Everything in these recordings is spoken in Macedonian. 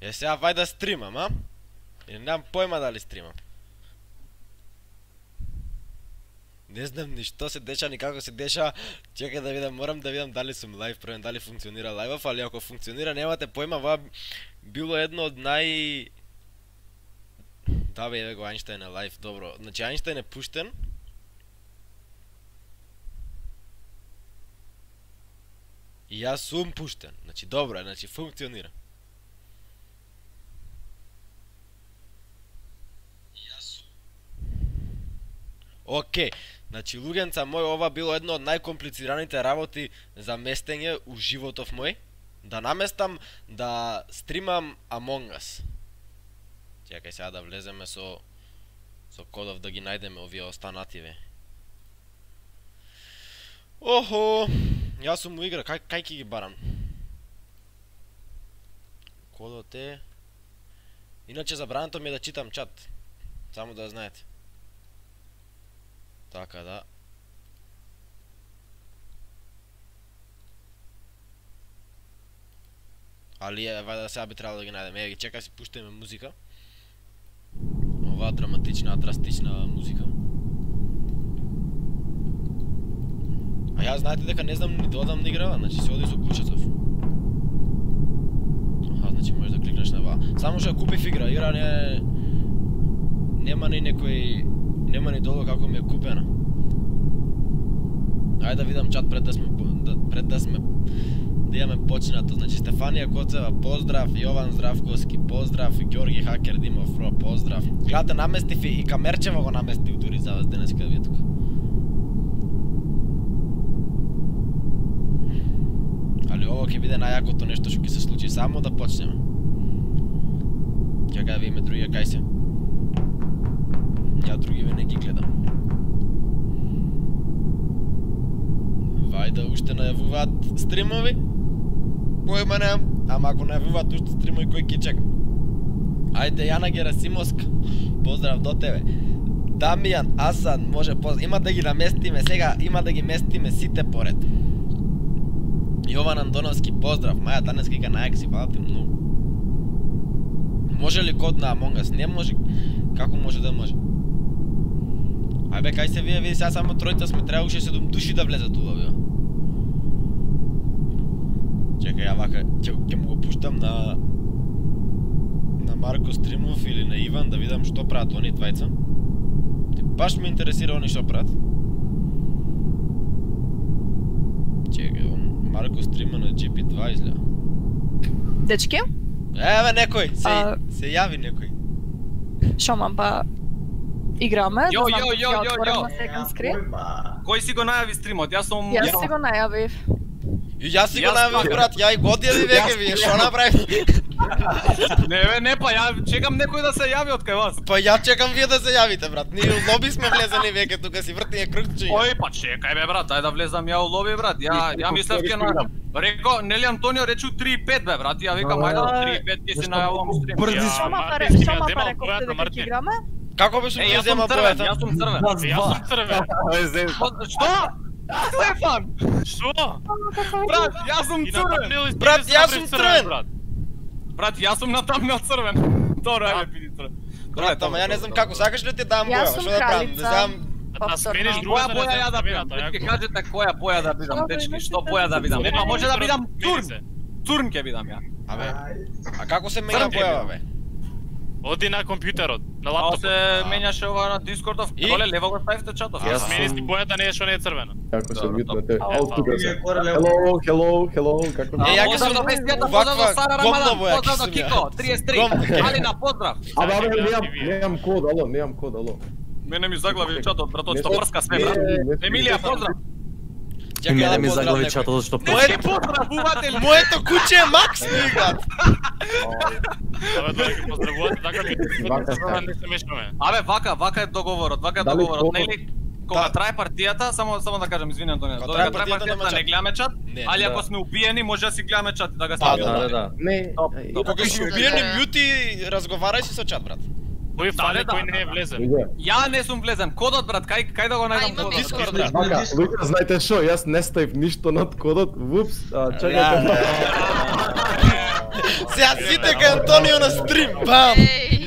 Е, сега вај да стримам, а? не немам појма дали стримам. Не знам ни што се деша, ни како се деша. Чекај да видам, морам да видам дали сум лайв, првен дали функционира лайвов, али ако функционира, немате појма, ова било едно од нај Да бе, еве го Ајнштајн е лайв, добро. Значи Ајнштајн е пуштен. И јас сум пуштен. Значи добро е, значи функционира. Океј, значи луѓенца мој ова било едно од најкомплицираните работи за местење у животов мој. Да наместам да стримам Among Us. Чекај сега да влеземе со со кодов да ги најдеме овие останативе. Охо, јас сум у игра, кај кај ќе ги барам? Кодот е Иначе забрането ми е да читам чат. Само да знаете. Така да. Али е, вајде сега би требало да ги најдеме. Еве ги чека си пуштаме музика. Оваа драматична, драстична музика. А јас знаете дека не знам ни да одам играва, значи се оди со кучецов. Аха, значи можеш да кликнеш на ва. Само што купив игра, игра не нема ни некој нема ни долго како ми е купена. Ајде да видам чат пред да сме да, пред да сме да имаме почнато. Значи Стефанија Коцева, поздрав, Јован Здравковски, поздрав, Ѓорги Хакер Димов, Ро, поздрав. Гледате наместив и, и Камерчева го наместив дури за вас денес кога ви тука. Али ово ќе биде најакото нешто што ќе се случи само да почнеме. Чакај да видиме другија кај се. Ја другиве не ги гледам. Вајде уште најавуваат стримови. Појма немам, ама ако најавуваат уште стримови кој ќе чека. Ајде Јана Герасимовска. Поздрав до тебе. Дамијан, Асан, може поз... Има да ги наместиме сега, има да ги местиме сите поред. Јован Андоновски, поздрав. Маја данес кика на Екси, фала ти многу. Може ли код на Among Us? Не може. Како може да може? Ајбе, кај се вие, вие сега само тројца сме, треба уште 7 души да влезат ува, бе. Чекај, ја вака, ќе, ќе му го пуштам на на Марко Стримов или на Иван да видам што прават они двајца. Ти баш ме интересира они што прават. Чекај, он Марко стрима на GP2 изгледа. Дечки, Еве некој, се, А- се јави некој. шомам па играме. Јо, да јо, јо, јо, јо. Кој си го најави стримот? Јас сум Јас си го најавив. И јас си го најавив брат, ја и години веќе вие што направи? Не бе, не па ја чекам некој да се јави од кај вас. Па ја чекам вие да се јавите брат. Ние у лоби сме влезени веќе тука си вртиме кркчи. Ој, па чекај бе брат, дај да влезам ја у лоби брат. Ја ја мислев ке на Реко, нели Антонио речу 3 и 5 бе брат. Ја викам ајде А, 3 и 5 ќе се најавам стрим. Брзи Ја, Шома па Мартин си шома ми ја па земал рековте бојата, дека ќе играме. Како беше Е, ми јас сум зема црвен, бојата? јас сум црвен. Јас сум црвен. Што? Стефан! Што? Брат, јас сум црвен. Брат, јас сум црвен. брат. Брат, јас сум на тамнел црвен. Добро, ајде биди црвен. Брат, ама ја не знам како, сакаш ли ти дам Јас боја? сум Што да правам? кралица. Да знам Да смениш друга боја ја да бидам? Ќе кажете која боја да бидам, дечки, што боја да бидам? Не, па може да бидам се. Цурн ќе бидам ја. Абе, а како се менја бидам. бе? Оди на компјутерот, на лаптопот. се менјаше ова на Дискордов. И? Доле лево го ставите чатов. Јас Смени си бојата не е што не е црвена. Како се Добро, видно добро. те. Ау, тука се. Hello, hello, hello, како Е, ја до Вестијата, ваква поздрав до Сара Рамадан, поздрав до. Кико, 33. Гомна ќе. Алина, поздрав. Абе, абе, Чакај, немам, код, ало, немам код, ало. Мене ми заглави чатот, братот, што прска све, не, брат. Емилија, поздрав. Чекај Мене да ми заглави чатот што Моето Поздравувате ли? Моето куче е Макс мигат. Абе, да ги поздравувате, така ми. Не се мешаме. Абе, вака, вака е договорот, вака е договорот, нели? Кога Да. трае партијата, само само да кажам, извини Антонио, Кога додека трае партијата, партијата не чат. гледаме чат, Не, али да. ако сме убиени, може да си гледаме чат и да Да, го ставиме. да, Да, да. Не. Кога си убиени мјути, разговарај си со чат брат. Кој Да, фале, да, кој да, не е влезен. Ја не сум влезен. Кодот брат, кај кај да го најдам кодот? Дискорд, брат. Вака, луѓе, знаете што, јас не ставив ништо над кодот, вупс, а, чекајте. Сега сите кај Антонио на стрим, бам!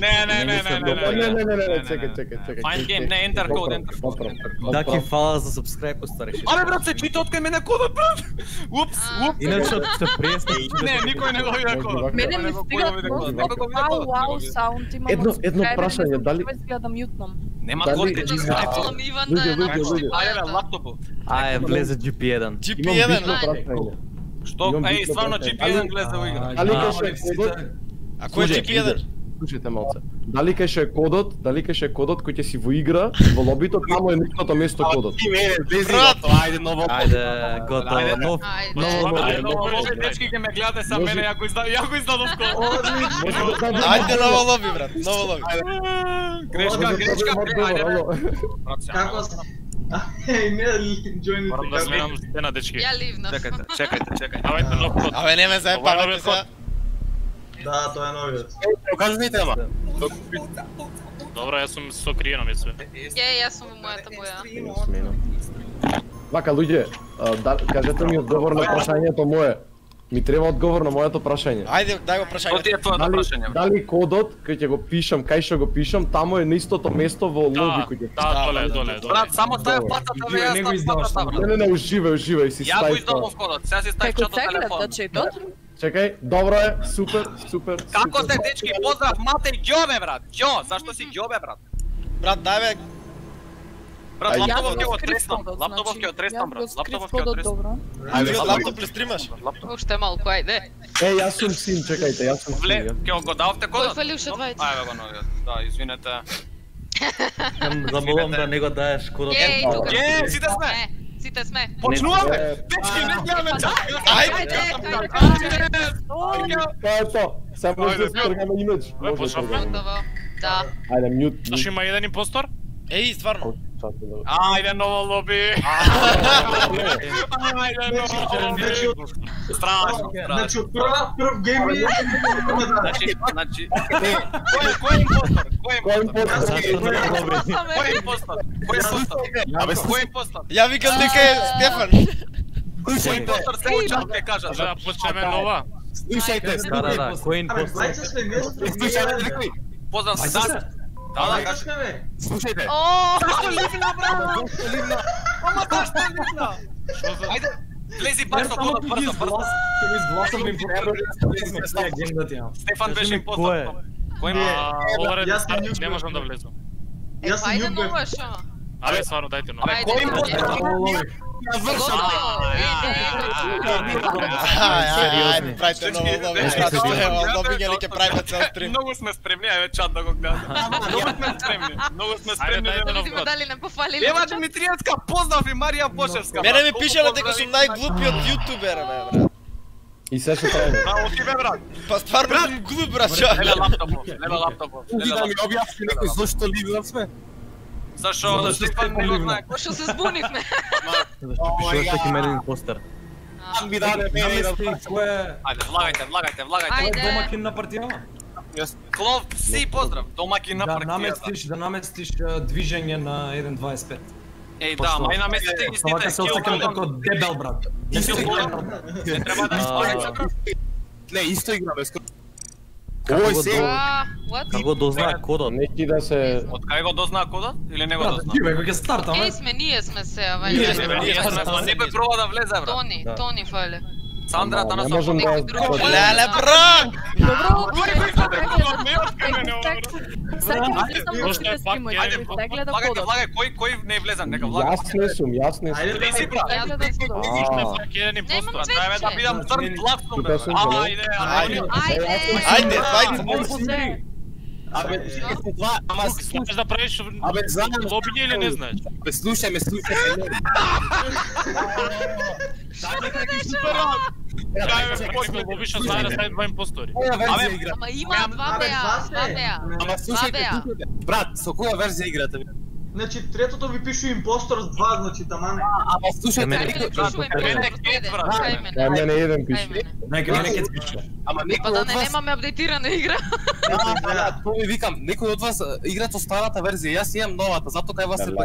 Не, не, не, не, не, Не, не, не, не, не, чекај, чекај, чекај. Find game, не, enter code, enter code. Даки, фала за subscribe, стариш. Абе брат, се чита од кај мене кодот, брат. Упс, упс. Иначе се пресна. Не, никој не го виде кодот. мене ми виде вау, вау, саунд имам. Едно- едно прашање, дали- како изгледа мјутнам. Нема код. Скапувам Иван Луѓе, на... луѓе, луѓе. Ајде, лаптопот. Ај, влезе GP1. GP1. битно прашање. Што, еј, битно стварно прашање. GP1 гледа во игра. А, кој е Слушај, GP1? Слушајте малце. Дали каше кодот, дали каше кодот кој ќе си во игра, во лобито, таму е никото место кодот. Ајде, готово. Ајде, Нов, Ајде. ново Ајде, ново. ново, може дечки ќе ме гледате са мене, ја го издав, ја го издадов код. Може да добиеш Ајде ново лоби, брат, ново лоби. Грешка, грешка, ајде. Како? Еј, не join Морам да сменам стена, дечки. Ја ливнав. Чекајте, чекајте, чекајте. Давајте нов код. Абе не ме заебавајте сега. Да, тоа е новиот. Добро, јас сум со криено мисле. Ја, јас сум во мојата боја. Вака, луѓе, да, кажете ми одговор на прашањето мое. Ми треба одговор на моето прашање. Ајде, дај го прашањето. е твоето Дали, прашање? дали кодот кој ќе го пишам, кај што го пишам, таму е на истото место во лоби Да, кој ќе да, доле, доле, доле. Брат, само пацата, бе, јас ставам пацата, Не, не, не, уживај, уживај, си Ја го стај издавав кодот, сега си Како од цеглет телефон. да четот? Чекај, добро е, супер, супер. Како сте дечки, поздрав Матеј Ѓобе брат. Ѓо, зашто си Ѓобе брат? Брат, дај бе. Брат, Ајде. лаптопов ќе го треснам. кодот, Лаптопов ќе го значи, треснам, брат. Лаптопов ќе го треснам. Ајде, лаптоп ли стримаш? Уште малку, ајде. Е, јас сум син, чекајте, јас сум Вле, ќе го давте Кој кодот? фали уште двајца? Ајде го новиот. Да, извинете. Заболам да не го даеш кодот. Е, сите сме. Сите сме. Почнуваме. Дечки, не гледаме чак. Ајде. Тоа е то. Само да Ајде, тргаме имидж. Да. Да. Ајде, мјут. Зашо има еден импостор? Еј, стварно. Ајде ново лоби. Ајде ново лоби. Страшно, Значи, страшно. од прва, прв гейм ми Значи, значи, кој кој импостор? Кој Кој импостор? Кој импостор? Кој импостор? Абе, кој импостор? Ја викам дека е Стефан. Кој импостор се учат кажа? Да ја почнеме нова. Да, да, да, кој импостор? сме не Познам се да. Да, сме, бе. О, Зашто ливна, брат? Зашто ливна? Ама зашто ливна? Што за... Ајде, влези бързо, кодот, бързо, бързо. Стефан беше импостор. кој е? Кој А, е? старт, не не можам да влезам. Јас сум шо. Абе, стварно, дајте нова. Абе, кој? Готово. Е, Ај, ај, ај, правите ново лоби. Брат, ево, лобиње ли ќе правиме цел стрим? Многу сме спремни, ајде чат да го гледаме. Многу сме спремни. Многу сме спремни. Ајде, да Видиме дали не пофалиле. Ева Димитриевска, поздрав и Марија Бошевска. Мене ми Колку дека сум најглупиот јутубер, бе, брат. И се што правиме. Браво ти бе, брат. Па стварно глуп, брат, шо? Леле лаптопов, леле лаптопов. леле да ми објасни некој зошто ливнав сме. Зашо не го знае. Пошто се збунивме. Зашто пишуваш дека има еден импостер? Ан ми даде мене да Ајде, влагајте, влагајте, влагајте. Ајде. домакин на партијава? Клов, си поздрав. Домаки на Да партија. наместиш, да наместиш движење на 1.25. Еј, да, мај наместите ги Ова ќе сите се осекам како дебел брат. Не треба да спорите, брат. Не, исто играме скоро. Овој го се? Како дознаа кодот? Неки да се Од кај го дознаа кодот или не го Брат, дознаа? ќе ќе стартаме. Еј сме, ние сме се, ава. Ние Не, сме, бе, ние сме, ама некој проба да влезе, брат. Тони, Да. Тони фале. Сандра Танасов. не можам да- да- Леле, Ајде, да гледа Влагајте, влагај, кој кој не е влезен, нека влага. Јас не сум, јас не сум. Ајде, Ти си брат. Да. Ајде да бидам црн плав сум, бе. Тука сум, А, бе. ајде, ајде. Ајде. Ајде. Абе, два, ама слушај, Знаеш да правиш Абе, знам. лобиње или не знаеш? Бе, слушај ме, слушај ме. Кај бе, почне лобиш, а знае да стави два импостори. Абе? Ама има два Абе, беа, два беа. Ама слушајте. Брат, со која верзија играте? Значи, третото ви пишу импостор с два, значи, тамане. Ама слушајте, Мене- мене, кет, брат. мене. мене еден пише. Нека мене ќе пише. ама Па некој да од не вас немаме апдейтирана игра. Да, да, тоа ви викам, некој од вас игра со старата верзија, јас имам новата, затоа кај вас се ле.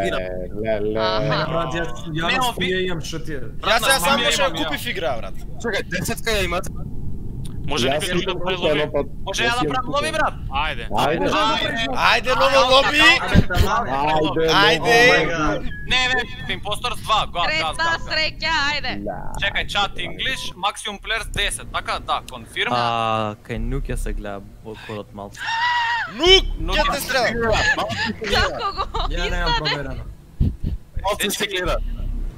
Брат, јас ја Не, на ја имам што ти е. Јас сега само што купив игра, брат. Чекај, десетка ја имате. Може друг да идам прави тука лоби? Може ја да правам лоби брат. Ајде. Ајде. Ајде ново лоби. Ајде. Ајде. Не, не, Impostors 2, газ, газ, Среќна, газ. среќа, ајде. Чекај, чат English, Maximum Players 10, така, да, конфирм. А, кај Нук ја се гледа кодот малце. Нук, Нук ќе ја те стрелам. Како го Ја немам издаде? проверено. Оце се гледа.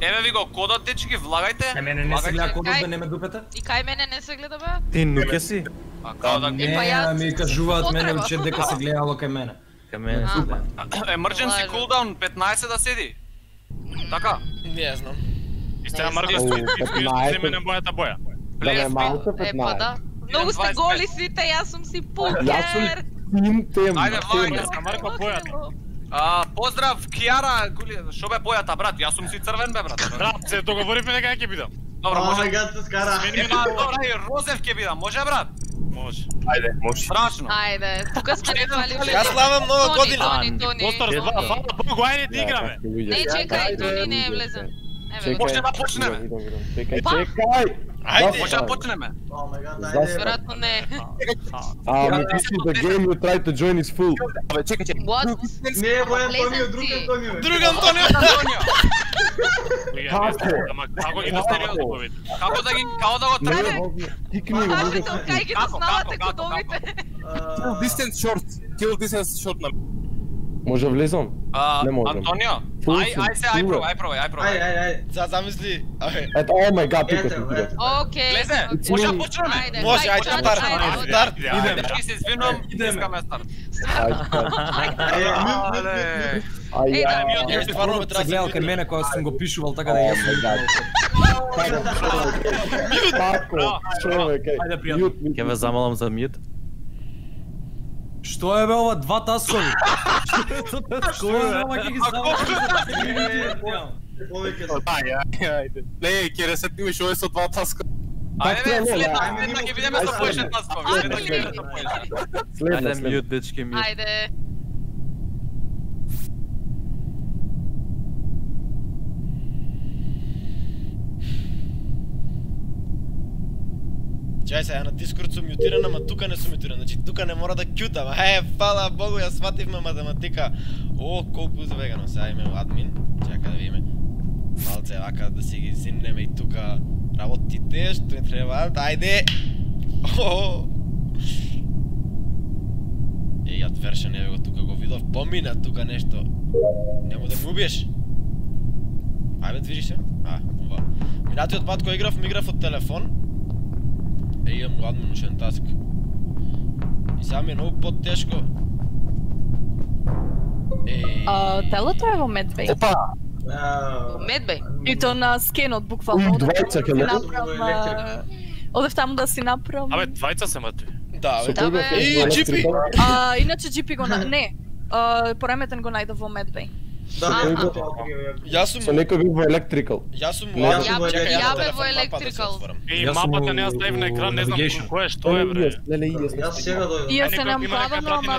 Еве ви го кодот, дечки, влагајте. Е, мене не се гледа кодот бе, не ме дупете. И кај мене не се гледа бе? Ти Нук ја си? А, као да Не, па јас- ми кажуваат мене чет дека се гледало кај мене. Кај мене се гледа. Emergency cooldown 15 да седи. Така. Не знам. И сега Не Марко знам. стои, О, стои, 15. земе на бојата боја. Да ме Плес малце Е, па 15. да. Многу сте 25. голи сите, јас сум си Јас сум пукер. тим тем. Ајде, влагајте. тем. Ска Марко бојата. А, поздрав Киара, гули, шо бе бојата брат? Јас сум си црвен бе брат. Брат, се договоривме дека ќе бидам. Добро, може. god, се скара. Ема, добра, и Розев ќе бидам, може брат? Може. Ајде, може. Страшно. Ајде, тука сме не фали. Јас славам нова година. Тони, Тони. Постар Тони. два, фала Богу, ајде да играме. Не, чекај, Тони не е влезен. Еве го. Може да почнеме? Идам, идам, идам. Чекај, Па. чекај. Ајде. Може да почнеме. Oh my god, Застав. ајде. Веројатно не. А, ми ти си the game you try to join is full. Абе, чекај, чекај. What? Не е мој Влезен Антонио, друг си. Антонио. бе. Друг Антонио. Антонио, Ја не знам, ама како ги достигнат Како? добавите? како да ги, како да го Не, требаме? може. Тикни го, може. Кажете од кај ги Како, дознавате како, како, кодовите. А, Distance short. Kill distance short на. Може влезам? А, Не можам. Антонио, ај, сум, ај се, ај пробај, ај пробај, ај Ајде, пробај. ајде, ајде. За замисли. Ајде. Ето, о мај гад, тука сум. Влезе, може да почнеме. Ајде, Може, ајде, ајде, ајде, старт, ајде, старт. Идеме. Дечки се извинувам, искаме старт. Ајде, Ајде, ајде. Еј, да, ајде. мјот, Ја стварно ме треба гледал да кај мене кога сум го пишувал така да јас мај гад. Ајде. Мют, мют, Ќе ве замолам за мјут. Што е бе ова два таскови? Што е ова ќе ги ставам? Повеќе се. Ајде, ајде. Не, ќе ресетнуваш овој со два таска. Ајде, бе, Пак следна, ајде, следна ќе ајде, видиме со ајде, ајде. таскови. Ајде, Следна ќе видиме со ајде. Ајде мјут, дечки мјут. Ајде. Чај се, ја на Дискорд сум мјутиран, ама тука не сум мјутиран. Значи тука не мора да кјутам. Е, фала Богу, ја свативме математика. О, колку завегано. Сега име админ. Чека да видиме. Малце вака да си ги синнеме и тука работите што не треба. Ајде. О. Еј, адвершен, еве го тука го видов. Помина тука нешто. Нему да ме убиеш. Ајде, движи се. А, ова. Минатиот пат кој играв, ми играв од телефон. Е, имам ушен таск. И сега ми е многу потешко. Е, А, телото е во Медбей. Опа, А, Медбей. И то на скенот, буквално. Двајца ќе таму да направам, Одев таму да си направам. Абе, двајца се мати. да, бе. Да, бе. Еј, GP! А, иначе GP го на... Не, а, пореметен го најдов во Медбей. Да, да, да, Јас сум Со некој бив во Electrical. Јас сум Не, млад, ја- чекај ја ја на бе телефон во да Јас сум мапата не ја ставив на екран, не знам кој е, што е бре. Леле, и јас. Јас сега дојдам. И јас се Некој нем има нека бавено, прати на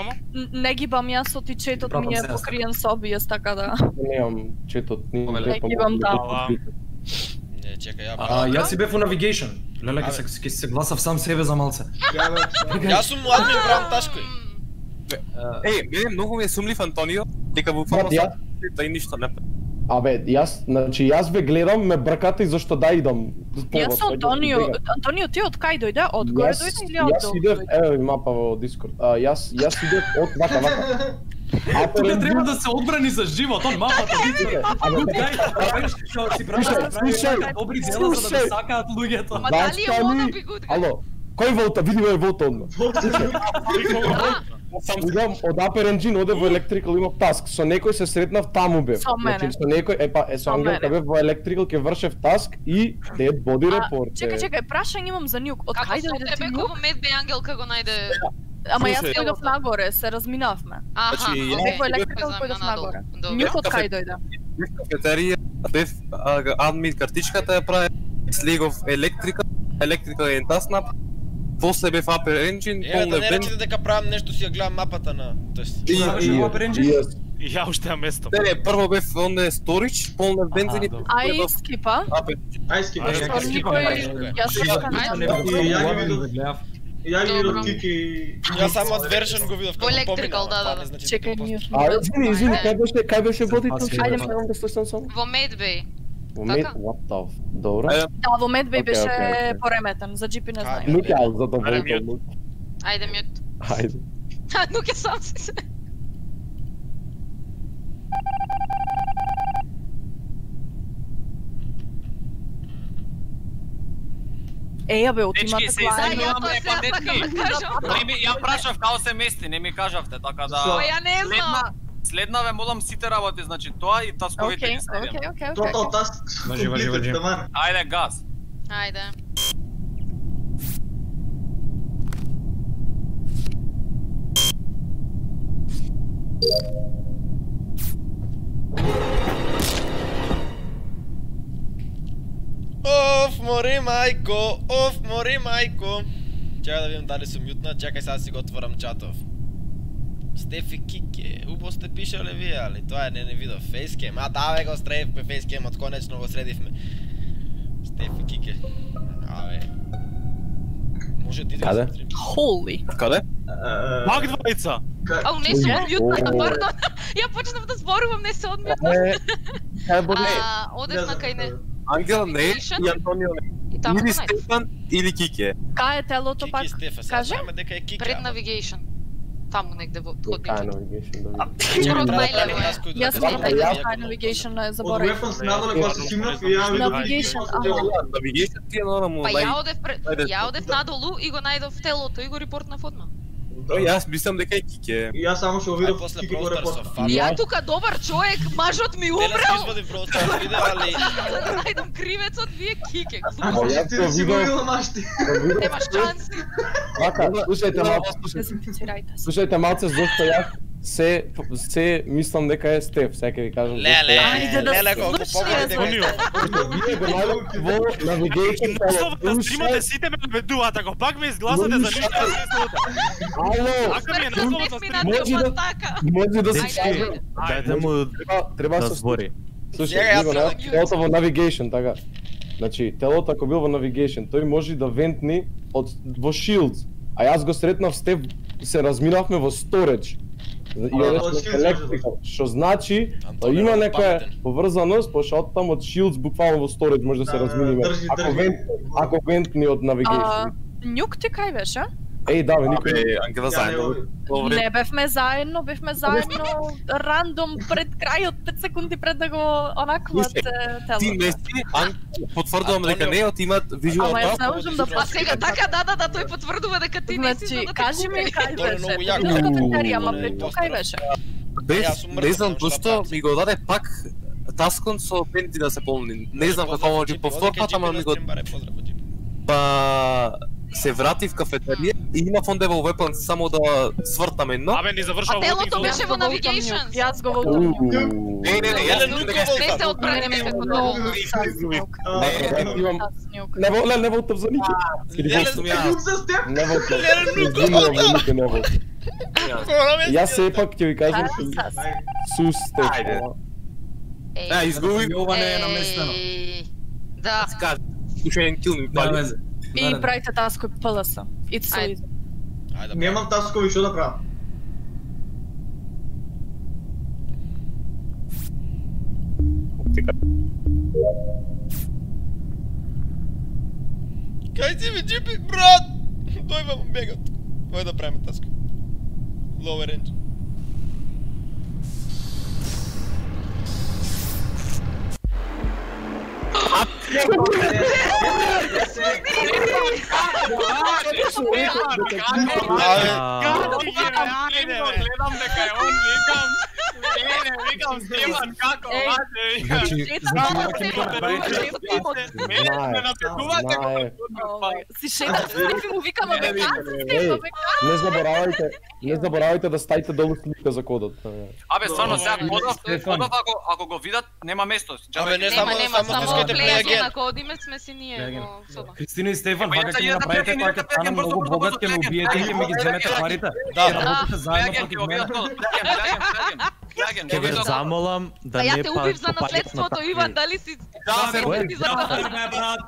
ама не ги бам јас од и четот ми е покриен со обијас, така да. Немам четот, ни не ги бам дал. Ала. Не, чекај ја. А, јас си бев во Navigation. Леле, ќе се гласав сам себе за малце. Јас сум админ правам ташкои. Еј, мене многу ми е сумлив Антонио, дека буквално Брат, ја- сам да и ништо не Абе, јас, значи јас ве гледам, ме бркате и зашто да идам. Јас сум Антонио, Антонио ти од кај дојде? Од горе дојде или од јас идев, еве ви мапа во Дискорд. А, јас, јас идев од вака, вака. А Тука треба да се одбрани за живот, он мапата Абе, Гај, што си правиш, добри дела за да сакаат луѓето. Ма дали е она би гуд Ало, кој волта? Види ме волта одма. сам Идам од Upper Engine, оде во Electrical имав таск. Со некој се сретнав таму бев. Со мене. Значи, со некој, е па, е со Ангелка мене. бев во Electrical, ќе вршев таск и dead body А, report. Чекај, чекај, прашање имам за Нјук. Од Како кај дојде ти тебе Нјук? кој Медбей Ангелка го најде? Ама јас дојдов нагоре, се разминавме. Аха, Значи. Electrical, Знам, појдов нагоре. Нјук од кај дојде? кафетерија, бев а, админ картичката ја прави, слегов електрика, електрика е таснап, после бев Upper Engine, Еве да полне не бен, речете дека правам нешто си ја гледам мапата на, тоест. и, Правиш и, Upper Engine? И ја уште ја местам. Не, не, прво бев онде сторич, полнев бензин и Ај скипа. Апе. Ај скипа. Ајде, Што скипа, ајде. јас скипам. Ајде. И ја видов, гледав. и ја ги видов. Кики. Јас само од вершен го видов како electrical, поминал, да, това да, да. значи Чекај, ние. А, извини, извини, кај беше, кај беше водител? Ајде, Само да слушам само. Во Медбей. Момент, Така. what the f... Добро. Да, во Медбей Окей, беше окей, окей. пореметен, за джипи не знаем. Нуќе, ал за да Ајде, мјут. Ајде. А, нуќе сам си се. Еја бе, Дечки, отимате се клај. Да, ја извинувам, тоа не, се ја дечки. сакам да кажам. Не ми, ја прашав као се мести, не ми кажавте, така да... Па ја не знам. Следна ве молам сите работи, значи тоа и тасковите ги ставам. окей, окей, окей. Total task. Важи, важи, важи. Ајде, газ. Ајде. Оф, мори мајко, оф, мори мајко. Чекај да видам дали сум мјутна, чекај сега си го отворам чатов. Стефи Кике, убаво сте пишале вие, али тоа е не не видов. Фейскем, а даве го стреивме фейскемот, конечно го средивме. Стефи Кике. Аве. Може ти да. Holy. Каде? Е, Пак двајца. Ау, не сум Е? одмјутната, О. пардон. Ја почнав да зборувам, не се одмјутна. Е, кај боди? А, одев на кај не. Ангела не и Антонио не. Или. Стефан или Кике. Кај е телото пак? и Стефа, сега знаеме дека е Кика. Пред navigation. Таму негде во navigation, да видам. Скоро Треба да најлево е. Јас сум сме да на navigation не Од заборав. Weapons надоле кога се симнав и ја Navigation, аха. Навигейшн ти е нормално Па ја одев ја одев надолу и го најдов телото и го репортнав одма. Тој јас мислам дека е Кике. И јас само што видов после Кики го репорта. Ја тука добар човек, мажот ми Денес умрел. извади простор видео, али да најдам кривецот, вие кике. А Ама јас ти си го видов. видел машти. Нема шанси. Вака, слушајте малце, слушајте, Дезинфицирајте се. слушајте малце зошто јас се се мислам дека е Стеф, сега ќе ви кажам. леле, Ајде да леле колку за дека Тонио. Вие го најдовте во navigation Насловот на стримот тело. е сите ме наведуваат, ако пак ме изгласате за ништо не слута. Ало, Така ми е насловот на 10 стримот. минати Може да- така. може да се ајде. Дајте му Треба, да со збори. Слушај, да телото во navigation, така. Значи, телото ако бил во navigation, тој може да вентни од во shields. А јас го сретнав Стеф, се разминавме во storage. Од што значи да Антонио има нека поврзаност, пошто од таму од shields буквално во storage може да се разминиме. држи, Ако вент, ако вентни од navigation. А, Њук ти кај беше? Еј, да, бе, никој. Не заедно. Не бевме заедно, бевме заедно рандом пред крајот 5 секунди пред да го онакват Слушај, е, Ти не си, Ан- потврдувам дека Антонио. неот имат visual Ама јас не можам да А сега така да да да тој потврдува дека ти не си Значи, да кажи ми кај Тоа е беше. многу јако. Видов кафетерија, ама пред тоа кај беше? Без, Јас сум мртов, не знам да зошто ми го даде пак таскон со пенти да се полни. Не знам како може повтор пат, ама ми го па се врати в кафетерија и имав онде во Weapons само да свртаме едно. Абе, ни завршува А телото беше во navigation. Јас го волтам. Не, не, не, јас Еле, мислам нука дека во- Не се одбранеме како да волтам. А, Не, не, имам... Не во, не, не волтам за никој. Леле. Не волтам. Леле, во не волтам. Јас сепак ќе ви кажам Сас, сас. су Стеф. Ајде. Да, изгуби. Јоване е наместено. Да. Скажи. Еден кил ми везе. И правите таској ПЛС. It's so easy. Ајде, Немам таскови што да правам. Кај си ми, Джипи, брат? Тој вам бегат. Кој да правиме таско? Lower range. Абе, Гади ги, бе, ајде, бе. Гледам дека е он, викам. Не, не, викам Стефан како Еј. ваде, викам. Значи, значи ова ќе ми го направите. Мене ме напредувате знае. Ова, Си шетат Стефи му викам, абе, Не, не, кај не, си не. Стефа, бе, Не заборавајте, не заборавајте да ставите долу слика за кодот. Абе, стварно, сега Добро, кодов, Стефан. кодов ако, ако го видат, нема место. Абе, не Нема, само нема, само само стискате again. на кодиме сме си ние во соба. Кристина и Стефан, Па, вака ќе да направите да ќе плејање, многу богат, ќе ме убиете и ќе ми ги земете парите. Да, Ќе да. работите заедно против ќе мене. Ке ве замолам да А ја не те па убив за наследството, Иван, дали си... Џафер, Дали ти за Джафер,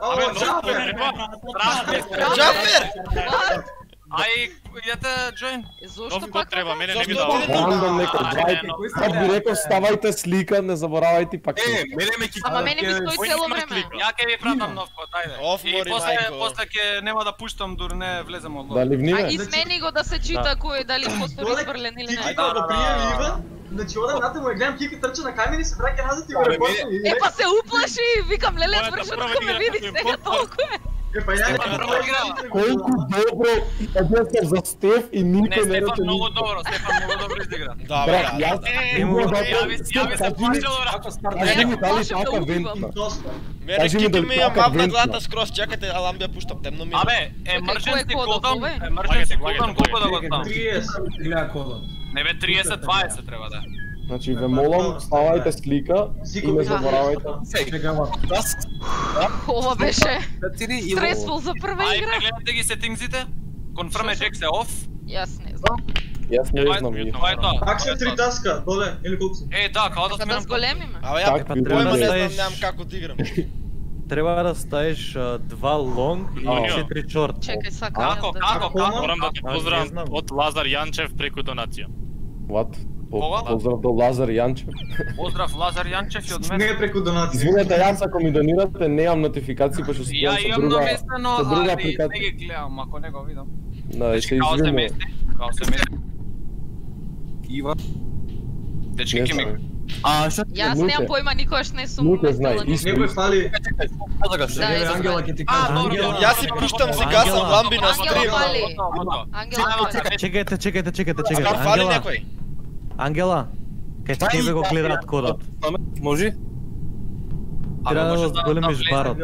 тоа? Джафер! Джафер! Ај, јате Джоин. Зошто пак? треба, мене не Зошто ми дава. Рандом некој, А, но- Как би рекол, ставајте слика, не заборавајте пак. Е, мене ме ки... Ама мене ми стои Кој цело време. Ја ќе ви пратам нов код, ајде. Оф, И мори, после после ќе нема да пуштам дур не влезем од Дали А вниме? измени го да се чита кој дали постори сврлен или не. како го пријави Иван, значи одам натаму и гледам Кики трча на камени, се враќа назад и го Абе, репортам. и Е, рек- па се уплаши и викам, леле, прва ко ме види сега толку е. Па. Колку добро и објаснав Стеф и Не, никој не Стефан рече многу добро, Стефан многу добро изигра. Да, бе, да. јас Е, Нему да јави се, јави се плачело, брат. Кажи ми Не, дали да така вентна. Мене Кажи ми ја вентна. длата скроз, чекате, аламбија пуштам, темно ми. Абе, Чекај, emergency кој е кодот, cooldown, овој? emergency Влагате, cooldown влагате, колку да го ставам? 30. Гледа кодот. Не бе 30 20 треба да. Значи, ве молам, ставајте слика и не заборавајте. Ова. Беше 4 и стресфул за прва Ај, игра. прегледате ги сетингзите. Confirm eject се off. Јас не знам. Јас не знам. Ова е тоа. Пак се три таска, доле, или колку се? Е, да, као да Така да сменам зголемиме. Абе, Так ја би треба појма да не знам, немам како да играм. Треба да ставиш а, два лонг и четири шорт. Чекај, сакам Како, да како, како? Морам да те А, поздравам од Лазар Јанчев преку донација. What? По-? Поздрав до Лазар Јанчев. Поздрав Лазар Јанчев и од Не мене. е преку донација. Извинете, јас ако ми донирате, немам нотификации, пошто се Ја со имам друга... наместено, со друга али не ги гледам, ако не го видам. Да, и се Значи, као се извинувам. мести, као се мести. Иван. Дечки, Не ке ми... А, што Јас Луке. немам појма, никогаш не сум Луке знае. Некој фали. Што Да, Ангела ќе ти А, каже. добро, Ангела. добро. Јас си пуштам се гасам Ангела. ламби на Ангела стрим. Ангела фали. Чекајте, чекајте, чекајте, чекајте. Скар фали Ангела, некој? Ангела, кај тебе го да- гледаат кодот. Може? Треба да зголемиш влезе? барот.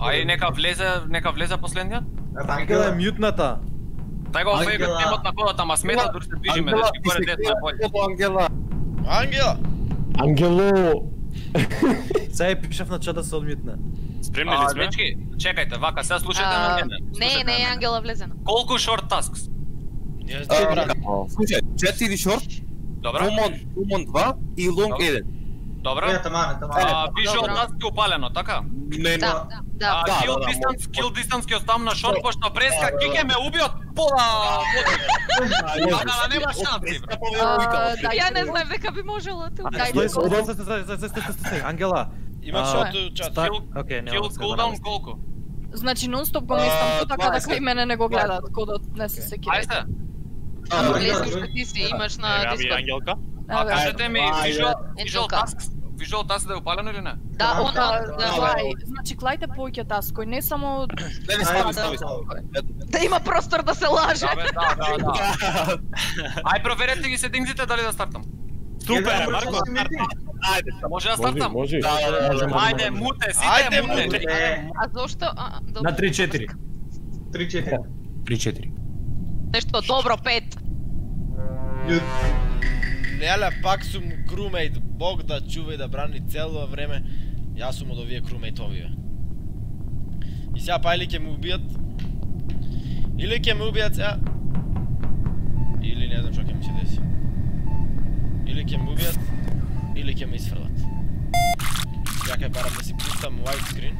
Ај, нека влезе, нека влезе последниот. Ангела е мјутната. Тај го овој Ангела. темот на кодот, ама смета дур се движиме, дечки, горе десно е болje. Ангела. Ангела! Ангело! Сега и пишав на чата да се одмјутне. Спремни ли сме? дечки, чекајте, вака, сега слушајте А, на мене. Не, не на. Ангела влезена. Колку ти брат. Слушај, 4 шорт, Добро? Комон, Комон 2 и Лонг Добро. 1. Добро? Е, тамане, тамане. А, visual Добро. task е упалено, така? Не, Да, не. да, А, да. Да, kill да, да, distance, може. kill distance ќе оставам на шорт, пошто преска, Кике ме уби од пола води. Ама нема шанси, бре. А, Да, ја не знаев дека би можела ту. Стој, Дајде стој, го. стој, стој, стој, стој, стој, стој, стој, Ангела. Имам А, шот чат. Океј, да се cooldown заборавам. колку? Значи нонстоп го местам ту, така да 20. кај мене не го гледаат кодот, не се Ај секирајте. Да, да. уште ти си, имаш на Discord. Ангелка. А кажете ми, Ајде. visual visual task, да е упалено или не? Да, он, Да, он, да, да. клај, значи клајте повеќе таској, не само Не, не, стави, стави, стави. Да има простор да се лаже. Да, да, да, да. Ај проверете ги сетингзите дали да стартам. Супер, Марко. Ајде, Може да стартам? може. Да, да, да, да. Ајде, муте, Ајде, сите муте. муте. А зошто? На 3-4. 3-4. 3-4. Нешто добро, пет. Неле, пак сум крумейт, Бог да чува и да брани цело време. Јас сум од овие крумейтовиве. И сега па или ќе ме убијат, или ќе ме убијат сега, или не знам што ќе ми се деси. Или ќе ме убијат, или ќе ме изфрлат. Чакај барам да си пустам widescreen.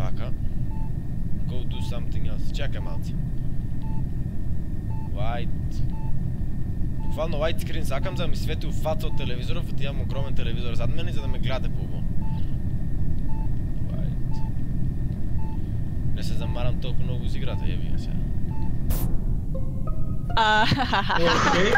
Вака. Go do something else. Чакај малци. White. Буквално widescreen сакам за да ми свети у фаца од телевизорот, фати имам огромен телевизор зад мене за да ме гледаде поубаво. White. Не се замарам толку многу за играта, јеби ја сега. Окей.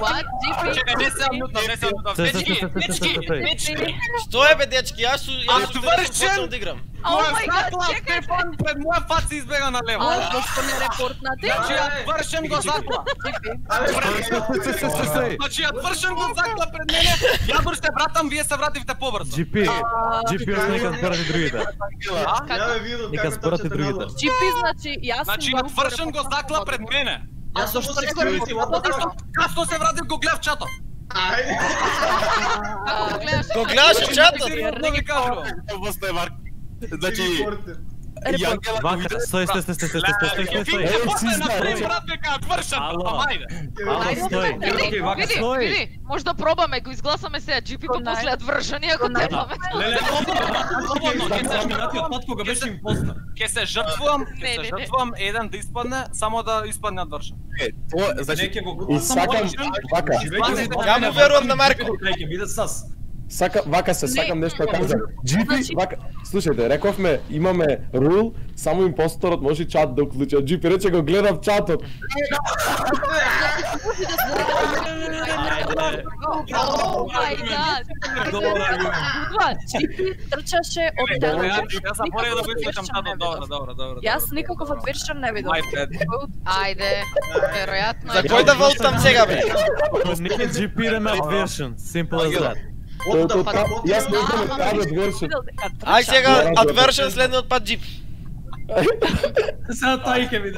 What? GP? Чекај, не се мутнав, не се мутнав. Стой, стой, Дечки, стой, стой, стой, дечки, стой. дечки. Што е бе дечки, јас су јас су Отвршен! почнав да играм. Oh Која my god, закла чекај. Стефан пред моја фаца избега на лево. А, зашто не репортнате? Значи ја вршен го закла. Значи ја вршен го закла пред мене. Ја дур се вратам, вие се вративте побрзо. GP, GP, нека зборат и другите. Ја ве видов Нека како зборат и точно другите. GP значи јас Значи сум ја вршен го закла пред мене. Јас сум зашто во не го fuck? Касно се вратив го гледав чатот. Ајде. Го гледаш чатот? Не ги кажувам. Постоje Марк. Значи, Репортер. репорт. Вака, стој, стој, стој, стој, стој, стој, стој, стој, стој. Е, си на знае, три че- брат века вршен, ама ајде. Ајде, стој. Види, Види, вака, види, стој. види, може да пробаме, го изгласаме сега па Го нај- после адвржани ако го требаме. Леле, Слободно, ќе се минатиот пат кога беше импостер. ќе се жртвувам, ќе се жртвувам еден да испадне, само да испадне одвршен. Е, тоа, значи, го И сакам, вака, Ја му верувам на Марко. Ќе биде сас. Сака, вака се, сакам Не. нешто да кажам. GP, Значи- вака, слушајте, рековме, имаме рул, само импосторот може чат да уклучи. GP рече го гледав чатот. God. Гудва, Трчаше од телото. Јас заборев да го Никаков татот, добро, добро, добро. Јас никаков адвершен не видов. Ајде, веројатно. За кој да тоа. волтам сега бе? Нека GP да ме adversion. Simple as that. Тоа тоа, fuck? та- Јас не знам трча. Ај сега да адвершен следниот пат джип. Сега тај ќе биде.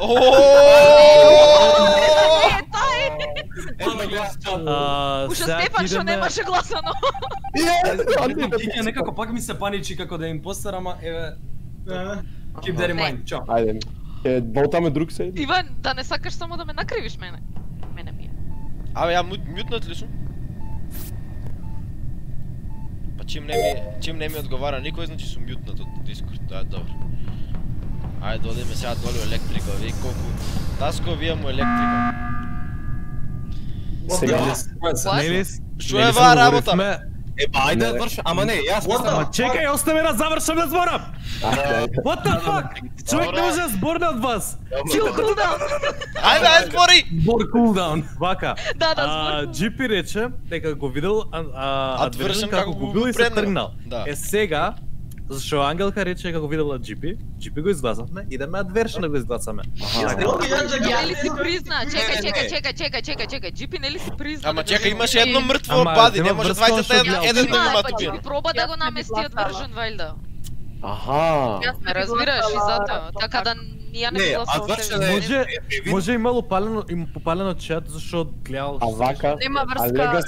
Е, тај. А, Уште сега Стефан што немаше гласано. Киќе некако пак ми се паничи како да е импостер, ама еве keep that in mind. Чао. Ајде, ќе волтаме друг се. Иван, да не сакаш само да ме накривиш мене. Мене ми е. Абе, ја мут- мютнат ли сум? Па чим не ми, чим не ми одговара никој, значи сум мютнат од Дискорд, тоа е добро. Ајде, да одиме сега долу електрика, ви колку таско вие му електрика. Сега? Нелис, Што е ваа работа? Бе? е, па ајде да врши, ама не, јас мислам, Ма чекај, остави да завршам да зборам. What the fuck? Човек не може да зборне од вас. Chill cooldown. Ајде, ајде збори! Бор cooldown. Вака. Да, да, а, збори. GP рече дека го видел а, а, Адвершен како го бил и се тргнал. Да. Е сега Зашо Ангелка рече како видела Джипи, Джипи го изгласавме, идеме Адверша да го изгласаме. Нели си призна? Чека, чека, чека, чека, чека, чека. Джипи нели си призна? Ама чека, имаше едно мртво пади, не може 21 еден да го мати. Джипи проба да го намести Адвержен, вајда. Аха. Јасно, разбираш и затоа. Така да ја не, не а не може може мало палено и попалено чат зашто гледал а вака? Нема врска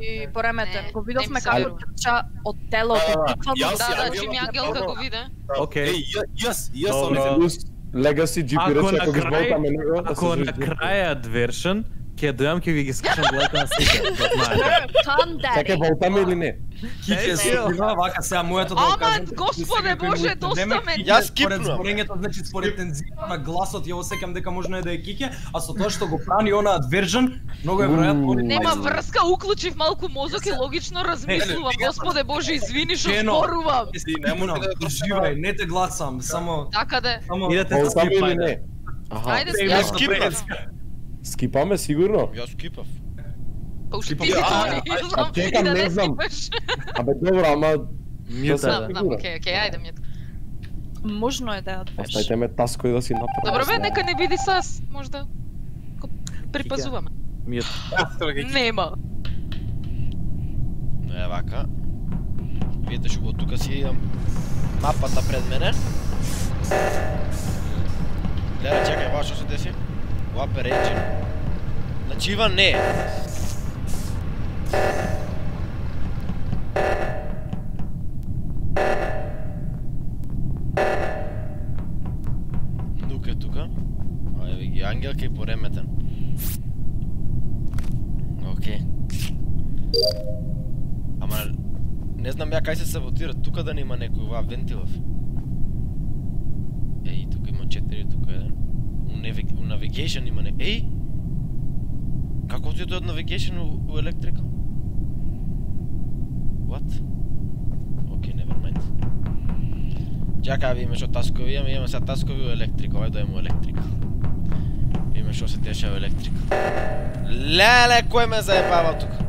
и по времето значи го видовме како трча од телото да да ми ангел како виде? Океј јас јас сум Legacy GPS ако го зболтаме него ако на крај вершен ќе дојам ќе ви ги скачам гледате на сите. да down. Чекај, волтаме или не? Киќе се има вака сега моето да го Ама, кажам. господе Боже, доста ме- Киќе, Јас Според зборењето, значи според тензијата на гласот, ја осеќам дека можно е да е Киќе, а со тоа што го прани она адвержен, многу е веројатно Нема врска, уклучив малку мозок и логично размислувам. Господе Боже, извини што зборувам. Не може да не те гласам, само Така де. само Идете не? Аха. Ајде скипнав. Скипаме сигурно? Јас скипав. Па уште ти А, не знам. чекам, И да не не знам. Абе добро, ама Мјута, Знам, бе. знам, окей, окей, ајде ми. Можно е да ја одвеш. оставите ме таској да си направам. Добро бе, нека не биде сас, можда припазуваме. Мјута. Нема. Е, вака. Видите што тука си имам мапата пред мене. Леле, чекај, ба, што се деси? Wapper Engine. Значи Иван не е. Нук е тука. А еве ги Ангелка и пореметен. Океј. Ама не знам ја кај се саботира, тука да нема некој ова вентилов. Еј, тука има 4, тука 1. У, navigation има не... Еј! Како ти од navigation у, у electrical? What? Океј, okay, never mind. Чакај, видиме што таскови имаме, имаме сега таскови у електрика, ајде дојме у electrical. Видиме што се дешава у електрика. Леле, кој ме заебава тука?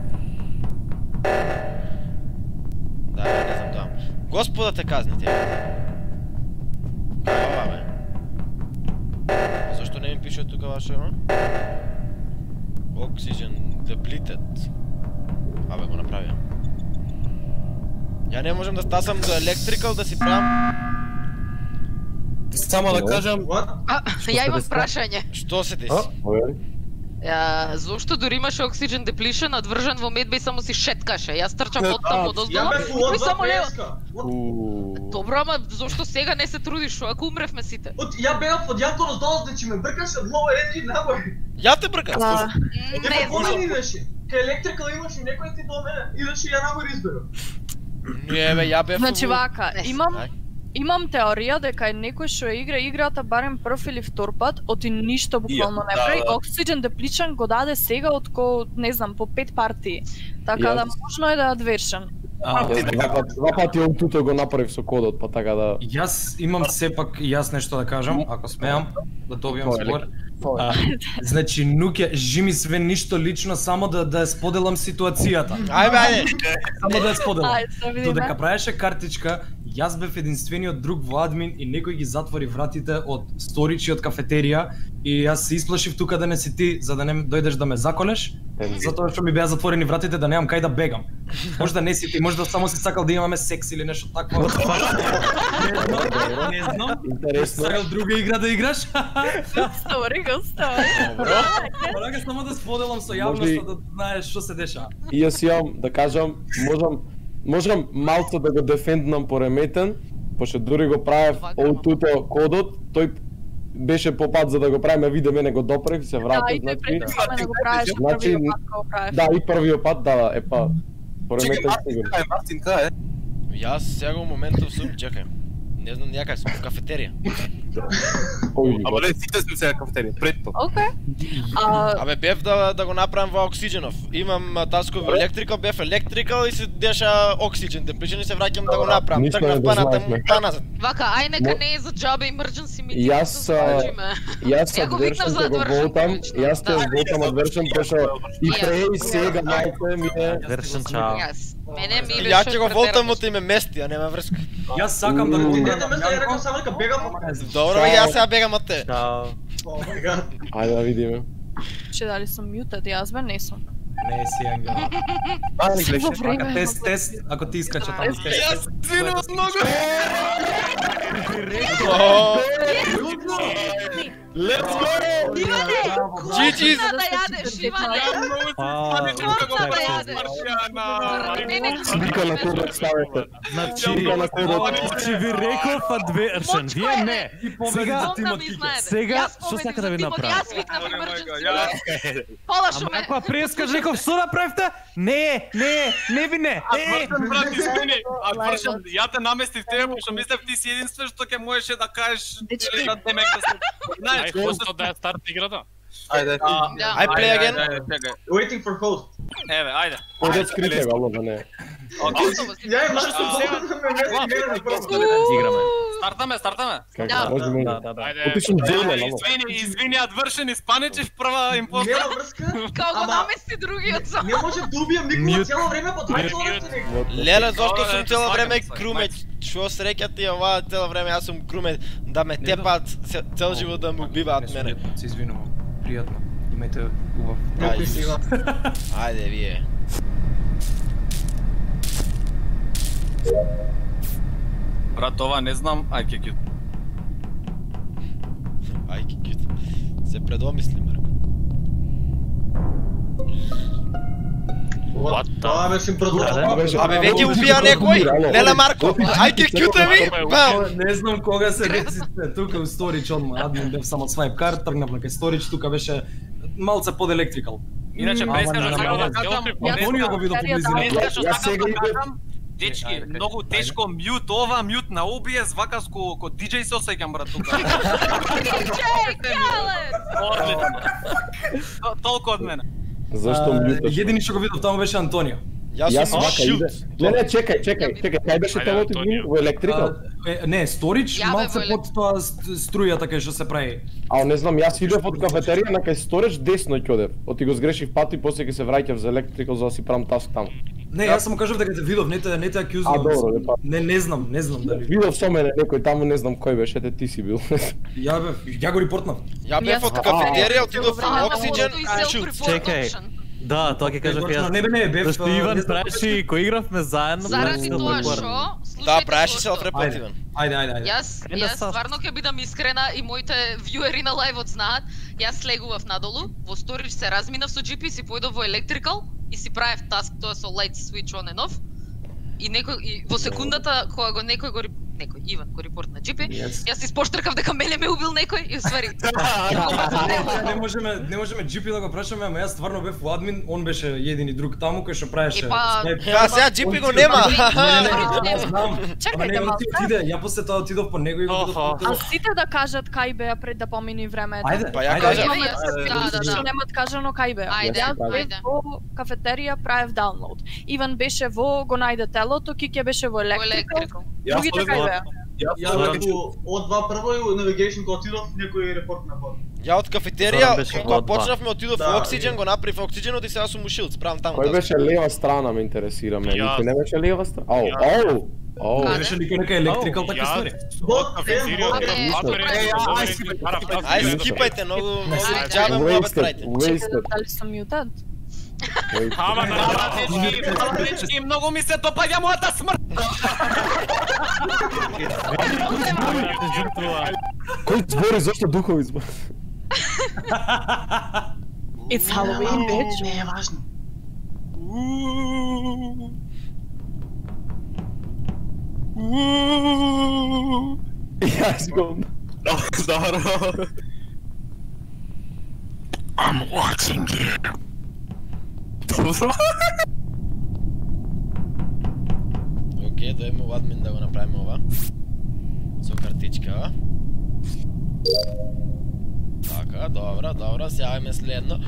Да, не знам тоа. Господа те казни тебе. Кај ова, бе? Зашто не ми пише тука вашо има? Oxygen depleted. Абе, го направија. Ја не можам да стасам до electrical да си правам... Само да кажам? А, ја имам прашање. Што се деси? Ја, зошто дури имаше oxygen depletion, одвржен во медбе и само си шеткаше. Јас трчам од таму од Ја оздола. бев два само лево? Добро, ама зошто сега не се трудиш, шо ако умревме сите? Од ја беав од јако раздолу, значи ме бркаше од лово енджин набој. Ја те бркам. Да. Не Е, кога знам. ми идеше? Кај електрикал имаше некој ти до мене, идеше ја нагоре избега. Не бе, ја бев. Значи вака, Не, имам. Имам теорија дека е некој што игра играта барем прв или втор пат, оти ништо буквално не да, прави. да. Oxygen Depletion го даде сега од ко, не знам, по пет партии. Така да можно е да е адвершен. А, два пати, два пати оттуто го направив со кодот, па така да... Јас имам сепак јас нешто да кажам, ако смеам да добиам е збор. А, значи, нуќе, жими све ништо лично, само да да споделам ситуацијата. Ајде, ајде. Само да ја споделам. Ајде да. Додека правеше картичка, јас бев единствениот друг во админ и некој ги затвори вратите од сторич и од кафетерија и јас се исплашив тука да не си ти за да не дојдеш да ме заколеш, затоа што ми беа затворени вратите да немам кај да бегам. Можда не си ти, можда само си сакал да имаме секс или нешто такво. не знам, не знам. Интересно. Сакал друга игра да играш? Стори го, стори. Само да споделам со јавноста да знаеш што се дешава. И јас имам да кажам, можам можам малку да го дефенднам пореметен, пошто дури го правев Вака. оттуто кодот, тој беше по пат за да го правиме, виде мене го допрех, се Да, вратив, и тој значи. да го правиш Значи, првиот пат кога го правиш. Да, и првиот пат, да, да, е па пореметен сигурно. кај, Мартин кај, е? Јас сега моментов сум, чекај. Не знам ја кај сум, во кафетерија. Ама не, сите сме сега кафетерија, пред тоа. Океј. А, Абе бев да да го направам во Оксидженов. Имам таскови во електрикал, бев електрикал и се деша оксиджен темперичен и се враќам да го направам. Тргнав паната дознаевме. па назад. Вака, ај нека не е за џабе emergency meeting. Јас, да задржиме. Јас адвершен за ќе го волтам, јас те Да. волтам адвершен, пошто и пре и сега малку ми е... Вершен чао. Јас. Мене ми беше ја ќе го волтам од име мести, а нема врска. Јас сакам да го Не одбранам да ме ја рекам само дека бегам. Добро, бе, јас сега бегам од тебе. Чао. Oh my god. Ајде да видиме. че дали сум muted, јас бе не сум. Не си Ангел. А, не гледаш. Ака тест, тест, ако ти искача таму тест. тест. Извинувам многу. Let's go! Иване! Козина да јадеш, Иване. Козина да јадеш. Слика на кодот ставете. Значи, Слика на кодот. значи ви реков адвершен, вие не. Сега Сега, што сака да ви направам? Јас викнав emergency. Пола шо ме. каква прескаш реков, што направивте? Не, не, не ви не. Е, Адвршен, брат, извини. Адвршен, ја те наместив тебе, пошто мислев ти си единствен што ќе можеше да кажеш Дечки. или да демек да се. Знаеш, Ај, хостот да ја старт играта. Ајде. А, Да. Ај, play again. Waiting for host. Еве, ајде. Кодот скрите го, ало да не. Ја сега. да мести мене на просто. Играме. Стартаме, стартаме. Како Да. Да, да, да. Ајде. Отишам зелен, ало. Извини, извини, адвршен испаничев прва импостер. Нема врска. Као го намести другиот со. Не може да убијам никога цело време по тоа тоа некој. Леле, зошто сум цело време сваќам. круме? Што среќа ти ова цело време јас сум круме да ме тепаат се- цел живот да ме убиваат мене. Се извинувам. Пријатно. Имајте убав. Да, Колку и- си има? Ајде вие. Брат, ова не знам, ај ќе ги Ај, кикит. Се предомисли, Марко. Тоа беше продолжава. Абе, веќе убија некој? Леле, Марко, ај ке кјутеви, бам! Не знам кога се реците тука у Сторич одма, админ бев само свајп карт, тргнав на кај Сторич, тука беше малце под електрикал. Иначе прескажа сакам да кажам, Јас Антонио го видов прескажа сакам да идем. кажам, Дечки, Ајде, многу тешко мјут ова, мјут на OBS, вака ко ко DJ се осеќам брат тука. Одлично. То- Толку од мене. Зашто мјуташ? Едини што го видов таму беше Антонио. Јас Јас сум вака иде. шилд. Не, не, чекај, чекај, чекај, кај беше Антонио. ти во електрикал? А, не, Сторич, малце под тоа ст- струјата кај што се прави. А не знам, јас идев од кафетерија на кај сторич десно ќе одев. Оти го сгрешив пат и после ќе се враќав за електрикал за да си правам таск таму. Не, јас само кажав дека те видов, не те не те А акјузувам. добро, па. Не, не знам, не знам дали. Видов со мене некој таму, не знам кој беше, ете ти си бил. Ја бев, ја го репортнав. Ја бев од кафетерија, А, отидов а, во а report Чекај. Да, тоа ќе Точно, јас. Не, не, не, бев... Зашто Иван не знам правеше и кој игравме заедно. Заради правеше тоа self-report. што, Да, зошто. селф репорт Ајде. Иван. Ајде, ајде, ајде. Јас, да јас стварно ќе бидам искрена и моите вјуери на лајвот знаат. Јас слегував надолу, во сторич се разминав со GP, си појдов во electrical и си правев таск тоа со light switch on and off. И некој и во секундата кога го некој го некој Иван го репорт на GP, Yes. јас испоштркав дека мене ме убил некој и уствари Не можеме, не можеме GP да го прашаме, ама јас стварно бев во админ, он беше един и друг таму кој што правеше. Е, па- сега GP го нема. Чекајте Ама не, малку. ти отиде, ја после тоа отидов по него и го. А сите да кажат кај беа пред да помини времето. Ајде, Па ја ајде, кажа. ајде. Еве, јас- да, да, Што да. немат кажано кај беа. Ајде, ајде. во кафетерија правев даунлоуд. Иван беше во го најде телото, Кике беше во electrical. Другите кај Јас како од два прво и навигейшн кога отидов некој репорт на бор. Ја од кафетерија, кога почнавме отидов Да, во Оксиджен, и- го направив Оксидженот и сега сум у Шилд, правам таму. Кој беше лева страна ме интересира мене. Никој не беше лева страна. Ау, ау. Ау. Каде? Беше никој нека електрикал така Ја- стори. Бот, ај, скипајте, многу, многу Ајде. џабе му Wasted, правите. Чекај, wasted. дали сум мјутат? Ама на Дечки, дечки, многу ми се допаѓа мојата смрт. Кој збори зошто духови збори? It's Halloween, bitch. Не е важно. Јас го. Здорово. Добро. Океј, дојме во админ да го направиме ова. Со картичка. Така, добро, добро, сјаваме следно.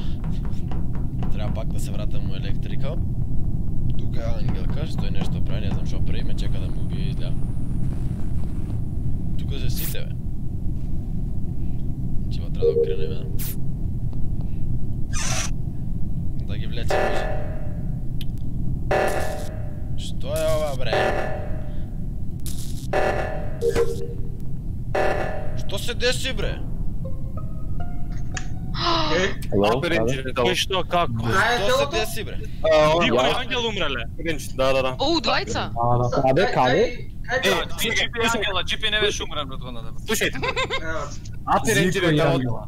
Треба пак да се вратам у електрикал. Тука е Ангелка, што е нешто прави, не знам што прави, ме чека да му убие изгледа. Тука се сите, бе. Значи, ова треба да окренеме, да. Да ги влечеме. Што е ова, бре? Што се деси, бре? Апер Кој што, како? Што се деси, бре? Никој ангел умреле. Да, да, да. Оу, двајца. Каде, каде? Кај е? GP Ангела, GP не беше умрен предходната. Слушајте, Ево. Апер енџин Зико и е Ангела.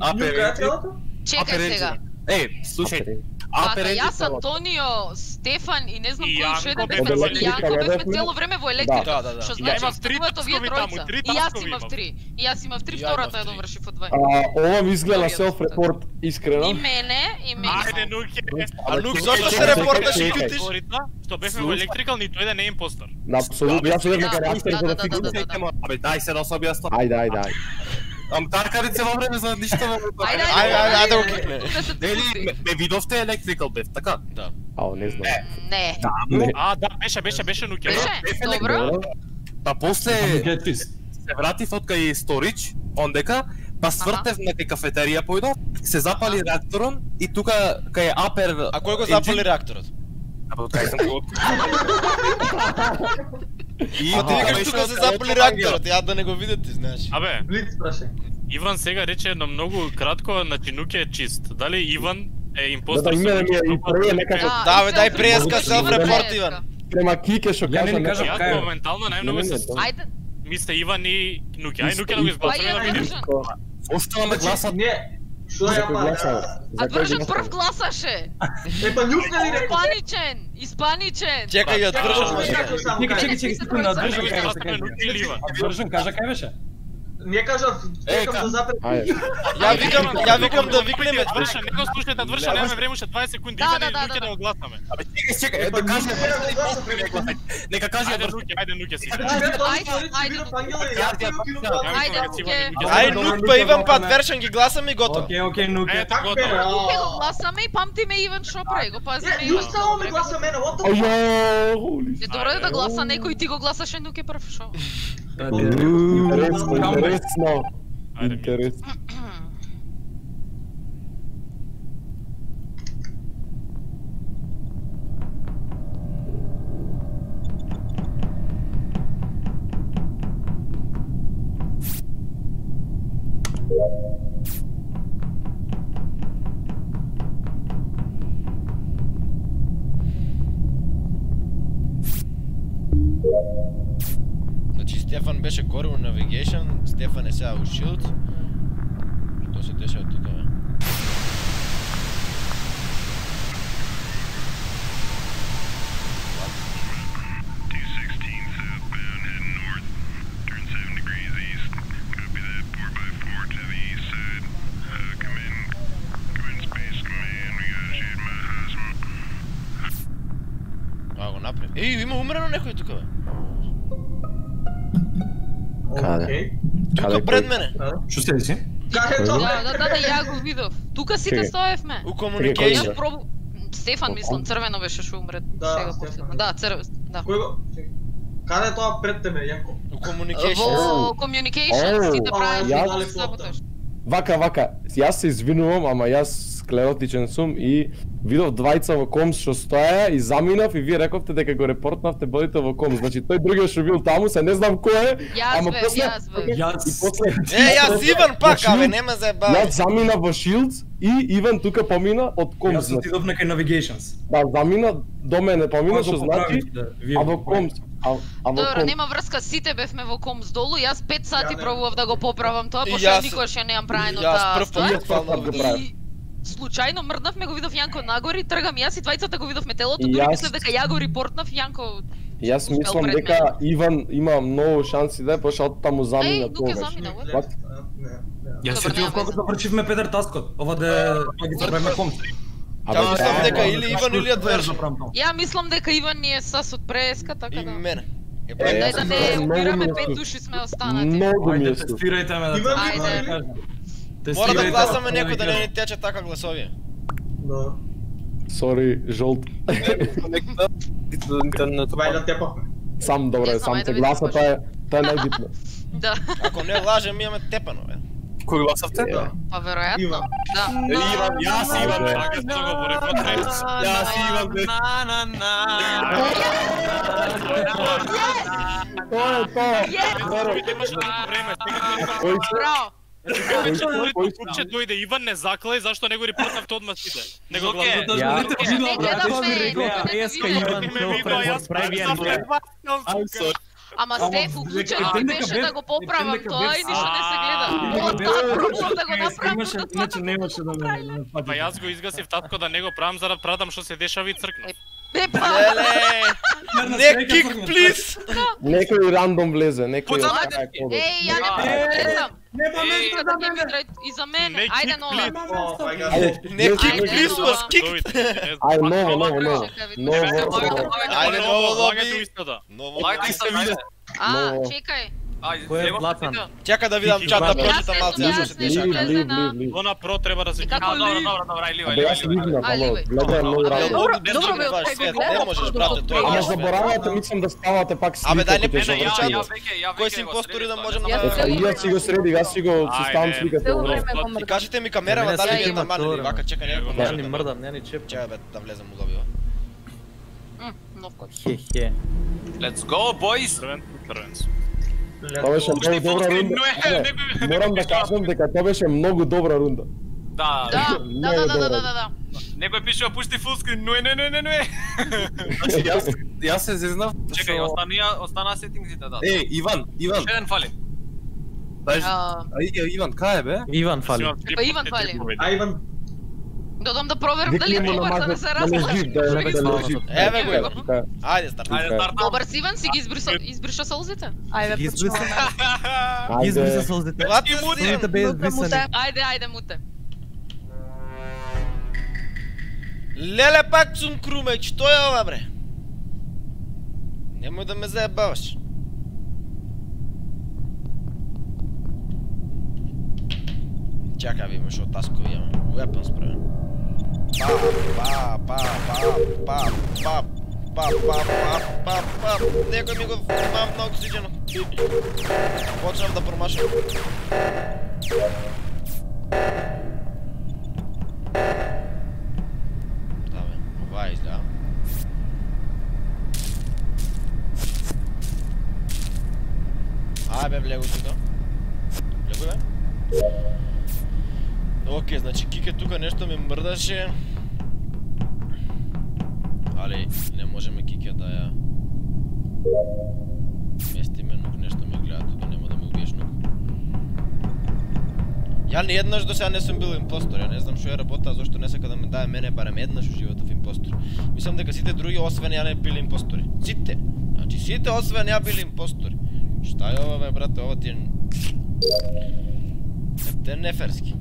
Апер Кај е енџин. телото? Чекај сега. Е, слушајте. Апер Така, јас, енџин. Антонио, Стефан и не знам кој уште еден бевме Јанко бевме бевме. цело време во електрика. Да, да, да. Што значи имав три овие таскови таму, тројца. три И јас имав три. И јас имав три, втората ја три. довршив од двај. А, ова ми изгледа Вториот. селф-репорт искрено. И мене, и Ајде, мене. нуке. А Нук, зошто се репорташ и? Сторита, што бевме во електрикал, ниту еден не е импостор. На апсолутно, јас одев на Да, карактер да, за да да, фиксирам. да, да, да. Абе, дај се да се објаснам. Ајде, ајде, ајде. Ам таркари цело време за ништо. бе. Ајде, Ајде, ајде, ајде го Нели, спусти. ме- видовте електрикал бев, така? Да. Ао, не знам. Не. Не. А, да, беше, беше, беше нуке. Беше? бев Добро. Па после се вратив од кај Сторич, ондека, па свртев на кај кафетерија појдов, се запали реакторон и тука кај Апер... А кој го запали реакторот? Абе, од кај сум го... И А ти викаш тука се запали реакторот, ја да не го видите, знаеш. Абе, Блиц прашај. Иван сега рече на многу кратко, значи Нуке е чист. Дали Иван е Да, импостор? да, име ми е Нуке? и прве некако Да, бе, дај преска, Преска. self-report, Иван. према Кике што Ја не кажа ни кажа некако. Јас кај е. моментално Не, најмногу не, се не, Ајде, мисля Иван и Нуке. Ај Нуке да го избацаме да ајде, видим. Држан. Оштава ме гласат. Не, што ја па... гласава? А гласава? прв гласаше. Е, па њукна ли? Испаничен, испаничен. Чекај ја држам чекај, чекај, Чекај, кај. чекај, чекај, секунда, држан Дали кај беше. Држан кажа кај беше? Не кажав, чекам ка- да запрем. Ајде. Ја викам, ја викам да викнеме. Дврша, него слушајте, да дврша, немаме време уште 20 секунди, Да, да, и да, да. да го гласаме. Абе, чекај, чекај, Е, па да каже ја го гласав, Нека рекол. Нека каже Ајде Држан. Нуке, ајде Нуке си. Ајде, јас Нук па Иван пат Вершан ги гласаме и готово. Океј, океј, Нуке. Ето, Как бе, готово. Нуке го гласаме и памтиме Иван шо прави, го пазиме Иван. Њук само ме гласа мене, what the fuck? Ајо, holy Е добро да гласа некој ти го гласаше Нуке прв шо. Інтересно, інтересно. Інтересно. Thank you. Стефан беше горе у Navigation, Стефан е сега у Shield. Што се дешава тука, бе? А. Еј, има умрено некој тука, бе. Каде? Окей. Тука Каде, пред кој? мене. Што се деси? Каде тоа? Да, да, да, да, ја го видов. Тука сите стоевме. У пробу Стефан мислам црвено беше што умре. Да, Сега Стефан. последно. Да, црв, да. Кој го? Каде тоа пред тебе, Јанко? У communication. Во communication Оу. сите да саботаж. Вака, вака, јас се извинувам, ама јас склеротичен сум и видов двајца во комс што стоја и заминав и вие рековте дека го репортнавте бодите во комс. Значи тој другиот што бил таму, се не знам кој е, Јас ама бев, после јас. Јас и после Е, јас Иван пак, абе, нема Јас заебавање. замина во Shields и Иван тука помина од комс. Јас значи. отидов на кај Navigations. Да, замина до мене, помина што значи, вие а во комс, а, а во Добро, нема врска, сите бевме во комс долу, јас 5 сати Ја пробував да го поправам тоа, пошто јас- никогаш ја немам правено Јас таа прв ствар. пат го правев. И случајно мрднавме, го видов Јанко нагори, тргам јас и двајцата го видовме телото, И дури јас- мислев дека ја го репортнав, Јанко Јас мислам дека Иван има многу шанси да е, пошто од таму замина тука тогаш. замина? Не, не. Добро, се нема кога веза. завршивме Петер Таскот. Ова да тоа ги забравме комс. Ја мислам да, дека да, или Иван или одврши. Ја мислам дека Иван ни е сас од преска, така И да. мене. Е, Е, да не убираме е пет души сме останати. Многу ми Ајде, е су. тестирајте ме да Иван, Мора да гласаме ме, некој да не ни тече така гласови. Да. Сори, жолт. Това е да тепахме. Сам добро, Не е, знам, сам ајде се види гласа, баш. тоа е, тоа е најбитно. Да, Ако не лажем, имаме тепано, бе. Кој гласавте? Да. па веројатно. Иван. Да. Иван, јас Иван. Ајде. Така што го во репортрет. Јас Иван бе. На на на. Тоа е тоа. Браво. Кој купче дојде Иван не заклај зашто не го тоа одма сите. Него гледам. Ја не гледам. Еска Прави. Ама се уклучено беше да го поправам тоа и ништо не се гледа. Пробувам да го направам. Значи немаше да ме. Па јас го изгасив татко да не го правам, зарад прадам што се дешава и цркнав. Пепа! Не па. кик, плиз! Некој рандом влезе, некој... Ей, ја не прелезам! Нема место за мене! И за мене! Ајде нова. Не кик, плиз, was kicked! Ајде ново, ново, ново! Ново, ново! Ајде ново лоби! Ново лоби се виде! А, чекај! Кој е Златан? Чека да видам чат да прочитам малце, а што се чака. Лив, лив, про треба да се чека. Добро, добро, добро, ај лива, лива. Јас лив на пало. Гледај многу рано. Добро, добро, кај го гледам. Не можеш брате, тоа. е. Ама заборавате, мислам да ставате пак си. Абе дај не пена, ја веќе, ја веќе. Кој си постори да можам да направам? Јас си го среди, јас си го составам сликата. И Кажете ми камерава дали е таман или вака чека некој може. Не мрдам, не ни чеп. Чека бе, да влезам у лобио. Хе-хе. Let's go, boys! Првен, првенство. Тоа беше многу добра рунда. Морам да кажам дека тоа беше многу добра рунда. Да, Да, да, да, да, да, да, да. некој пишува пушти фулскрин, не, не, не, не, не. Значи јас јас се зезнав. Чекај, останија, остана сетингзите, да. Е, Иван, Иван, еден фали. А, Ај, Иван, кај е бе? Иван фали. Па Иван фали. А Иван, Додам да проверам дали е трупарца да се разпадат. Еве го. Ајде старт. Ајде старт. Добар Сиван си ги избриша избриша солзите. Ајде почнуваме. избриша. Избриша солзите. Лати муте. без брисани. Ајде, ајде муте. Леле пак сум крумеч, е ова бре. Немој да ме заебаваш. Чакај, видиме што таскови имам. Weapons правим. Па, па, па, па, па, па, па, па, па, па, некој ми го мам на оксиджено. Почнав да промашам. Да ова изгледа. Ај бе, влегу тука. Влегу бе. Океј, значи Кике тука нешто ми мрдаше. але не можеме Кике да ја местиме, нук нешто ми гледа тука, нема да ме убиеш нук. Ја не еднаш до сега не сум бил импостор, ја не знам што е работа, зашто не сака да ме дае мене барем еднаш у животов импостор. Мислам дека сите други освен ја не били импостори. Сите. Значи сите освен ја били импостори. Шта е ова бе брате, ова ти е... Ептен неферски.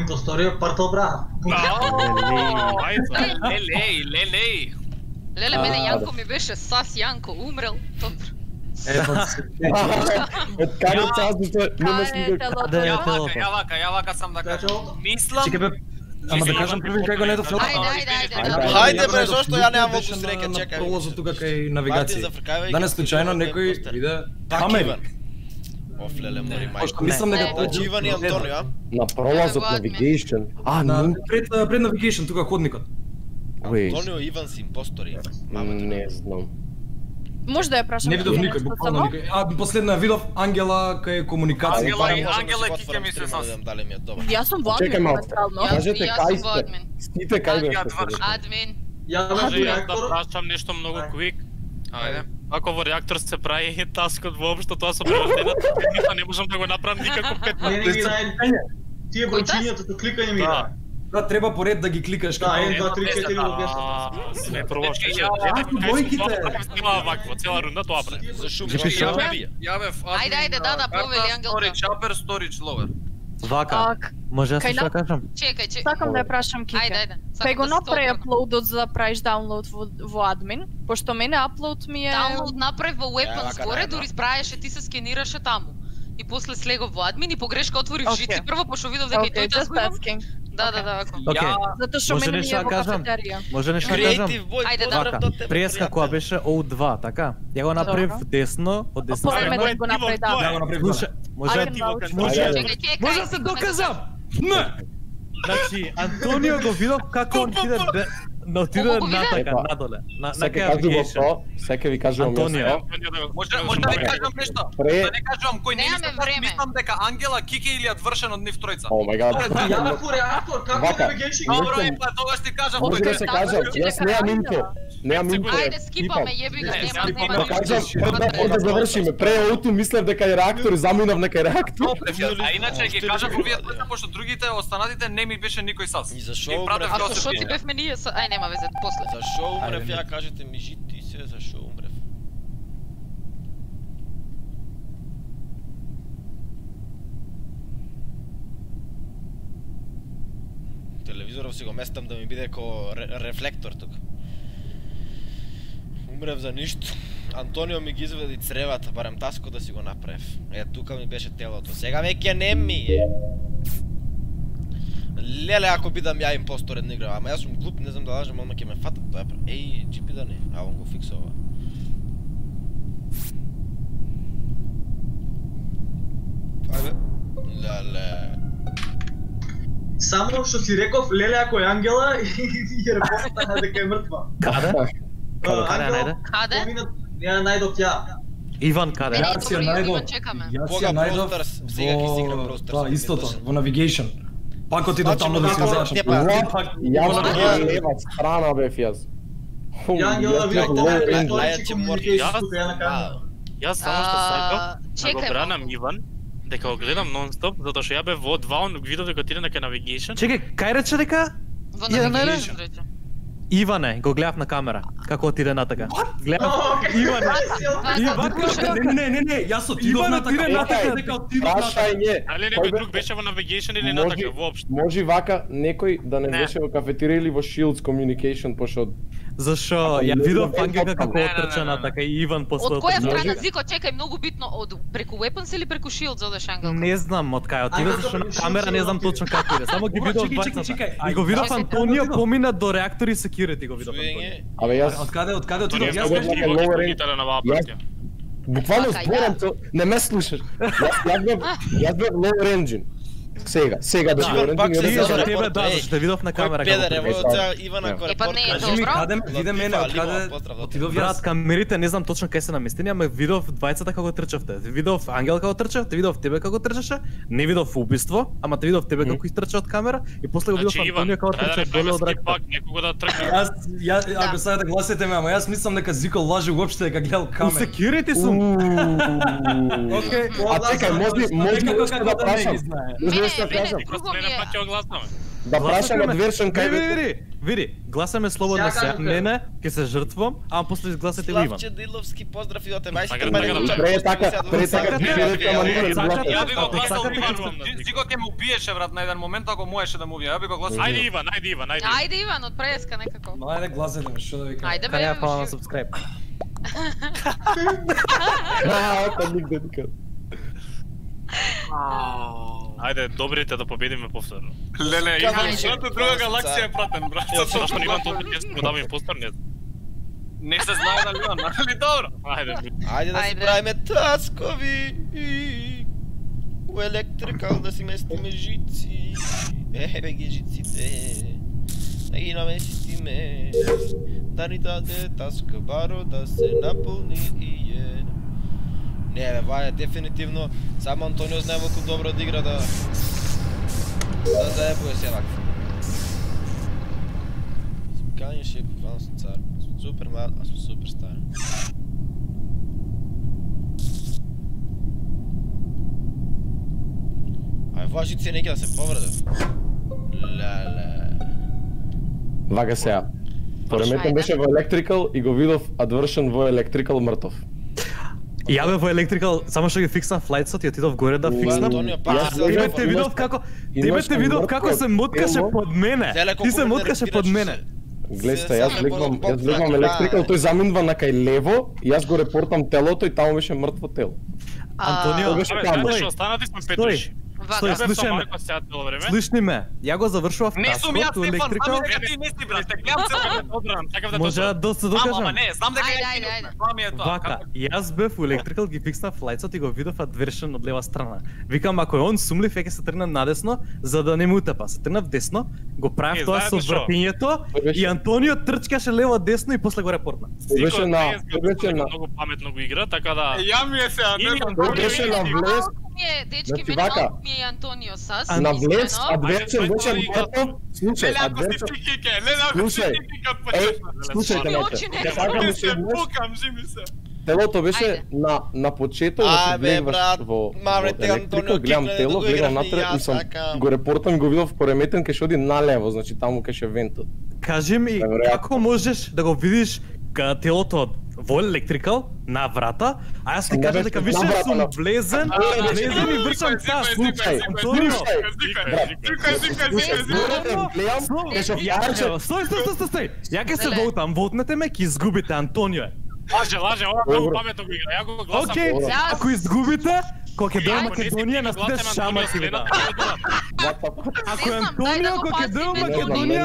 Ао, импосториот партал бра. Лелеј, лелеј. Леле, мене Јанко ми беше сас Јанко, умрел. Добро. Ето, Од каде цаас тоа нема Кај е снига. телото? Да, е Ја вака, телото. ја вака, ја вака сам да кажам. Мислам, Чекај бе, ама да кажам први кај го најдов телото. Ајде, ајде, ајде. Ајде, да. Хајде бре, зошто ја немам фокус на чекај. пролазот тука кај навигација. Да не случајно некој постер. иде Таки, камери. Иван. Оф, леле, мори мајко. Пошто мислам дека Не. тој Значи Иван и Антонио, а? На пролазот Еве, navigation. А, на не. пред пред навигейшн тука ходникот. Антонио Иван се импостори. Не знам. Може да ја прашам. Не видов никој, буквално никој. А последно ја видов Ангела кај комуникација. Ангела и- Ангела Кике ми се сас. да Дали ми е добар. Јас сум во Чекај админ малку. Јас- Кажете кај сте. админ. Сите кај двршам. Админ. Ја Може да прашам нешто многу квик. Ајде. Ако во реактор се прави таскот воопшто тоа со превртената, ништо не можам да го направам никако пет Не, не ги нај... Тие бројчињата со кликање ми Да. да. Треба поред да ги кликаш Да, како. 1, 2, 3, 4 во А, Све прво што ќе Ја, двојките. Цела вакво, цела рунда тоа прави. За шум, Ги што пишува? ќе бија. Ја бев Ајде, ајде, да, да, повели, Ангелка. Storage upper, storage lower. Вака, Ак, може јас Кај нешто да кажам? Чекај, чекај. сакам да ја прашам Кике. Ајде, ајде. Кај го да се направи аплоудот за да правиш даунлоуд во, во админ, пошто мене аплоуд ми е... Download направи во Weapons вака горе, најдов. дури збраеше ти се скенираше таму. И после слегов во админ и погрешка отворив Окей. жици прво, пошто видов дека и Океј, тој таа Да, да, да, вако. Океј, Затоа што Може мене ми нешто е да во кафетерија. може нешто да кажам? Ајде, да. Вака, до тебе. преска која беше O2, така? Ја го направив десно, од десна После страна. мене да го направи да. Ја го направив. Слушај, може може чекај. Може да се докажам. да Не. Значи, Антонио го видов како он иде де- да отиде натака, надоле. На на кажувам тоа, сека ви кажувам Антонио. да Може може да ви кажам нешто. Пре- Да не кажам кој не мислам, време. мислам дека Ангела Кике или одвршен од нив тројца. О мај гад. Ја бев во реактор, како Вака. навигейшн? Добро е, па тогаш ти кажам Може кој да е. се Така, кажам, јас е инфо. Немам инфо. Ајде, скипаме, јеби го, Не, нема, нема. Да кажам, пред да, да завршиме, пре ауту мислев дека е реактор и заминав нека е реактор. А иначе ги кажав овие пошто другите останатите не ми беше никој сас. И за шо Им пратев умрев? А тоа со се шо ти бевме ние? Ај, нема везе, после. За шо умрев ја кажете ми жити и се за шо умрев. Телевизоров си го местам да ми биде ко ре, рефлектор тука. Умрев за ништо. Антонио ми ги изведи цревата, барем таско да си го направив. Е, тука ми беше телото. Сега веќе не ми е. Леле, ако бидам ја импостор една игра, ама јас сум глуп, не знам да лажам, ама ќе ме фатат тоа. е пр- Еј, джипи да не, а он го фикса ова. Ајде. Леле. Само што си реков, леле ако е Ангела и ја репортна дека е мртва. Каде? Каде ја најде? Каде? Ја најдов ја. Иван каде? Јас ја најдов. Јас ја најдов? Сега ќе си играм ако ми истото, во Navigation. Пак отидов Значи, таму да си лева страна бев јас. Ху, Ја Ангела јас ќе тука ја на камера. Јас само што сакав А, да го Чекај бранам малку. Иван, дека го гледам нон-стоп, затоа што ја бев во два, он видов дека отиде на navigation. Чекај, кај рече дека Во Ја. Navigation, рече. Иване, го гледав на камера, како отиде натака. Гледав Иване. Два И за вака, душа. Не, не, не, не, јас отидов Иван на отиде така. натака. дека отидов на Прашај не. Дали кој некој друг беше во navigation или натака воопшто? Може вака некој да не Не. беше во кафетерија или во Shields Communication, пошто Зашо ја видов Ангелка како не, не, отрча не, не. натака и Иван после Од која страна Зико, чекај, многу битно од преку Weapons или преку Shield за одеш Ангелка? Не знам од кај отиде, Ајде, зашто на камера не знам отиде? точно како иде. Само ги видов чекај, чекај, двајцата. чекај. И го видов Антонио помина до реактор и security го видов Антонио. Абе јас Од каде, од каде отидов? Јас кажи, е end. на партија. буквално зборам, то не ме слушаш. Јас јас бев јас бев lower engine. Сега, сега да Иван, говорим. пак се за репорт, тебе, да, зашто видов на камера како педер, ево сега Ивана Да. кој Е, па не е Добро. каде, виде мене од каде отидов јас. камерите не знам точно кај се наместени, ама видов двајцата како трчавте. Те видов Ангел како трчав, те видов тебе како трчаше, не видов убиство, ама те видов тебе како изтрча од камера и после го видов Значи, Антонио како да трча не доле од раката. пак, некого да тркне. Јас, ја, Да. ако сега да гласите ме, ама јас мислам дека Зико лаже уопште дека гледал камера. security сум. Океј, А чекај, може може да да прашам. Мене, да мене, кажам. друго Не пак ќе го. Да прашам од Вершен кај Види, види, види, гласаме слободно се. кажу Мене ќе се жртвам, ама после изгласате го Иван. Славче Диловски, поздрав и тебе. Ајде Така, трба така, така. Пре така, пре така не да. Ја би го Ако гласал Иван. ќе Зи- Зико ќе му убиеше брат на еден момент ако можеше да му убие. Ја би го гласал. Ајде Иван, ајде Иван, ајде. Ајде Иван, од преска некако. Но ајде гласете што да викам. Ајде бе, Кај ја на subscribe. А, па нигде никад. Ајде, добрите да победиме повторно. Леле, че- зашто друга галаксија е пратен брат? Зашто Иван толку често го дава импостор, не знам. Не се знае дали Иван, нали добро? Ајде, Ајде да си правиме таскови. У електрикал да си местиме жици. Еве ги жиците. Да ги наместиме. Да ни даде таска баро да се наполни и е. Не, бе, ваја, дефинитивно, само Антонио знае колку добро да игра да... Да заебуе се вака. Кање шип, ван сум цар. Супер млад, а сум супер стар. Ај, вашици неќе да се повредат. Леле. Вака сега. Пореметен беше во Electrical и го видов адвршен во Electrical мртов. Ја бе во Electrical, само што ги фикснав флајтсот и отидов горе да фикснам. Се Тебе видов- те видов како тебе те видов како се моткаше под мене. Ти се моткаше под мене. Глеста, Се- јас бок јас Electrical, крај. тој заминва на кај лево и јас го репортам телото и таму беше мртво тело. Антонио, Тоа беше останати сме пет Јас бев со слушај ме. Слушни ме, ја го завршував Не сум јас, Стефан, знам дека ти не си брат, гледам цело време. Одбран, сакав да Може да се Ама, ама докажам. не, знам дека ја ајде. Тоа ми е тоа. Вака, јас бев у Electrical, ги фикснав флајцот и го видов адвершен од лева страна. Викам, ако е он сумлив, ќе се тргнам надесно, за да не му утапа. Се тргнав десно, го правев тоа со беше- и Антонио трчкаше лево десно и после го репортна. Беше на, не е тој беше на, многу паметно го игра, така да Ја ми е сега, не беше на влез, е, дечки, Значи, мене вака. малку ми е Антонио Сас. на влез, Ајде, беше Еј, почеток. слушајте Ми ме. очи не Ќе сакам да се пукам, жими се. телото беше Ајде. на на почеток да се влегваш брат, во мавре, во те Антонио електрика, гледам тело, да гледам натре и сам го репортам го видов пореметен кај што оди налево, значи таму кај ше вентот. Кажи ми, како можеш да го видиш ка телото во Electrical на врата, а јас ти кажам дека више сум влезен, влезен и вршам тас. Слушај, Антонио, слушај, Зикај, Стој, стој, стој, стој. Ја ќе се волтам, волтнете ме, ќе изгубите Антонио. Лаже, лаже, ова многу паметно го игра. Ја го гласам. Океј, ако изгубите, кога ќе дојде си Македонија, на гласаме сите Антонио шамар ќе ви следната дам. година. Ако е да Антонио, го кога ќе дојде. Македонија,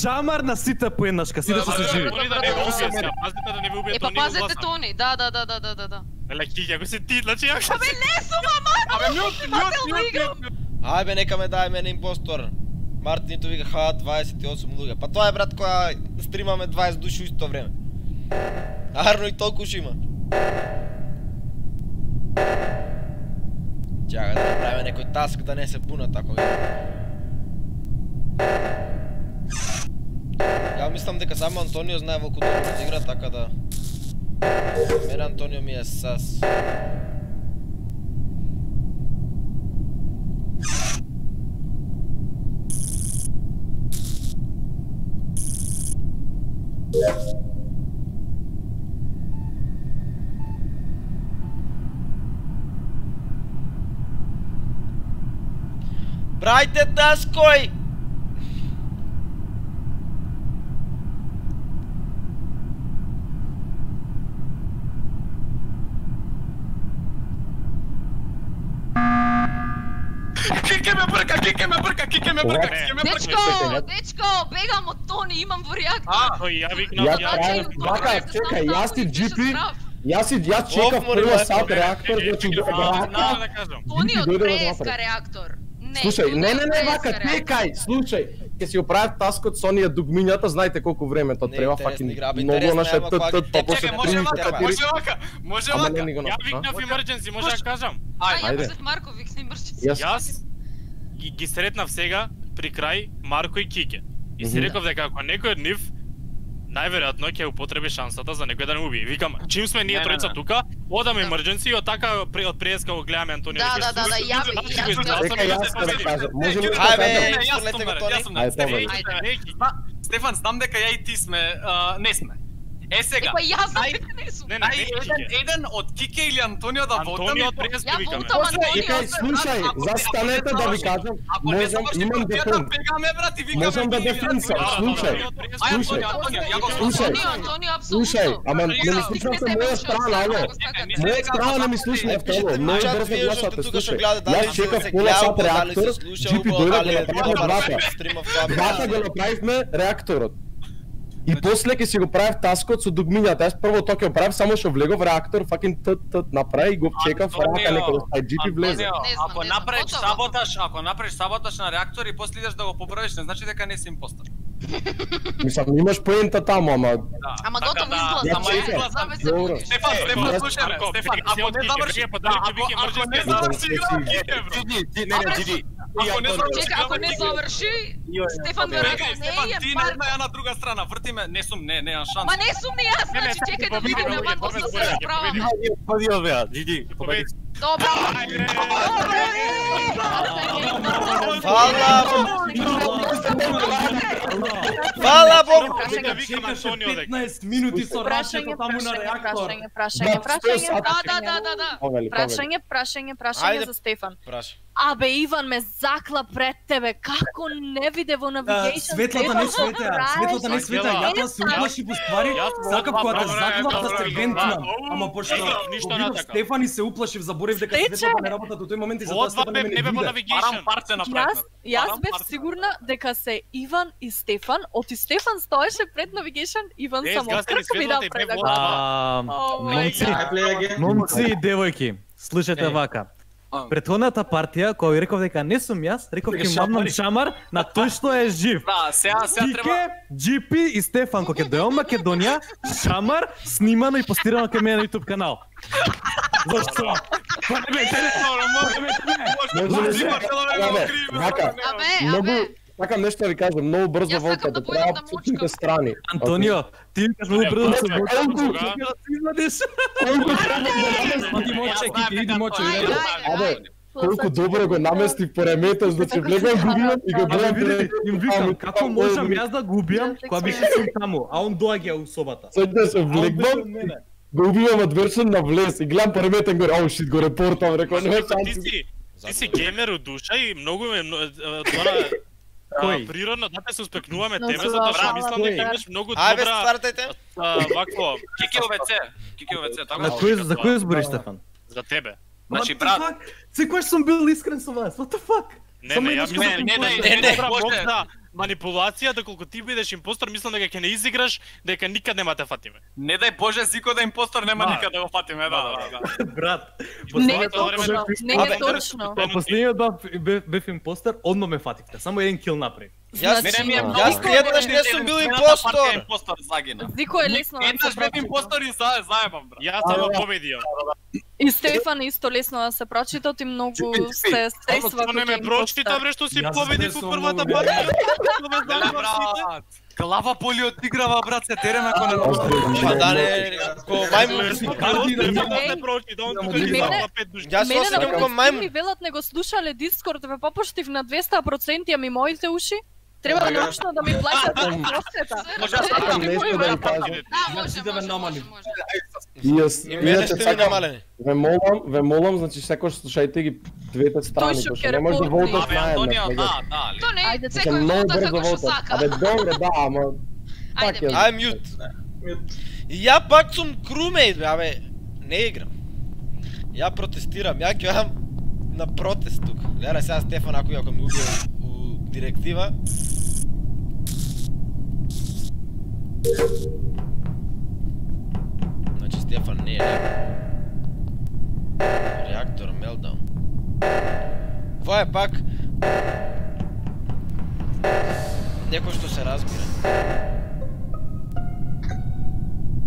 шамар на сите поеднашка, сите што се живи. Тони да не го да ви убие Е, па Тони го пазете. Тони, да, да, да, да, да, да, да. Леле, кики, ако си ти, значи ја Абе, не сум, ама! Абе, мјут, мјут, мјут. Ајде, нека ме дај мене импостор. Мартинито вика ха 28 луѓе. Па тоа е брат која стримаме 20 души у исто време. Арно и толку уши има. Чакај да направиме некој таск да не се пуна тако. Ја мислам дека само Антонио знае волку добро да игра, така да... Мене Антонио ми е сас. Yeah. Таској! Кике ме брка, кике ме брка, кике ме брка, кике ме брка. Дечко, дечко, бегам од Тони, имам во реактор. А, Тој ја викнав, Ја ја правам, викнав. вака, чекај, јас ти GP, јас си јас чекав Лов, море, прво лев, сат море. реактор, Не, Слушај, не, не, не, вака, чекај, слушај. Ќе си го таскот со оние дугмињата, знаете колку време тоа треба, факин многу наше т т па тепче, после Чекај, може вака, може вака, може вака. Ја викнав emergency, може да кажам. Ајде. ја Ајде. Јозеф Марков викни мрши. Јас Јас ги, ги сретнав сега при крај Марко и Кике. И си реков дека ако некој од нив најверојатно ќе употреби шансата за некој да не убие. Викам, чим сме ние тројца тука, одам Да. emergency и така при од преска го гледаме Антонио. Да, да, да, да, ја би- ја- ја- јас да победив. кажам. Може ли Ајде, да Ајде, кажам? Јас изфрлете сум Ајде. Стефан, Ајде, знам дека ја и ти сме, не сме. Е сега, Па јас дека не сум. Не, не, еден, од Кике или Антонио да Антонио вотаме. од Ја викаме. волтам Антонио. Чекај, слушај, застанете да ви кажам, можам, имам партијата, дефенс. бегаме брат и викаме Можам да дефенсам, Антонио. слушај. Ај, Слушај. Антонио, Антонио, ја Слушај. Антонио, Антонио, апсолутно. Слушај, ама не ми Антонио, стигнете моја страна, ало. Моја страна не ми Пишете ало, ми многу брзо гласате, слушај. Јас чекав пола сат реактор, джипи дојде го направивме тоа. Двата го направивме реакторот. И после ќе си го правев таскот со дугмињата. Јас прво тоа ќе го правев само што влегов реактор, факин т т направи и го чекав рака некој да стај джипи влезе. Не Ако не направиш саботаж, ако направиш саботаж на реактор и после идеш да го поправиш, не значи дека не си импостер. Мислам, имаш поента таму, ама Ама Така готово да, изгласа. ама се Стефан, Стефан, Јас- слушај ме, Марко, Стефан, ако не заврши, да, ако, не да заврши игра, ти не не джиди. Ако не заврши Чека, ако не заврши, Стефан Чекај, веројатно не Стефан, е ти на една ја на друга страна, врти ме, не сум, не, немам шанс. Ма не сум ни јас, Не, не, значи чекај да победи, ман победи, да се победи, расправаме. победи. Победи овеа, джиди. Победи. Добро. Фала, Фала. Да Чекаше Антонио дека. 15 минути со Прашање, рачето таму на прашање, реактор. прашање, прашање, прашање, Да, да, да, да, да. Повели. прашање, прашање, прашање за Стефан. Праша. Абе, Иван ме закла пред тебе. Како не виде во А, навигейшн? Светлата не светеа, светлата не светеа, ја тоа се уплаши по ствари, сакав два кога те заклав да се вентнам. Ама пошто ништо го не видов така. Стефан и се уплашив, заборев дека светлата не работат во тој момент и затоа Во два Стефан бе, ме не во виде. навигейшн. Парам парце Јас, јас бев сигурна дека се Иван и Стефан, оти Стефан стоеше пред навигейшн, Иван само трка ми да А, О, момци, момци и девојки, слушајте Е. вака. Претходната партија, кога ви реков дека не сум јас, реков ќе мамнам шамар на тој што е жив. Да, сега сега треба Кике, Джипи и Стефан кога ќе дојам Македонија, шамар снимано и постирано кај мене на YouTube канал. Зашто? Па не бе, те не Може ли се? Абе, вака, Абе, многу абе. Сакам нешто да ви кажам, многу брзо волка да да треба да страни. Антонио, ти викаш многу брзо да се Колку? да се извадиш. Колку да Оди моче, Кики, иди моче. Абе, колку добро го наместив по ремето, значи влегам и го Абе, гледам видите, им викам, како можам јас да го убијам, кога беше сум таму, а он доаѓа у собата. Сега да се мене. го убивам од вершен на влез и гледам по реметен горе, ау шит, го репортам, рекол, нема Ти шанси. си Ти си геймер од душа и многу ме тоа Кој? природно да те се успекнуваме тебе затоа што мислам дека имаш многу Ајде, добра ствартајте. а, вакво Кики ОВЦ, Кики ОВЦ, така. На кој за кој збориш Стефан? за тебе. Значи брат? Секојаш сум бил искрен со вас. What the fuck? Не, не, ја мислам, не, не, не, не, не, Боже. мог да манипулација доколку ти бидеш импостор, мислам дека ќе не изиграш, дека никад нема те фатиме. не дај Боже Зико да импостор нема Да. никад да го фатиме, да, да, да. Брат. Не е точно, не е точно. Па последниот бев, импостер, одно ме фативте. Само еден кил направив. Јас Мене ми е Значи, многу Јас еднаш не сум бил импостор. импостор загина. Зико е лесно да Еднаш се бев импостор и за заебам брат. Јас само победио. И Стефан исто лесно да се прочита, ти многу се стресва. Што не ме прочита бре што си стресувам во првата партија. Да. Глава поли одиграва брат се тереме ако не Па да не, ко мајмун. Не прочита, он тука Мене- ги на пет души. Јас се Мене осеќам на ко мајмун. ми велат не го слушале Дискорд, ве попуштив на 200%, ами моите уши треба Така. научно да ми плаќат просвета. Може да Сакам нешто да ви кажам. Да, може, да ве намалим. јас, иначе ми сакам, намалени. ве молам, ве молам, значи секој слушајте ги двете страни, што пошто не може да. Антонио, него. да, да. То не, секој вода брзо како што сака. Абе добро, да, ама Ајде. Ај мјут. Ја пак сум крумејт, бе, абе, не играм. Ја протестирам, ја ќе на протест тука. Гледај сега Стефан ако ако ме убие у директива. Значи Стефан не е реактор. Meltdown. Ова е пак Некој што се разбира.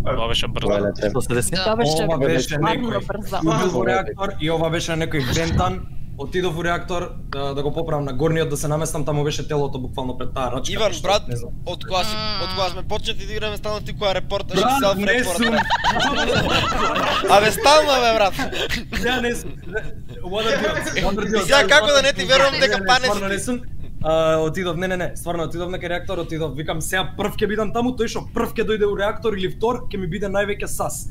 Тоа беше брзо. Што се деси? Тоа беше Ова беше некој во реактор и ова беше некој вентан. Отидов у реактор да, да го поправам на горниот да се наместам, таму беше телото буквално пред таа рачка. Иван, што брат, од кога си, од кога сме почнати да играме стално ти која репорташ и Брат, селф не сум. Абе стално бе брат. Ја не сум. Сега како да не ти верувам дека Не, не, пане не сум. А, отидов, не, не, не, стварно отидов на реактор, отидов, викам сега прв ќе бидам таму, тој што прв ќе дојде у реактор или втор, ќе ми биде највеќе сас.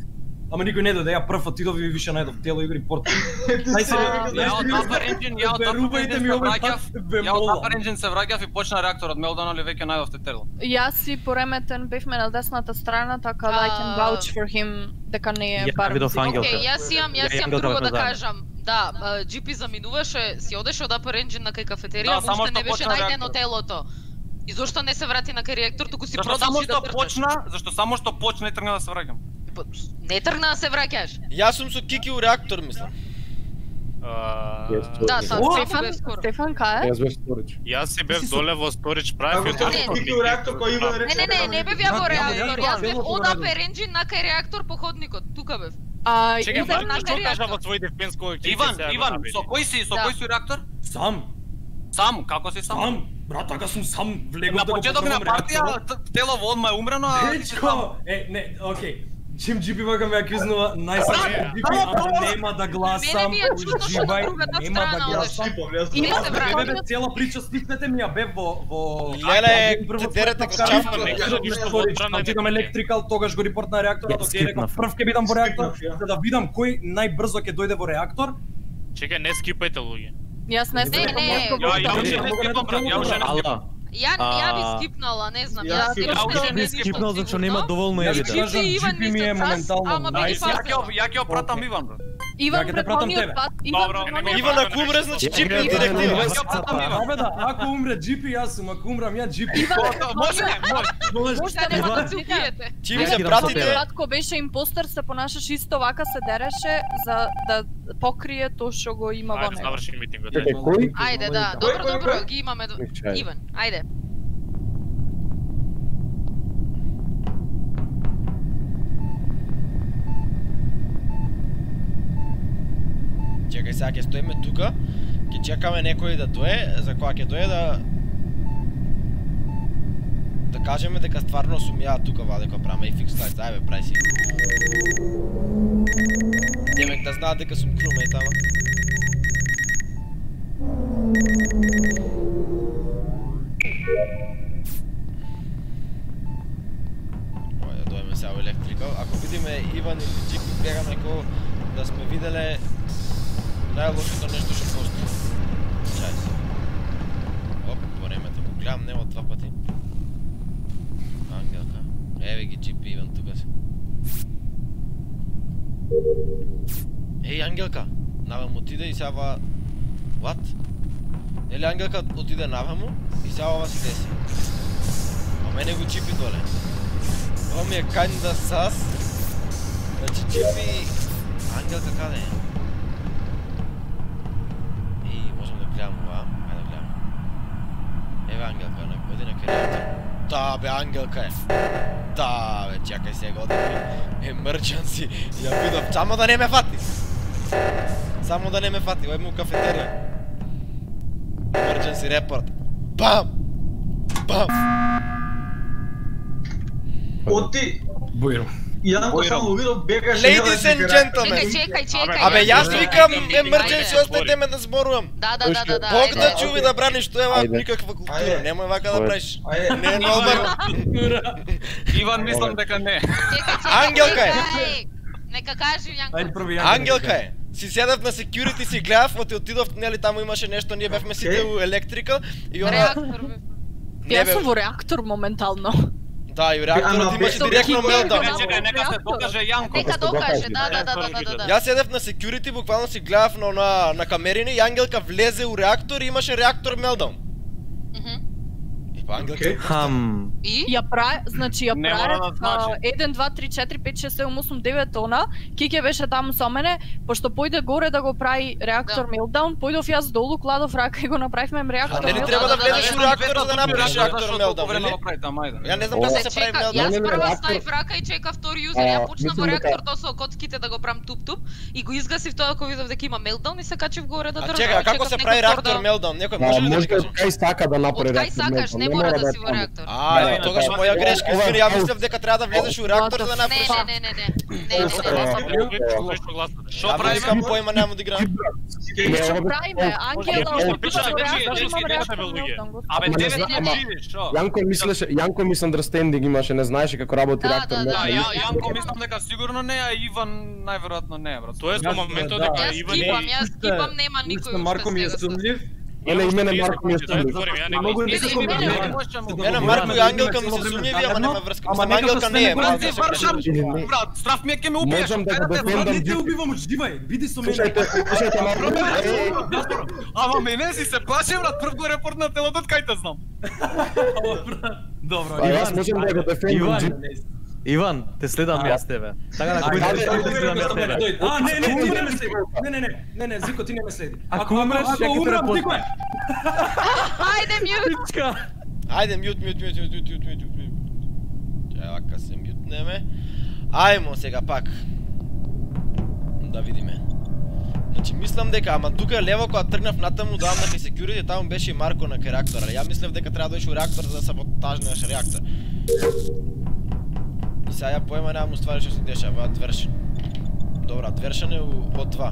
Ама никој не дојде, ја прв отидов и више најдов тело игри порт. Нај се Ја од Upper Engine, ја од Upper Engine ми се овој враќав, ја од. Upper Engine се враќав и почна реакторот Мелдон, али веќе најдовте тело. Јас и пореметен бевме на десната страна, така да I can vouch for him дека не е бар. Океј, јас имам, јас имам друго да кажам. Да, GP заминуваше, си одеше од Upper Engine на кај кафетерија, Да, уште што не беше најдено телото. И зошто не се врати на кај реактор, туку си Зашто само продолжи да што трчаш? почна, зашто само што почна и тргна да се враќам. Не тргна да се враќаш. Јас сум со Кики у реактор, мислам. Да, са, О, Стефан, Стефан, кај е? Јас беше сторич. Јас си бев доле во Сторич правев Ако и тоа. не, Кики у реактор кој Иван Не, рече. не, не, не бев ја во реактор, јас бев од Engine на кај реактор по ходникот, тука бев. А, ма, на што кажа во твој дефенс кој ќе Иван, Иван, со кој си, со Да. кој си реактор? Сам, Сам, како си сам? сам, брат, така сум сам влегов На да го почеток на партија, тело во одма е умрено, а. Дечко! Е, не, окей. Чим GP вака ме аквизнува, најсам Брат, GP, ама нема да гласам, уживај, другата нема да гласам. скипов, јас И не се скипов. враќа. Бе, бе, цела прича стикнете ми ја бев во во Леле, дерете чафна, прв не кажа ништо во не Отидам електрикал, тогаш го репорт на реакторот, Ја окей, реков прв ќе бидам во реактор, ја. за да видам кој најбрзо ќе дојде во реактор. Чекај, не скипајте луѓе. Јас не Не, не, Ја ја уште не скипам брат, ја Ја ја би скипнала, не знам, Ја уште Ја скипнав скипнал зашто нема доволно евиденс. ќе кажам, GP ми е моментално Ја ќе ја ќе опратам Окей. Иван. Иван Ја ќе пратам тебе. пат, Добро, Иван ако умре, значи Ја- чипи Ја- директива. Ја опратам Иван. Абе да, ако умре GP јас сум, ако умрам ја GP. Може, може. Може. Уште нема да се убиете. Се пратите, кој беше импостер се понашаше исто вака се дереше за да покрие тоа што го има во Ајде, него. заврши митингот. Ајде, да, добро, добро, ги имаме. Иван, ајде. Чекај сега ќе стоиме тука, ќе чекаме некој да дое, за која ќе дое да да кажеме дека стварно сум ја тука ваде која правам и фикс лайт, ајде прај си. Демек да знаат дека сум крумет, ама. Ојде, дојме сега во електрикал. Ако видиме Иван или Джипи бегаме неко да сме виделе најлошото нешто што постои. Чај се. Оп, времето го гледам него два пати. Ангелка. Еве ги Джипи Иван тука се. Еј, Ангелка, навам отиде и сега. What? Нели Ангелка отиде наваму и сега ова се деси. А мене го чипи доле. Ова ми е кајнда сас. Значи чипи... Ангелка каде е? И можам да гледам ова. Ајде да гледам. Еве Ангелка, на оди на кај Да, бе, Ангелка е. Да, бе, чакај сега, оди emergency. Ја видов, само да не ме фати. Само да не ме фати, ојме у кафетерија. Emergency report. Бам! Бам! Оти, Бојро. Јанко само видов бегаше. Ladies and Чекај, gentlemen. чекај, чекај. Абе, јас викам emergency, ајде. оставете ме да зборувам. Да, да, да, да, да. Бог да ајде. чуви да браниш, тоа е Ајде. никаква култура. Немој вака да правиш. Ајде. Не е нормално. Иван мислам дека не. Чекај, чекај, Ангелка е. чекај. Нека кажи Јанко. Ајде први ја. Ангелка е. Си седев на security си гледав, оти отидов, нели таму имаше нешто, ние бевме сите у електрика и она Реактор бе. не Јас бе. сум во реактор моментално. Да, и реакторот имаше директно мелдаун. Чекај, нека се докаже Јанко. Нека докаже, да, да, да, да, да, да. Јас седев на security, буквално си гледав на на камерини и Ангелка влезе у реактор и имаше реактор мелдаун. Англиски. Хам. И? Ја прави, значи ја Не да значи. 1 2 3 4 5 6 7 8 9 тона. Кике беше таму со мене, пошто појде горе да го прави реактор Да. мелтдаун, појдов јас долу, кладов рака и го направивме реактор нели да, треба да, да да, влезеш да, у да, реактор за да направиш реактор време го прави ајде. Ја не знам како Се прави чека, мелтдаун. јас Не, не, не, прва реактор- ставив рака и чекав втори юзер. А, Ја почнав во реактор тоа со коцките да го правам туп туп и го изгасив тоа кога видов дека има мелтдаун и се качив горе да А држам. чека, како се прави реактор да- мелтдаун? Некој може ли да ми може каже? кај сака да направи Од кај реактор сакаш, не мора да си во реактор. А, Да, е, да, тогаш да. моја грешка, извини, ја мислев дека треба да влезеш у реактор за да Не, направиш. не, не, не, не. Не, не, не, не. Што? Што правиме? искам појма нема да играм. Не, Што правиме? Ангела, Може, опитува пиша, со кажи, реактор, кажи, имам кажи, реактор кажи, мелтдаун, го Абе, Ама не 9 знам, не живиш, што? Јанко мислеше, Јанко misunderstanding имаше, не знаеше како работи Да, реактор. да, Да, да. Јанко мислам дека сигурно не, а Иван најверојатно не, брат. Тоа е со моментот да. дека Јас Иван скипам, е јас скипам, нема никој Марко ми е уште Мене и мене Марко ми е не Многу го е Иди, високо иди, време. иди, Се Мене Марко и да Ангелка ми се сумњиви, ама нема врска. Ама Ангелка не е, не брат, се не. Страф ми е ке ме убиеш. Можам да го дефендам Не те убивам, уживај, биди со мене. Слушајте, слушајте Марко. Ама мене си се плаше, брат, прв го репорт на телото, кај те знам. Добро, А јас Иван, можам да го дефендам. Иван, те следам јас тебе. Така да кој ќе те следам јас тебе. А, не, не, ти не ме следи. Не, не, не, не, не, Зико, ти не ме следи. Ако умреш, ќе ќе те репостам. Ајде мјут. Ајде мјут, мјут, мјут, мјут, мјут, мјут, мјут. Ја вака се мјутнеме. Ајмо сега пак. Да видиме. Значи мислам дека ама тука лево кога тргнав натаму да на security, таму беше и Марко на реактора. Ја мислев дека треба да дојдеш у реактор за да саботажнеш реактор. И сега ја поема немам уствари што се дешава, Двршен. Добра, Двршен е у О2.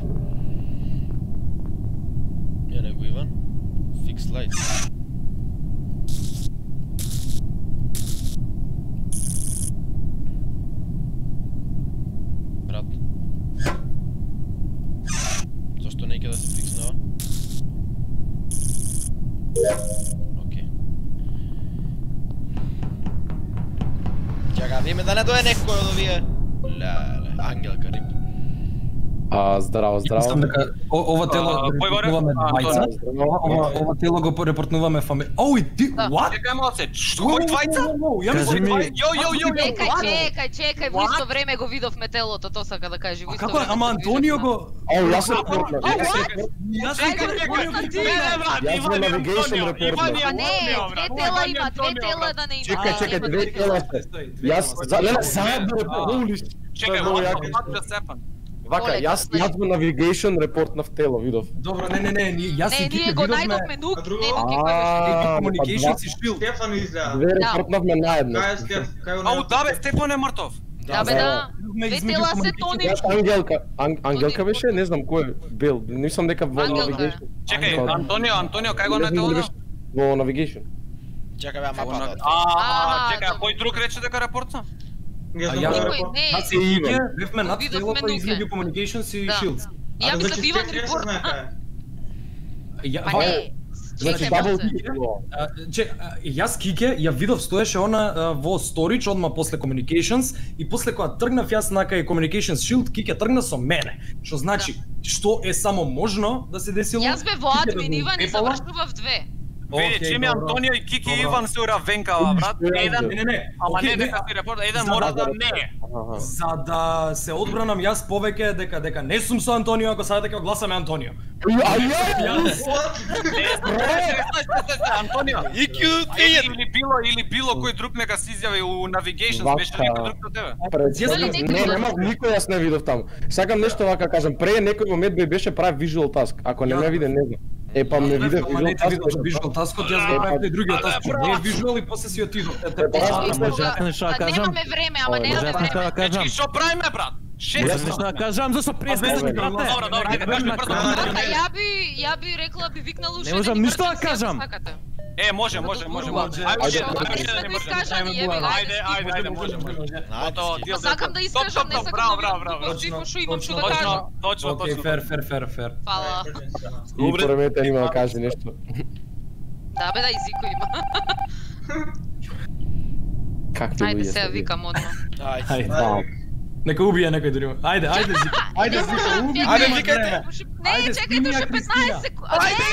Ја него Иван. Фикс лайт. Брат. Зошто не ќе да се фикснува? ya acá me dan a todo el escudo, tío. La, la, Angel Carib. А, здраво, здраво. Мислам дека ова тело а, репортнуваме двајца. Ова, ова тело го репортнуваме фами. Ој, ти, да. what? Чекај малце. Кој двајца? Ја мислам двајца. Јо, јо, јо, јо. Чекај, чекај, чекај, во исто време го видовме телото, тоа сака да каже. Како ама Антонио го Оу, јас се репортнав. Јас се репортнав. Не, брат, Иван е па Антонио. Иван е Антонио, брат. Две тела има, две тела да не има. Чекај, чекај, две тела. Јас за не заедно репортнав. Чекај, what the fuck just happened? Вака, јас, јас во navigation реporтнав тело, видов. Добро, не, не, не, ние- јас Не, и ние го најдовме нук, не нуки кој беше. А, Communications и Shield. Стефан изгледа. Две Да. репортнавме наедно. Кај е Стеф? Кај Ау, да бе, Степан е мртов. Да бе да. Видовме Две измеѓу тела се тони. Ангелка, Ан, Ангелка беше, не знам кој е бил. Мислам дека во navigation. Чекај. Антонио, Антонио, кај го Не на беше Во navigation. Чекај ама. А, чекај, кој друг рече дека репорта? Не А знам ја- кој е не. Јас и Кики бевме над нуке. измеѓу Communications и Да. Shields. Ја А, мислев значи, Иван се репорт. е. Ја, Па не, Значи, дабл Че, јас Кике ја видов стоеше она во Storage одма после Communications и после кога тргнав јас на кај Communications Shield, Кике тргна со мене. Што значи, што е само можно да се десило? Јас бе во да админ, Иван и упепала. завршува в две. Види, Океј, че ми добро. Антонио и Кики и Добро. Иван се уравенкава, брат. Еден, Не, не, не. ама окей, не дека си репорт, еден За мора да- да не е. За да се одбранам јас повеќе дека дека не сум со Антонио, ако сада дека гласаме Антонио. А ја? Јас Антонио. IQ Или, 3 или било или било кој друг нека се изјави у Navigations, Вака. беше некој друг до тебе. Не, нема никој јас не видов таму. Сакам нешто вака кажам, пре некој момент бе беше прави visual task. Ако не ме виде, не знам. Е па ме виде Ама не visual таскот, јас го правев и другиот таскот. Не вижуел и после си отидов. Ама жакне што кажам. Немаме време, ама немаме време. Ечки, што правиме, брат? Шест. Нешто кажам зашто престани брате. Добро, добро, ајде кажи брзо. Ја би ја би рекла би викнала уште. Не можам ништо да кажам. Е, може, може, може, може. Ајде, ајде, може. Ајде, ајде, ајде, може, може. Ото, ти сакам да искажам, не сакам да браво, браво, браво. што имам што да кажам. Точно, точно. Океј, фер, фер, фер, фер. Фала. Добре. И премете има каже нешто. Да, бе, да, изико има. Как ти Ајде, сте ви? викам одма. Ајде. Ајде. Да. Нека убие некој друг. Ајде, ајде, Зика. Ајде, Не Зика, знам, уби. чекај. Ајде, викајте. Не, чекајте уште 15 Кристина. секунди. Ајде,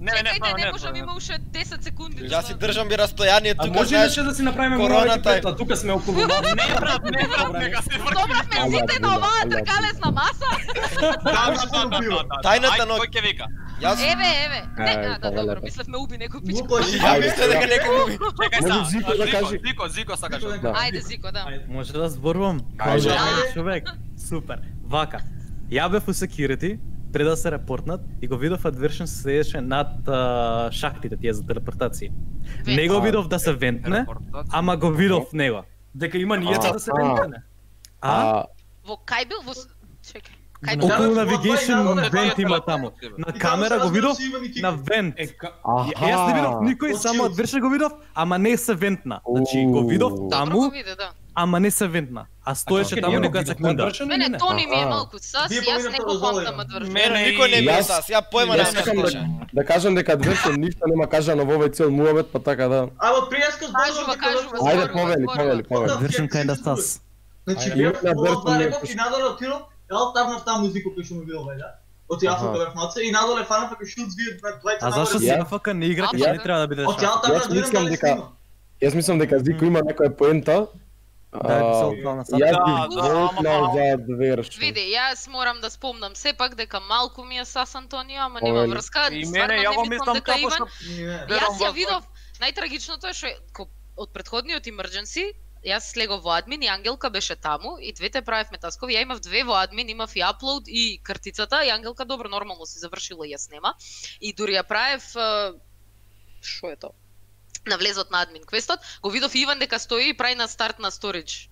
Не, не, не, Чекајте, не, не можам, не. има уште 10 секунди. Јас си држам би растојание А тука, може иначе да си направиме петла, тука сме околу вас. Не, брат, не, брат, нека се врти. Добравме сите на оваа тркалесна маса. Да, да, да, да, да, да. Тајната ноќ. Кој ќе вика? Јас Еве, еве. Не, а, да, добро, мислев ме уби некој пичка. плаши. Ја мисле дека некој му Чекај са. Зико да кажи. Зико, Зико сакаш. Да Да. Ајде, Зико, да. Може да зборувам? Како Ајде. човек. Супер. Вака. Ја бев у security пред да се репортнат и го видов адвершен се седеше над а, шахтите тие за телепортација. Не го видов да се вентне, ама го видов него. Дека има нијата да се вентне. А А, Во кај бил? Во... с- Чекај. Кај Да, бил? Околу да, да, да, вент да, има да, таму. да, да. На камера го видов на вент. Ја- Јас не видов никој, Од само адвершен го видов, ама не се вентна. Значи го видов таму, да. ама не се вентна. А стоеше Чекај, таму некоја видовме секунда. Мене не? Тони ми е малку сас, јас не го од Иван. одвршен. Мене Никој не ми е сас, ја појма не Јас сакам да, да кажам дека адвершен ништо нема кажано во овој цел муабет, па така да. Ајде, пријаска Кажува, кажува, Ајде, зборува, повели, зборува. повели, повели. Адвершен kinda сас. Значи, Ајде. реков пуш- и надоле отидов, Јал тавнав таму музику кој што му видел вајда. Од јафука Аха. бев маце и надоле фанав како шут вие двајца. А зашто Ја- АФК не игра, не треба да биде Од таму Јас да видам мислам дека-. Јас мислам дека Зико има некоја поента. Да, а, се отклона сад. Јас Да, би да, волтнал ама- за адвершен. Види, јас морам да спомнам сепак дека малку ми е сас Антонио, ама нема врска. И мене, не ја го мислам дека како Иван. Јас ја видов, најтрагичното е што од предходниот emergency, јас слегов во админ и Ангелка беше таму и двете правевме таскови. Ја имав две во админ, имав и апплоуд и картицата и Ангелка добро нормално си завршила и јас нема. И дури ја правев што е тоа? На влезот на админ квестот, го видов Иван дека стои и прави на старт на сторидж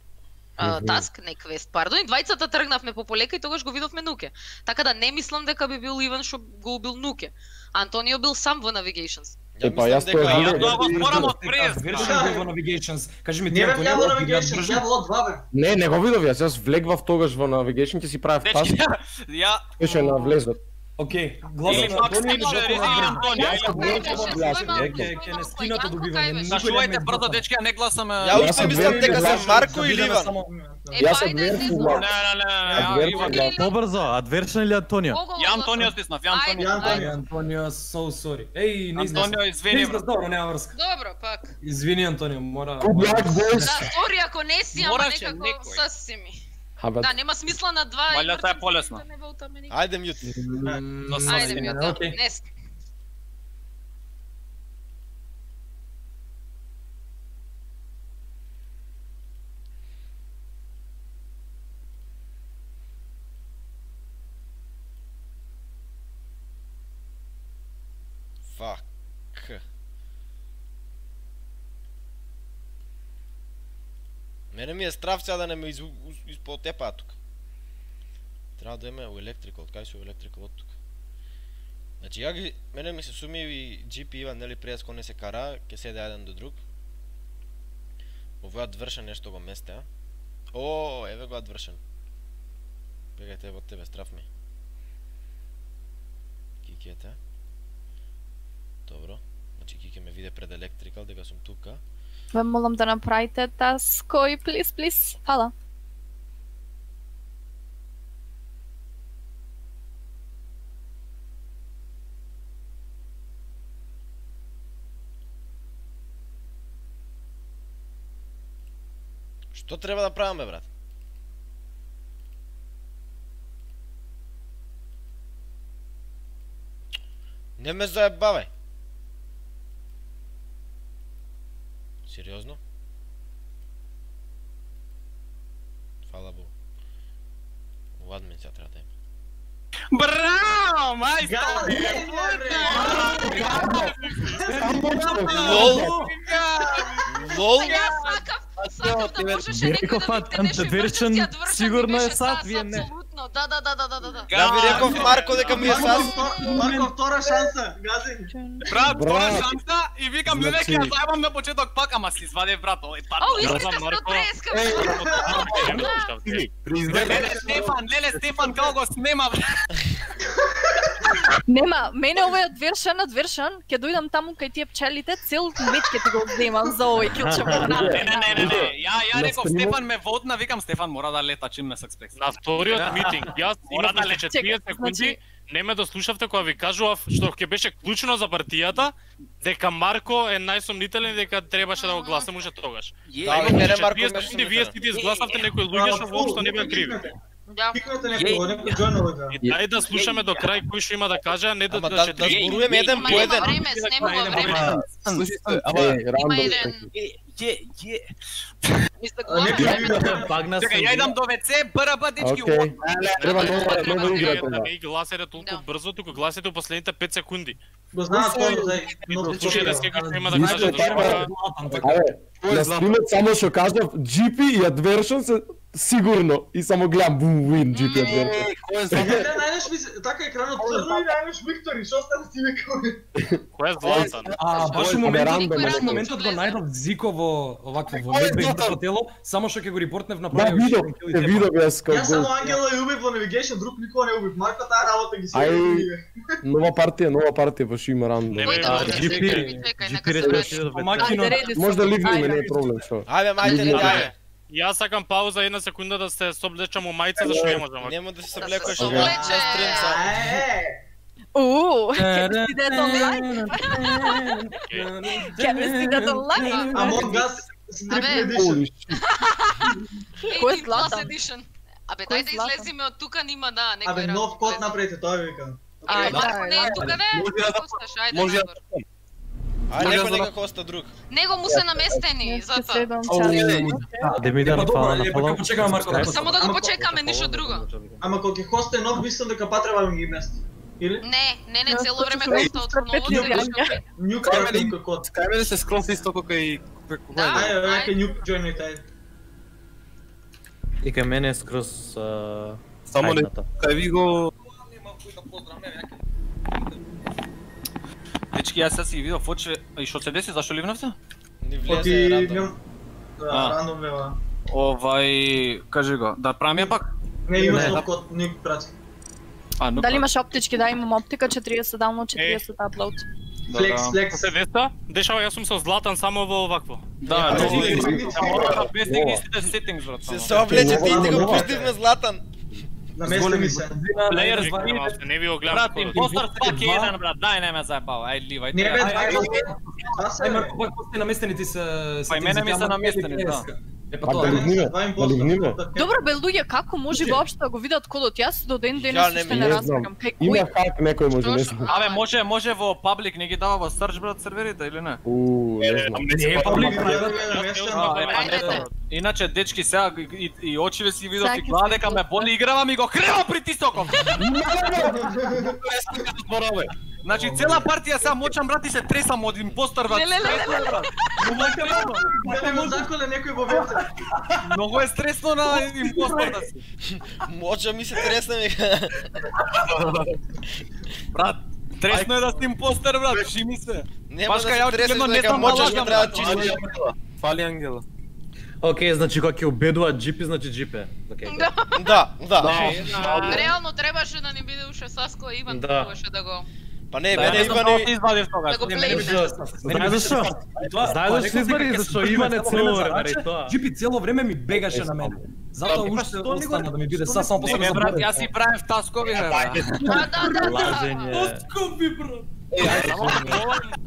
таск, не квест, пардон, и двајцата тргнавме по полека и тогаш го видовме Нуке. Така да не мислам дека би бил Иван што го убил Нуке. Антонио бил сам во Navigations. Ја Па, јас тоа Ја зборам од прес. Бил во Navigations. Кажи ми ти ја во од Navigation, Adversion? ја во два. Не, не го видов јас, јас влегвав тогаш во Navigation, ќе си правев Дечки, таск, ја... беше на влезот. Океј, гласам на пак Антонио или може гласам рези на и? Антонио. Јас или- сам Кој не беше? знам, Кој јас малку, Ке- не Јанко, добиваме, не брзо дечки, ја не гласаме. Ја уште мислам дека глас, се Марко Да или Иван. Јас ајде, верен не знам. Не, не, не, глас. Побрзо, Адвершен или Антонио? Ја Антонио гласам? стиснав, ја Антонио. Ја Антонио. Антонио, so sorry. Еј, не излез. Антонио, Не извини. излез, добро, нема врска. Добро, пак. Извини, Антонио, мора... Да, сори ако не си, ама некако некој. Абе, Да, нема смисла на два. Валја таа е полесно. да. Ајде мјут. Но Ајде ми да. окей. Не. Мене ми е страв сега да не ме из, испотепаа тука. Треба да име у електрикал, кај се у електрикал од тука. Значи ја ги, мене ми се суми и GP Иван, нели пред не се кара, ќе седе еден до друг. Овој одвршен нешто го месте, а? О, еве го одвршен. Бегајте во тебе, страв ми. Кикете. Добро. Значи Кике ме виде пред електрикал дека сум тука. Ве молам да направите таској, плиз, плиз. Фала. Што треба да правиме, брат? Не ме заебавај. Сериозно? Фала Богу. У админ сега треба да има. Браво, мајстор! Лол! Лол! Па јас сакав, сакав да можеше би некој реков, да па, викне нешто Адвершен emergency, Адвершен сигурно ми е беше сад, сас, вие не. Апсолутно, да, да, да, да, да, да, да. Ви реков Марко дека ми е сас. Марко, втора шанса, гази. Брат, втора шанса и викам леле Значи- ќе ја заебам на почеток пак, ама си изваде брат, овој Ау, пардон. искате од Марко. преска. Леле Стефан, леле Стефан како го снема брат. Нема, мене овој одвершен, одвершен, ќе дојдам таму кај тие пчелите, цел мет ќе ти го земам за овој кил ќе го Не, не, не, не, не. Ја ја реков Стефан ме водна, викам Стефан мора да лета чим не се експекс. На вториот митинг, јас имав да да лече. 40 секунди, не ме дослушавте кога ви кажував што ќе беше клучно за партијата, дека Марко е најсомнителен дека требаше да го гласам уже тогаш. Да, бе, мене Марко 40 беше секунди вие сите изгласавте некои луѓе што воопшто не беа криви. Да. Да. Дај да слушаме до крај кој што има да каже, а не да Ама да да, да зборуваме еден Ама по има еден. време, снемува време. Слушайте, ама Е, Рандом. еден... Мисля. Багна Чекај, ја идам до ВЦ, БРБ дечки. Окей. Треба нова нова игра да треба. не ги гласате толку Да. брзо, туку гласате у последните 5 секунди. Го знаат тоа да Слушај да секој има да каже да шума. Абе, на стримот само што кажав GP и Adversion се сигурно и само гледам бум win GP. Adversion. кој е Е, најдеш ми така екранот црно и најдеш Виктори, што стана си векаме? Кој е Златан? А, баш моментот, баш моментот го најдов Зико во овакво во Кој е медвеј Златан? мртво тело, само што ќе го репортнев на Да, видов, те видов јас како Јас само. Ангела ја убив во Navigation, друг никога не убив. Марко таа работа ги се. Ај, Нова партија, нова партија, баш има рандом. Да? GP, GP врати. да. Ајде, Може да ливниме, Ајде. не е проблем, што. Ајде, мајте, не дај. Јас сакам пауза една секунда да се соблечам у мајца зашто не можам. Нема да се Да соблекуваш на стрим са. Е, Уу, ќе ми стидат онлайн, ќе ми стидат онлайн. Among Us Strip Абе. Edition. Кој е 18 plus Златан? Абе, дај да излеземе од тука, нима да, некој Абе, нов код направите, тоа ви викам. Марко не тука, не? Може да- Да- Може некој да- нека коста друг. Него му се наместени, затоа. Да ми да Па фала е, на па фала. ќе почекаме Марко да Само да го Ама- почекаме, ништо друго. Ама кога ќе хосте нов, мислам дека па треба да ми ги мести. Или? Не, не, не, цело точно време сум коста од дешава. Нюк мене- нюк код. Кај мене се скрос исто како и како Да. кој Ајде, ајде. нюк joinite, ајде. И кај мене е скроз а, Само не кај ви го Дечки, јас сега си ги видов оче, и што се деси, зашто ливнавте? Ни Оти влезе рандом. да, рандом лева. Овај, кажи го, да правиме пак? Не има Не. нов код, нюк прати. А, ну, Дали имаш оптички? Да, имам оптика 40 даунлоад, 40 аплод. Флекс, да. флекс. Се? Дешава јас сум со Златан само во овакво. Да, Ја, мора да пестигни сите сеттингс, брат. Се се и ти го пуштивме Златан. Намести ми се. Плеер Не, звани, ама, Не ви го гледам. брат, пак е еден, брат, дај не ме заебава, ај ливај. Не бе, Ај, двај ај. Марко, пак пости наместени ти се Па и мене ми се наместени, да. Е па Пак тоа. да е. ливниме, Два да импостор. ливниме. Добро бе луѓе, како може воопшто да го видат кодот? Јас до ден Ја, денес не уште не не разбирам. Кај Има хак некој може, не знам. Абе, може, може во паблик не ги дава во search, брат, серверите или не? Уу, не знам. Не е паблик, да па не. Иначе, дечки, сега и, очиве си видов и гледа се. дека ме боли играва ми го крева притисоков. Значи цела партија сега мочам брат и се тресам од импостор брат. Леле, леле, Стресно е, брат. Многу е стресно. Да не го заколе некој во вете. Многу е стресно на импостор да си. Моча ми се тресна ми. Брат, тресно е да си импостер брат, шими се. Нема Баш да се не дека мочаш да ми треба чистиш. Фали Ангела. Океј, значи кога ќе убедуваат джипи, значи джипе. Океј. Да. Да, да. Реално требаше да ни биде уште Саско и Иван Да. требаше да го Па не, Да, мене не знам Иван дали и... ти извадив тогаш. да Знаеш зашо? Знаеш зашо се избари? Зашо Иван е цело време тоа. Джипи цело време ми бегаше на мене. Затоа Е, па уште што ни го- остана да ми биде са само после да брат, заборев. јас си правев таскови, брат. Да, да, да. Лажење.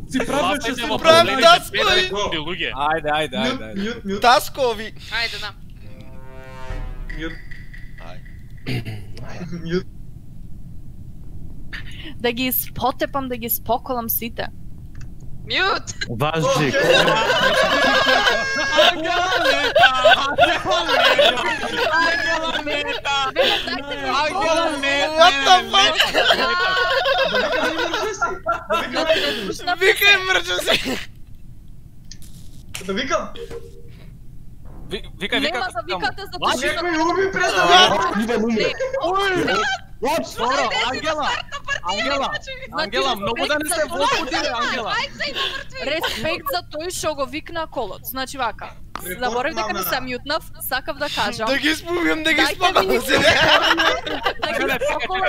Си правеше Гласајте се во Правим последните таскови. Ајде, ајде, ајде. Мют, ајде. мют, Таскови. Ајде, да. Да ги спотепам, да ги споколам сите. Дайте ми Ангела, не, What the fuck? Да викам имам ресурси. Викај мрчо си. Да викам. Да викам. Ви- Викај, викај. Нема да викате за Некој уби пред да Иван умре. Добро, Ангела. Ангела. Ангела, многу да не се возбуди, Ангела. Респект за тој што го викна колот. Значи вака. Заборав дека не се мјутнав, сакав да кажам. Да ги спомнам, да ги спомнам. Да Чекај,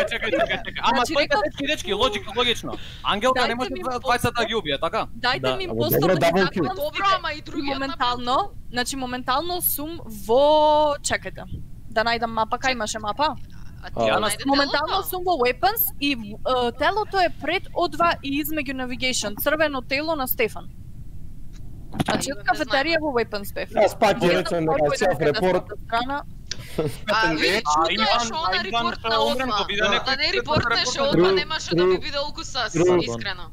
чекај, чекај, чекај. Ама Значи, тој реков- дечки, дечки, логика, логично. Ангелка не може двајцата да ги убие, така? Дајте Да, ми добро, да ги Добро, ама и И другиот моментално, значи моментално сум во чекајте. Да најдам мапа, кај имаше мапа? А ти ја А, најде Моментално телото? сум во weapons и е, телото е пред одва и измеѓу navigation, црвено тело на Стефан. Значи од Не кафетерија во weapons бев. Јас пак ќе речем дека селф репорт. А, види, А, чудно е што она а, репорт на виде Да не што репортнеше Тру, немаше да тру, би видел укусас, тру. искрено.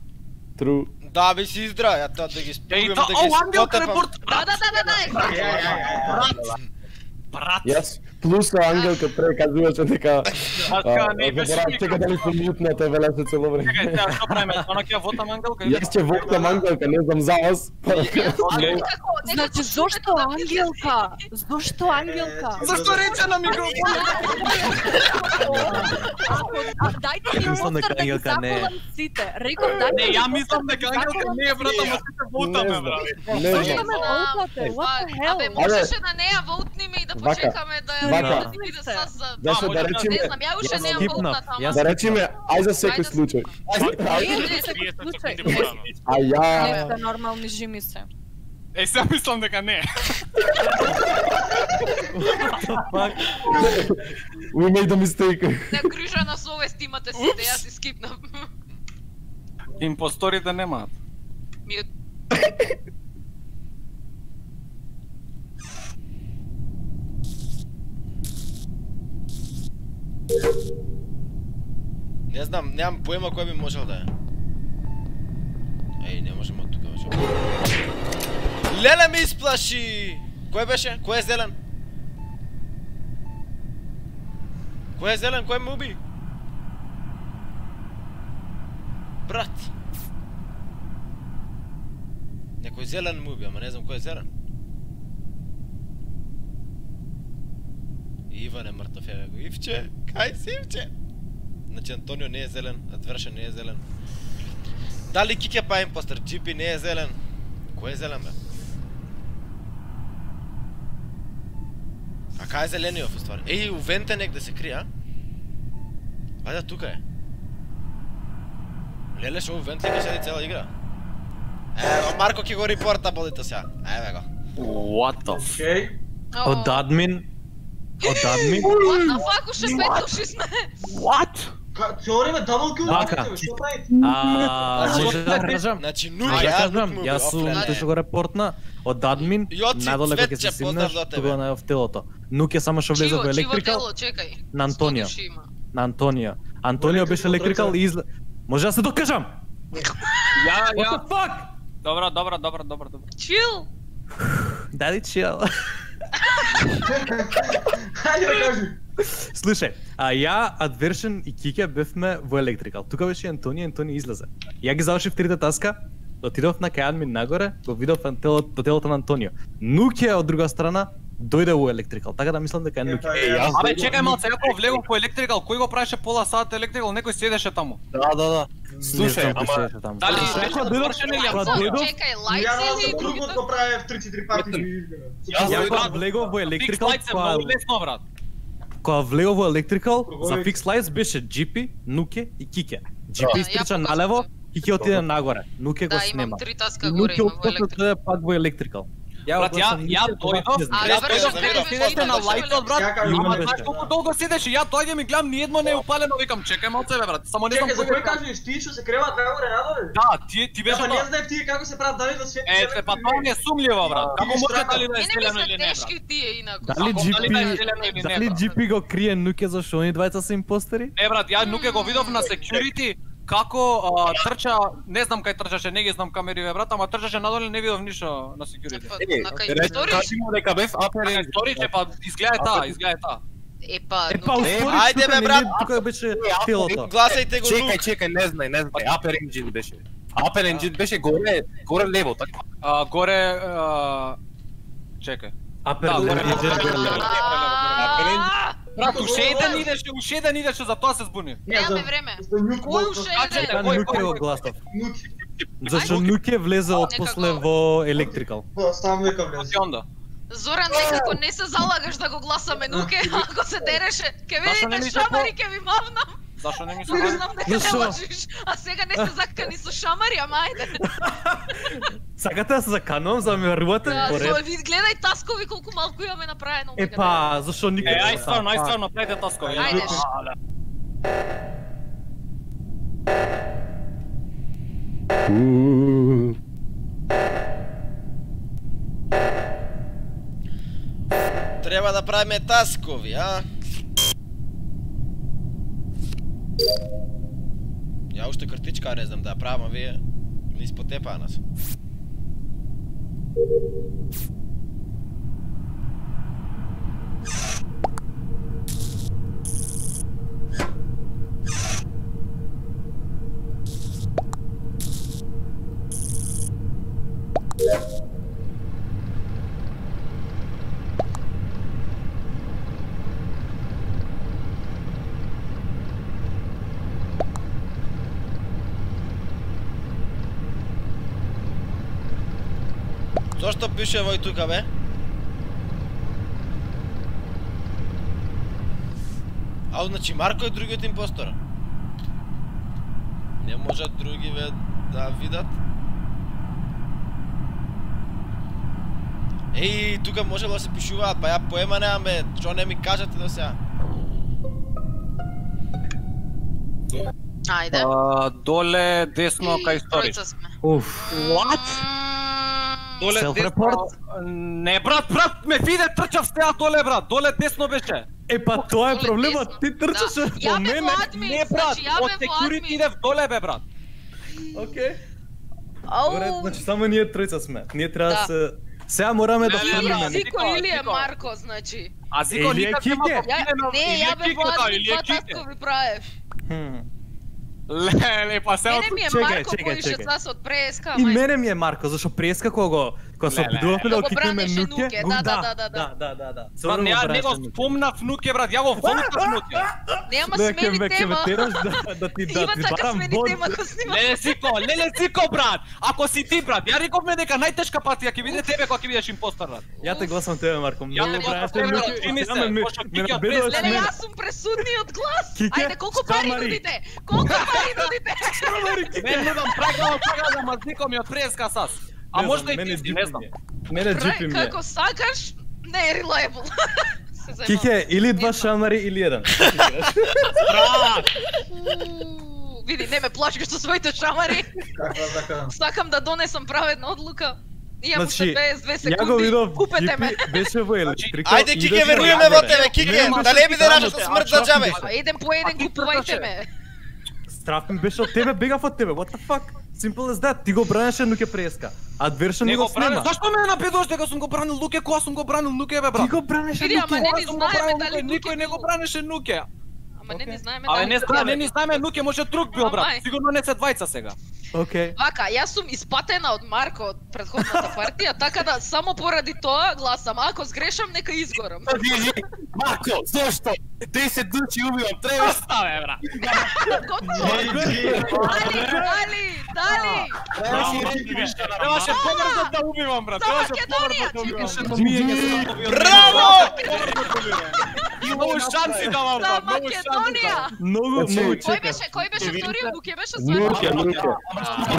Тру. Да, би си здрав, ја тоа да ги тоа, да ги спотепам. репорт. Да, да, да, да, да, Брат, Јас плюс Ангелка пре кажуваше дека Така, не беше никако. чека дали сум мјутната велеше цело време. Чекај, сега што правиме? Она ќе ја вотам Ангелка? Јас ќе воктам Ангелка, не знам за вас. Значи зошто Ангелка? Зошто Ангелка? Зашто рече на микрофон? А, Дајте ми постар да ги Ангелка не е. заколам сите. Реков дајте Не, ја мислам да дека Ангелка не е брат, ама сите. вотаме, Не брат. Не Зошто ме волтате? What the hell? Абе, можеше да не ја воутниме и да почекаме да ја вака. да за... Зашто може да да- речеме, Не знам, ја уште Јас не ја скипнав, волтнат, ама... јас да речеме, ај за секој случај. Не, Тридесет секој случај. А ја Не сте нормални жими се. Е, сега мислам дека не. we made a mistake. Не грижа на совест имате сите, јас си скипнав. Импосторите немаат. Ми Не знам, немам поема кој би можел да е. Еј, не можеме од тука вече. Леле ми исплаши! Кој беше? Кој е зелен? Кој е зелен? Кој ме уби? Брат. Некој зелен му уби, ама не знам кој е зелен. Иван е мртов, ја го. Ивче, кај си Ивче? Значи Антонио не е зелен, Адверша не е зелен. Дали Кике па импостер, Джипи не е зелен. Кој е зелен бе? А кај е зелениот во ствари? Еј, у венте негде се крие, а? Ајде тука е. Леле што у венте ќе седи цела игра. Ево, Марко ќе го репорта болите сега. Еве го. What the f... Од админ, од админ, What the fuck, уште пет души сме. What? Цело време дабл кил бе, што правите? а може да кажам, Значи, нуѓе, да кажам, нук му јас сум тој што го репортна од админ, надоле кога ќе се симнеш, тука на в телото. Нук е само што влезе во чиво електрикал, тело, чекај. на Антонио. На Антонио. Антонио беше електрикал и изле... Може да се докажам? Ја, What ја... the fuck? Добра, добра, добра, добра, добра. Чил. Дади чел. Хајде кажи. Слушај, а ја, Адвершен и Кике бевме во електрикал. Тука беше и Антонио, Антонио излезе. Ја ги завршив трите таска, отидов на кај админ нагоре, го видов ан- до телото на Антонио. Нуке од друга страна дојде во електрикал, така да мислам дека е Нуке. Е, јас- Абе, чекај малце, ја кога влегов по електрикал, кој го правеше пола сат електрикал, некој седеше таму. Да, да, да. Слушај, ама. Дали беше дојдов- завршен или ја дојдов- Чекај, раз или другот го правев 3-4 пати. Ето. ми изгледа. Јас влегов во електрикал, многу лесно, брат. кога влегов во електрикал, за фикс лајс беше Джипи, Нуке и Кике. Джипи покажав налево. Кике отиде нагоре. Нуке го Да, имам снема. три таска горе Нуке има во отпусна електрик. тој пак во електрикал. Брат, ја, ја дојдов, не знам. А, Јас добро, дојдов, седеше на лајтот, брат, Ја ама знаеш колку долго седеше, ја доаѓам и гледам ни едно не е упалено, викам, чекај малце бе, брат, само не знам Чекај, за кој кажеш ти што се креваат нагоре надоле? Да, ти ти беше Ама не знаев тие како се прават дали да свети. Е, па тоа ми е сумљиво, брат. Како Ти може дали да е се или не, брат? тешки тие инаку. Дали GP, дали да е зелено не? GP го крие Нуке зашто они двајца се импостери? Не брат, ја нуке го видов на security како а, трча, не знам кај трчаше, не ги знам камериве брат, ама трчаше надоле не видов ништо на security. Е, На кај речи, сториш? кажи му дека бев апер Кај сториче па изгледа е таа, изгледа е таа. Епа, Епа, ну, успори Ајде, бе, брат. Тука беше телото. Гласајте го Чекај, Лук. чекај, не знај, не знај. Апер енджин беше. Апер енджин беше горе, горе лево, така. А, горе а, чекај. Апер Да. Брат, уште еден идеше, уште еден идеше, за тоа се збуни. Немаме време. Кој уште еден? кој, Нуке кој, го кој? гласав. Нуки. Зашто Нуке влезе од после во. Да, само нека влезе. Зоран, некако не се залагаш да го гласаме Нуке, ако се дереше. Ке видите шамари, ке ви мавнам. Зашо не ми се Не знам дека не лажиш, а сега не се закани со шамари, ама ајде. Сакате да се заканувам за да ме верувате? Да, Поред. со, вид, гледај таскови колку малку имаме направено. Епа, зашо никаде? Е, ај стварно, ај стварно, правите таскови. Ајде. Да. Треба да правиме таскови, а? Ja, ya uite cârtici care sunt, dar prea mă vie, nici potepa nas. Thank you. Зошто пише вој тука, бе? А, значи Марко е другиот импостор. Не можат другиве да видат. Еј, тука можело да се пишуваат, па ја поема немам бе, што не ми кажате до сега? Ајде. А, доле десно кај сториш. Уф. What? Доле Self-report? десно. Не брат, брат, ме виде трчав сега доле брат. Доле десно беше. Епа, тоа е проблемот. Ти трчаше Да. по мене. во админ, Не брат, значи ја од админ. идев доле бе брат. Океј. Добре, значи само ние тројца сме. Ние треба да Да. се Сега мораме да не. Зико или е. Марко, значи. А Зико е никак нема не, е ја бев во Кике, да, е два таскови правев. Хм. Леле, па сега Мене ми е чекај, Марко чекај, кој чекај. нас од преска, И мај. мене ми е Марко, зашто преска кога го кога се обидувавме да Да бранеше Нуке. Да, да, да, да, да. Да, да, да, да. Брат, Сигурно не, не го спомнав Нуке, брат, ја го волтав Нуке. Нема смени тема. да, да ти да ти така барам смени бод. Леле Зико, леле Зико, брат. Ако си ти, брат, ја рековме дека најтешка партија ќе биде тебе кога ќе бидеш импостор, брат. Ја те гласам тебе, Марко. Ја те гласам тебе, Нуке. чини се. Леле, јас сум пресудниот глас. Ајде, колку пари нудите? Колку пари нудите? Не нудам прагал, прагал да мазико ми од Преска сас. А Не можда и мене ти си, джипи не знам. Мене джипи ми е. Како сакаш, не е земам. Кике, или два Не шамари или еден. Види, не ме плашкаш со своите шамари. Каква така? Сакам да донесам праведна одлука. Имам уште Значи, 22 Ја го секунди. видов, Купете ме. Беше во електрика. Ајде, Кике, веруваме во тебе, Кике! Дали биде нашата смрт за џабе? Еден по еден купувајте ме. Страф ми беше од тебе, бегав од тебе. What the fuck? Simple as that. Ти го бранеше Нуке преска. А Адвершен не не го снема. Зашто ме набедуваш дека сум го бранил Луке, кога сум го бранил Нуке, бе, Ти брат? го бранеше Види, ама Нуке. не ни знаеме дали Нуке, Никој Нуке не го бранеше Нуке. Ама не ни знаеме Абе, дали не не ни знаеме Нуке, може друг бил, брат. Сигурно не се двајца сега. Океј. Вака, јас сум испатена од Марко од предходната партија, така да само поради тоа гласам. Ако сгрешам, нека изгорам. Марко, зошто? 10 души убивам, треба Ставе, брат. Дали, дали, дали. Требаше побрзо да убивам, брат. Требаше побрзо да убивам. Браво! И многу шанси давам, брат. Многу шанси Македонија. Многу, Значи, многу Кој чека. беше, кој беше вториот, Луке беше Нуке, свајно? Нуке.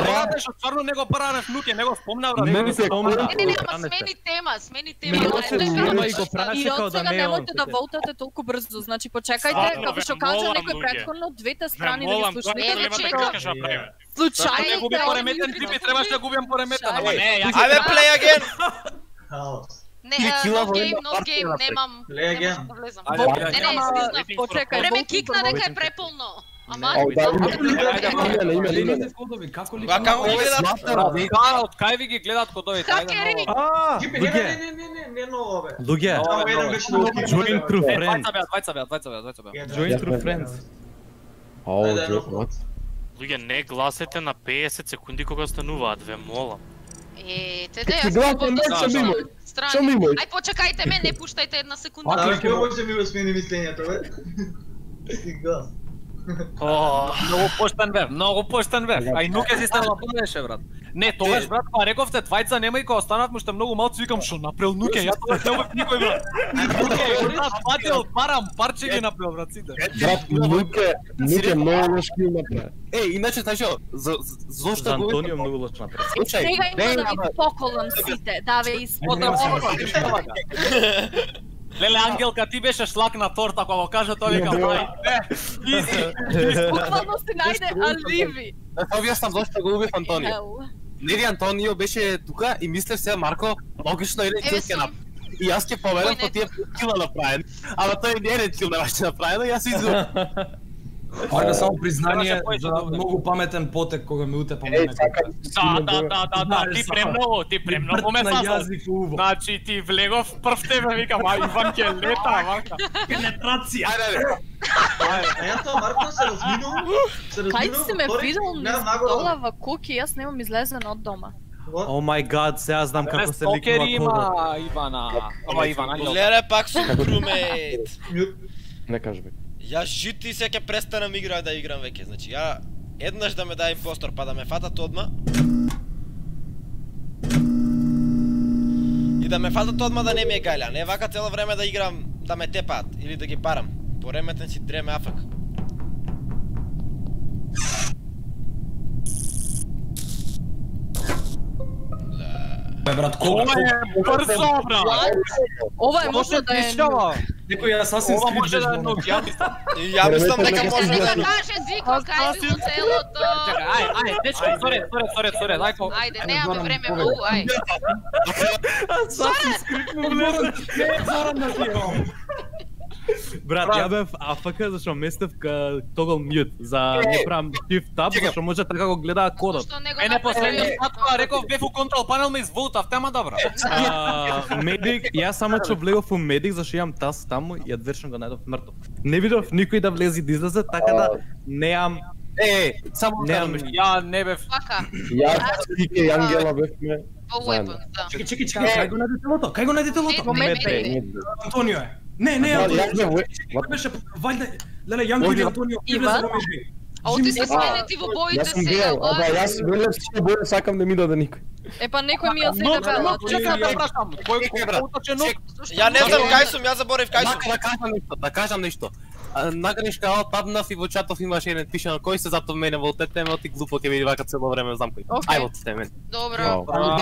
Тоа беше стварно него баранев Нуке, него спомна, брат. Не Него ми се спомна. спомна. Не, не, не, ама смени тема, смени Не тема. да Ајде, снема кажи. и го праше И како од да не е он. да волтате толку брзо, значи почекајте, како што кажа некој Луке. претходно, двете Ве страни да ги слушнете. не, не, да да не Случајно губи да пореметен одју тип и јутро требаше да губим пореметен, ама не, ја Ајде, play again! Хаос. Не, no game, no game, немам. Не можам да Не, не, ама- стизнав. Почекај, Време волту кикна прво. дека е преполно. Ама имене. Лените кодови, како ли? Како ги гледат? Кај од кај ви ги гледат кодовите? Ајде, Хакери! не, не, Луѓе, не, не, не, не ново, бе. Луѓе, join true friends. двајца беа, двајца беа, двајца беа. Join true friends. What? Луѓе, не гласете на 50 секунди кога стануваат, ве молам. Е, те да Ти јас слушам. мимој. Страни. Што мимој? Ај почекајте ме, не пуштајте една секунда. А, кој може ми го смени мислењето, бе? Стига. О, многу поштен бев, многу поштен бев. А и Нуке система помнеше брат. Не, тогаш брат, кога рековте двајца нема и кога останавме уште многу малци викам што направил Нуке, ја тоа не убав никој брат. Нуке, брат, патил парам, парче ги направил брат сите. Брат, Нуке, Нуке многу лош филм направи. Е, иначе знаеш за зошто го Антонио многу лош направи. Слушај, Сега не, има да ви поколам сите, да ве Леле Ангелка, ти беше шлак на торта кога го кажа тоа викам, ај, е, изи. Буквално се најде аливи. Да се објаснам зошто го убив Антонио. Нели Антонио беше тука и мислев се Марко логично кил ќе сум. направи. И јас ќе победам Кој по не- тие кила направен. Ама тој не еден кил не беше направен, и јас изгубив. Ага, само признание за да многу паметен потек кога ме утепа мене. Да, да, да, да, да, ти премногу, ти премногу ме на уво. Значи ти влегов прв тебе викам, а Иван ќе лета, вака. Пенетрација. Ајде, ајде. А јас тоа Марко се разминувам. Се Кај си ме видел низ нагоре. дола во куки, јас немам излезен од дома. О мај гад, сега знам како се кодот. има Ивана. Ова Иван Ангел. Гледај пак сум. Мјут. Не кажи бе. Јас жити се ќе престанам игра да играм веќе. Значи ја еднаш да ме даде импостор па да ме фатат одма. И да ме фатат одма да не ми е гајля. Не вака цело време да играм да ме тепаат или да ги барам. Пореметен си дреме афак. Бе брат, колку Ова е брзо, брат. Ова е Ова можно да е. Некој Assassin's Ова Creed може да е вежба Nokia. И ја мислам дека може да Да каже Зико, кај било целото. Чекај, ај, ај, дечки, сорет, сорет, сорет, сорет, ај по. Ајде, немаме време многу, ај. Assassin's Creed му влезам. Зоран да ти е Брат, ја бев АФК зашто местев ка тогл мјут за не правам shift tab зашто може така го гледаат кодот. Што не последниот пат кога реков бев у контрол панел ме изволтав, тема добра. Медик, јас само што влегов у медик зашто имам тас таму и адвершно го најдов мртов. Не видов никој да влезе и да излезе, така да немам Е, само кажам, Ја не бев. Јас, Ike и Ангела бевме во. Weapons, да. Чекај, чекај, чекај, кај го најде телото? Кај го најде телото? Во Медвеј. Медвеј. Антонио е. Не, не, Антонио. беше вајде Леле Јанко или Антонио Иван? А оти се сменети во боите Јас сум сега, аба јас велев што боја сакам да ми даде никој. Епа некој ми ја се Но, дебела. но, чекам да прашам. Кој Чекај, брат. кој ног? Ја не знам кај сум, ја заборев кај сум. Да кажам нешто, да кажам нешто. А, На грешка од табнав и во чатов имаше еден пишано кој се зато мене волтете ме оти глупо ќе види вака цело време знам кој. Ај волтете мене. Добро. Вау.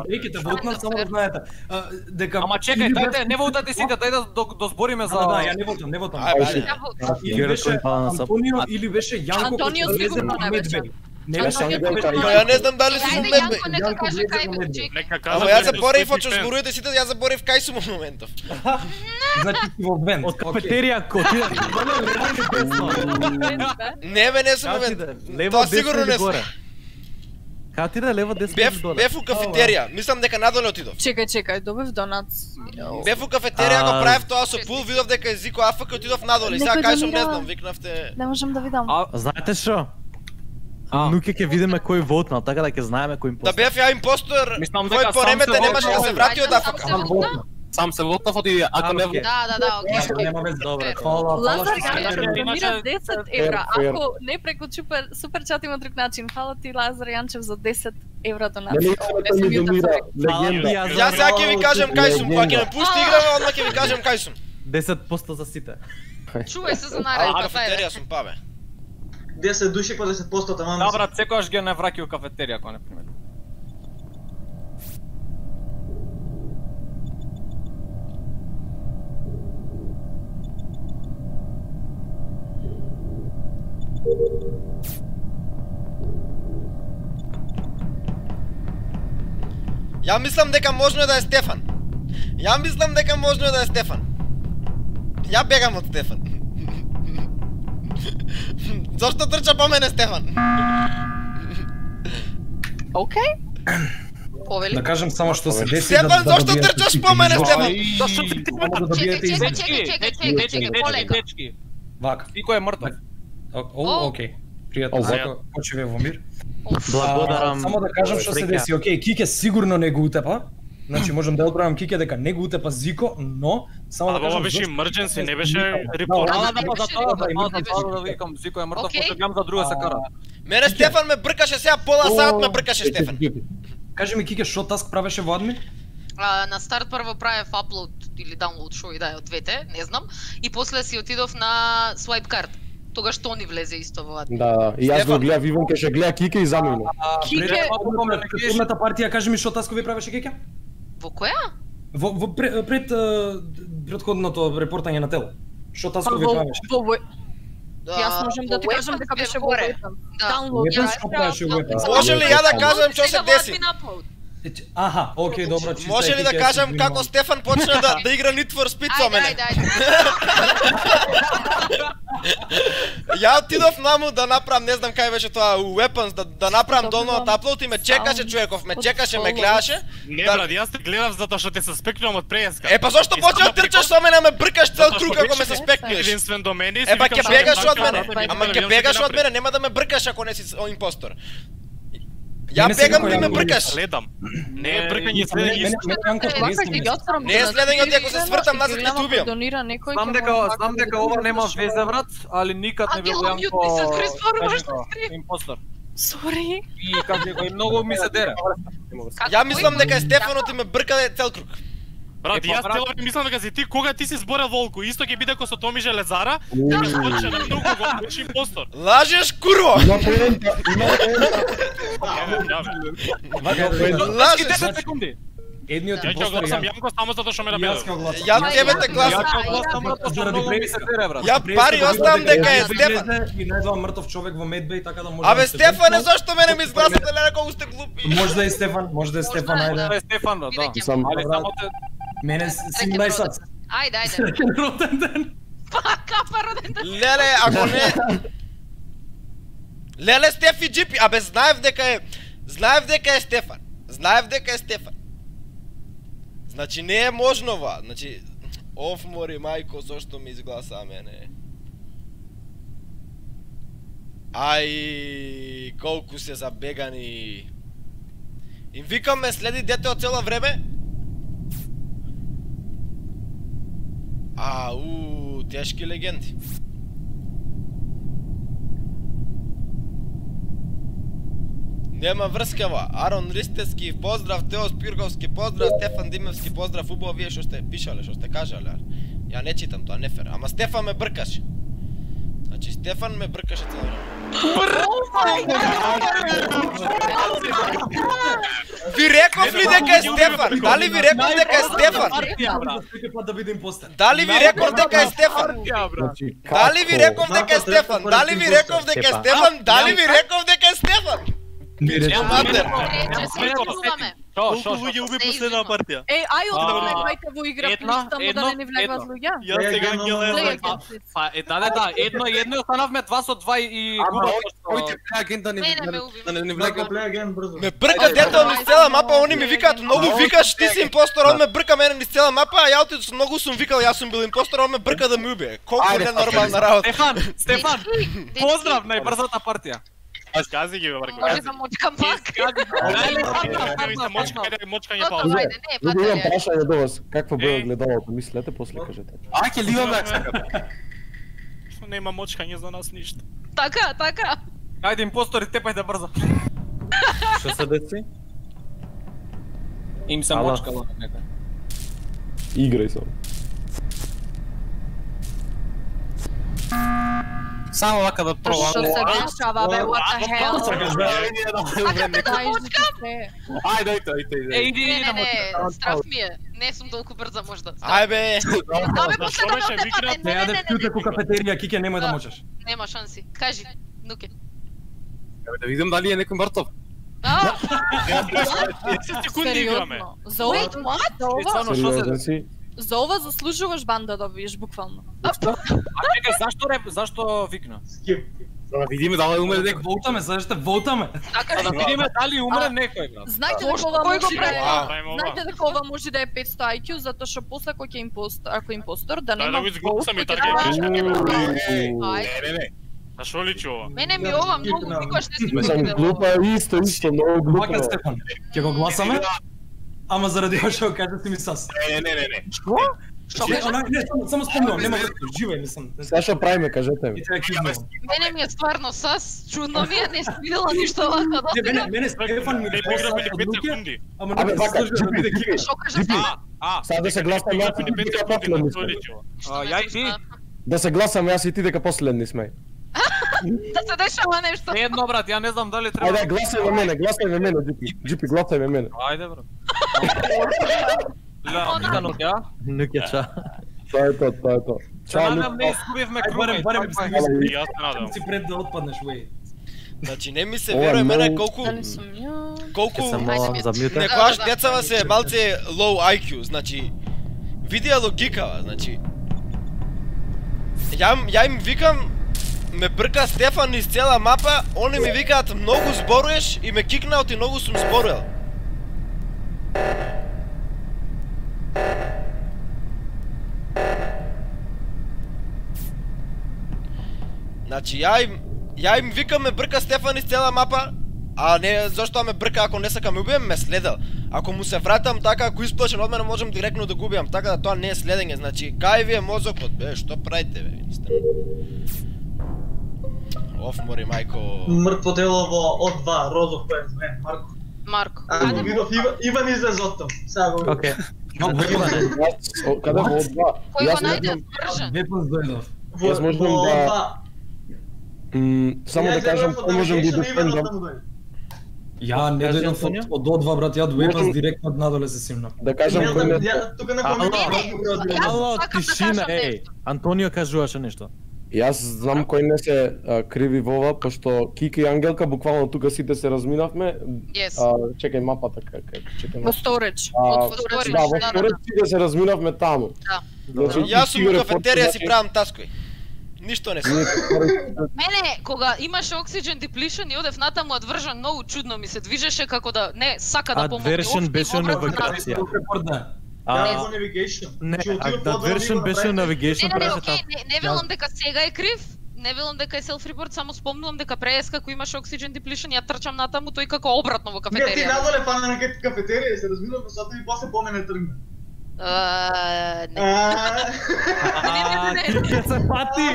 окей. Еките волтнат само да знаете. А, Дека Ама чекај, дајте, не волтате сите, дај да до- дозбориме Да, да, да, ја за не волтам, не волтам. Ајде, ајде. Ја во- Или Ќе беше Антонио или беше Јанко Антонио сигурно на не беше. Не Ангелка. не Ма ја не знам дали сум. Јанко, нека кажа. Ама јас дека заборев, фен. зборувате сите, јас заборев кај сум во моментов. Значи ти во вент. од кафетерија коти. Не бе, не сум во да? Лево, Тоа десно сигурно не сум. да е лево, десно Бев, доле? бев у кафетерија. Мислам дека надоле отидов. Чекај, чекај, добив донат. Бев у кафетерија, го правев тоа со пул, видов дека е Зико Афак, отидов надоле. Сега кај сум не знам, викнавте. Не можам да видам. А, Знаете што? А. Нуке ќе видиме кој вотнал, така да ќе знаеме кој им Да бев ја импостор, кој по се немаше да се врати од Афака. сам се се волтав оти ако не окей. Да, да, да, окей. Нема- Нема вез Добре, Фер. Фала, фала Лазар Јанчев донира 10 евра. Ако не преку супер супер чат има друг начин. Фала ти Лазар Јанчев за 10 евра домира легенда. Јас сега ќе ви кажам кај сум, кога ќе ме пушти играме, одма ќе ви кажам кај сум. 10% за сите. Чувај се за А, у наредба, кафетерија сум па бе. 10 души по 10 поsto таман. Да, брат, секогаш ги не враќи у кафетерија, ако не примет. Ја мислам дека можно е да е Стефан. Ја мислам дека можно е да е Стефан. Ја бегам од Стефан. Зошто трча по мене Стефан? Океј. Повели. Да кажам само што се деси Стефан, да зошто трчаш по мене. Стефан? Зашто ти да Чекај, чекај, чекај, чекај, чекај, полека. Вака. Никој е мртов. О, О. окей. Пријатно, О, Зако, почиве во мир. Благодарам. Само да кажам што се деси. Океј, Кике сигурно не го утепа. Значи можам да одбравам Кике дека не го утепа Зико, но само да кажам беше зошто- emergency, не беше Да, report. да, Да, да, да, па за беше тоа, да, за тоа да викам, Зико е мртов, гледам за друга се кара. Мене Стефан ме бркаше сега пола сат ме бркаше Стефан. Кажи ми Кике што таск правеше во админ? А, на старт прво правев аплоад или даунлоад шо и да е од двете, не знам, и после си отидов на swipe card. Тогаш Тони влезе исто во админ. Да, да. И јас го гледав Иван кеше гледа Кике и замина. Кике- предната партија кажи ми што таскови правеше Кике? Во која? Во, во пред, пред предходното репортање на тело. Што таскови Во, правеше? во, во, Јас можам да ти во кажам дека беше во горе. Weapon. Да. Може ли ја да кажам што се во деси? Аха, окей, добро, чиста Може ли да кажам како. Стефан почна да, да игра Need for Speed со мене? ајде, ајде. Ја отидов наму да направам, не знам кај беше тоа, у Weapons, да, да направам долноот аплод и ме чекаше човеков, ме чекаше, ме гледаше. Не Да. брат, јас те гледав затоа што те се спекнувам од преска. Е па зошто само да трчаш со мене, ме бркаш цел круг ако ме спекнеш? Единствен до мене и си Е па ќе бегаш од мене. Ама ќе бегаш од мене, нема да ме бркаш ако не си импостор. Ја бегам како ти ме ја бркаш. Следам. Не е Не, бркање се не е да следење од ти ако се свртам назад, ќе те убијам. Донира некој Знам дека знам дека да ова нема везе брат, али никад не бил на го, стрим. Импостор. Сори. И кажи го, и многу ми се дере. Како Ја мислам дека Стефанот и ме бркаде цел круг. Брат, па, јас брат. цело време мислам дека си ти кога ти си зборел волку, исто ќе биде со Томи Железара, дека скочи на многу го беше импостор. Лажеш курво. Има поента, има поента. Лажеш. 10 секунди. Едниот Ја ќе импостор гласам ја. Јанко само затоа што ме Јас ќе набедува. гласам. Ја Јас тебе те гласам. гласам. Ја ќе да, гласам да, затоа што многу ми се брат. Ја пари оставам дека е Стефан. И најдова мртов човек во Медбей, така да може. Абе да се Стефане, бунтува. зашто мене ми изгласате леле колку сте глупи? Може да е Стефан, може да е Стефан, да. ајде. Тоа е Стефан, да. Али само Мене си дай сад. Ајде, ајде. Среќен роден ден. Па, капа роден ден. Леле, ако не... Леле Стефи Джипи, абе знаев дека е... Знаев дека е Стефан. Знаев дека е Стефан. Значи не е можнова. Значи... Оф мори мајко, зошто ми изгласа мене? Ај, колку се забегани. Им викам ме следи дете од цело време? А, у, тешки легенди. Нема врска во. Арон Ристески поздрав, Тео Спирговски, поздрав, Стефан Димевски, поздрав, убаво вие што сте пишале, што сте кажале. Ја не читам тоа, не фер. Ама Стефан ме бркаш. Значи Стефан ме бркаше цело време. Ви реков ли дека е Стефан? Дали ви реков дека е Стефан? Дали ви реков дека е Стефан? Дали ви реков дека е Стефан? Дали ви реков дека е Стефан? Дали ви реков дека е Стефан? Шо, Колку шо, шо. луѓе уби последна партија? Еј, ај А, одвлегвајте во игра, таму да не ни влегуваат едно. луѓе. Јас сега ги гледам. Па, е, да, да, да, едно, едно останавме два со два и губа. кој ќе плеја агент да не да не Вака влега. плеја ген брзо. Ме брка дето низ цела мапа, они ми викаат многу викаш, ти си импостор, он ме брка мене низ цела мапа, а ја отидов многу сум викал, јас сум бил импостор, он ме брка да ме убие. Колку Ајде, ненормална работа. Стефан, Стефан, поздрав најбрзата партија. Кажи ги бе Марко. Може да мочкам пак. Мочкање пауза. ајде, не, Луѓе, имам баталија. прашање до вас. Какво број Е. гледалото? Мислете, после кажете. А ќе ливаме ако сакате. Нема мочкање за нас ништо. Така, така. Ајде импостори, тепајте брзо. Што се деси? Им се мочкало некој. Играј со. Само вака да пробам. Што се дешава, бе, what the hell? Сакате да мочкам? Ајде, ајде, ајде. Е, иди, Не, иди не, страф ми е. Не сум толку брза можда. Ај бе. Абе, да ме викна? отепате. Не Не, не, јаде не, ку не, кафетерија, Кике, немој да Да. мочеш. Нема шанси. Кажи, Нуке. Да видам дали е некој мртов. А, 10 секунди играме. За ова, Wait, what? за ова, Стварно, што се Сериозно си? За ова заслужуваш банда да видиш буквално. А чекај, зашто реп, зашто викна? Да видиме дали умре некој. Воутаме, зашто воутаме. така Да видиме дали умре некој, брат. Знаете дека ова Кој го може да е... Знаете дека ова може да е 500 IQ, затоа што после кој ќе импостор, ако импостор, да Да, нема да го изгласам и vote, кој ќе така треба- ќе Ајде. Не, не, не. А шо личи ова? Мене ми ова многу никош не си глупа е исто, исто, многу глупа Вака е. Стефан, ќе го гласаме? Ама заради ова што кажа си ми сас. Не, не, не, не. Што Не, кажа? она- не, само, само спомнувам, нема врска, живеј мислам. Сега што правиме, кажете ми. Мене ми е стварно сас, чудно ми е, не си видела ништо вака до Не, мене, сега. мене Стефан ми Не послаа поигравме ни 5 одлуки, секунди. ама не вака, се да джипи, биде киве. Што кажа сега? А, Сега да се гласам јас Поигравме и ни ти 5 дека последни што сме. Што ја и ти? Да се гласам јас и ти дека последни сме. Да се дешава нешто. Едно брат, ја не знам дали треба. Ајде, гласај ме мене, гласај ме мене, Джипи. Джипи, гласај ме мене. Ајде брат. Ла? Нуќе ча. Тоа е тоа, тоа е тоа. Лука. не изгубивме круга. барем, Барем, се И јас се надам. си пред да отпаднеш, уеј. Значи не ми се верува мене многу- колку колку некојаш Да, да, да. децава се малце low IQ, значи видија логикава, значи Ја, ја им викам ме брка Стефан из цела мапа, они ми викаат многу зборуваш и ме кикнаат и многу сум зборувал. Значи ја им ја им викам ме брка Стефан из цела мапа, а не зашто ме брка ако не сакам да убием, ме следел. Ако му се вратам така, ако исплачен од мене можам директно да го убиам, така да тоа не е следење, значи кај ви е мозокот, бе, што правите бе, едноставно. Оф мори мајко. Мртво тело во О2, Розов кој е мен, Марко. Марко, А, го видов Иван, Иван излез од там. Сега го видов. Океј. Каде во два? кој Јас го најде вржен? Вепонс дојдов. Јас можам да- О2. само да кажам кој можам да дефендам. Ја не дојдов од од O2 брат, ја Можам- директно од надоле се симнав. да кажам кој ме ја тука на. Јас Ало, да тишина, еј. Антонио кажуваше нешто. Јас знам кој не се а, криви во ова, пошто Кики и Ангелка буквално тука сите се разминавме. Yes. А, чекај мапата како чекај. Во сторич. А, Од во сторич. сторич. Да, во да, да, сторец сите се разминавме таму. Да. Значи, Јас сум го кафетерија си правам таскои. Ништо не се Мене, кога имаше oxygen depletion и одев натаму одвржан, многу чудно ми се движеше како да не сака да помогне. Офти, беше обратно навигација. А, не, отидов а го беше navigation Не, не, не, окей, не, не велам дека сега е крив, не велам дека е self report, само спомнувам дека прес како имаше oxygen depletion, ја трчам натаму, тој како обратно во Не, ти кафетерија. надоле фана на кафе- кафетерија се разминавме со тоа и после по мене тргна. А, не. А, А, Кике се пати!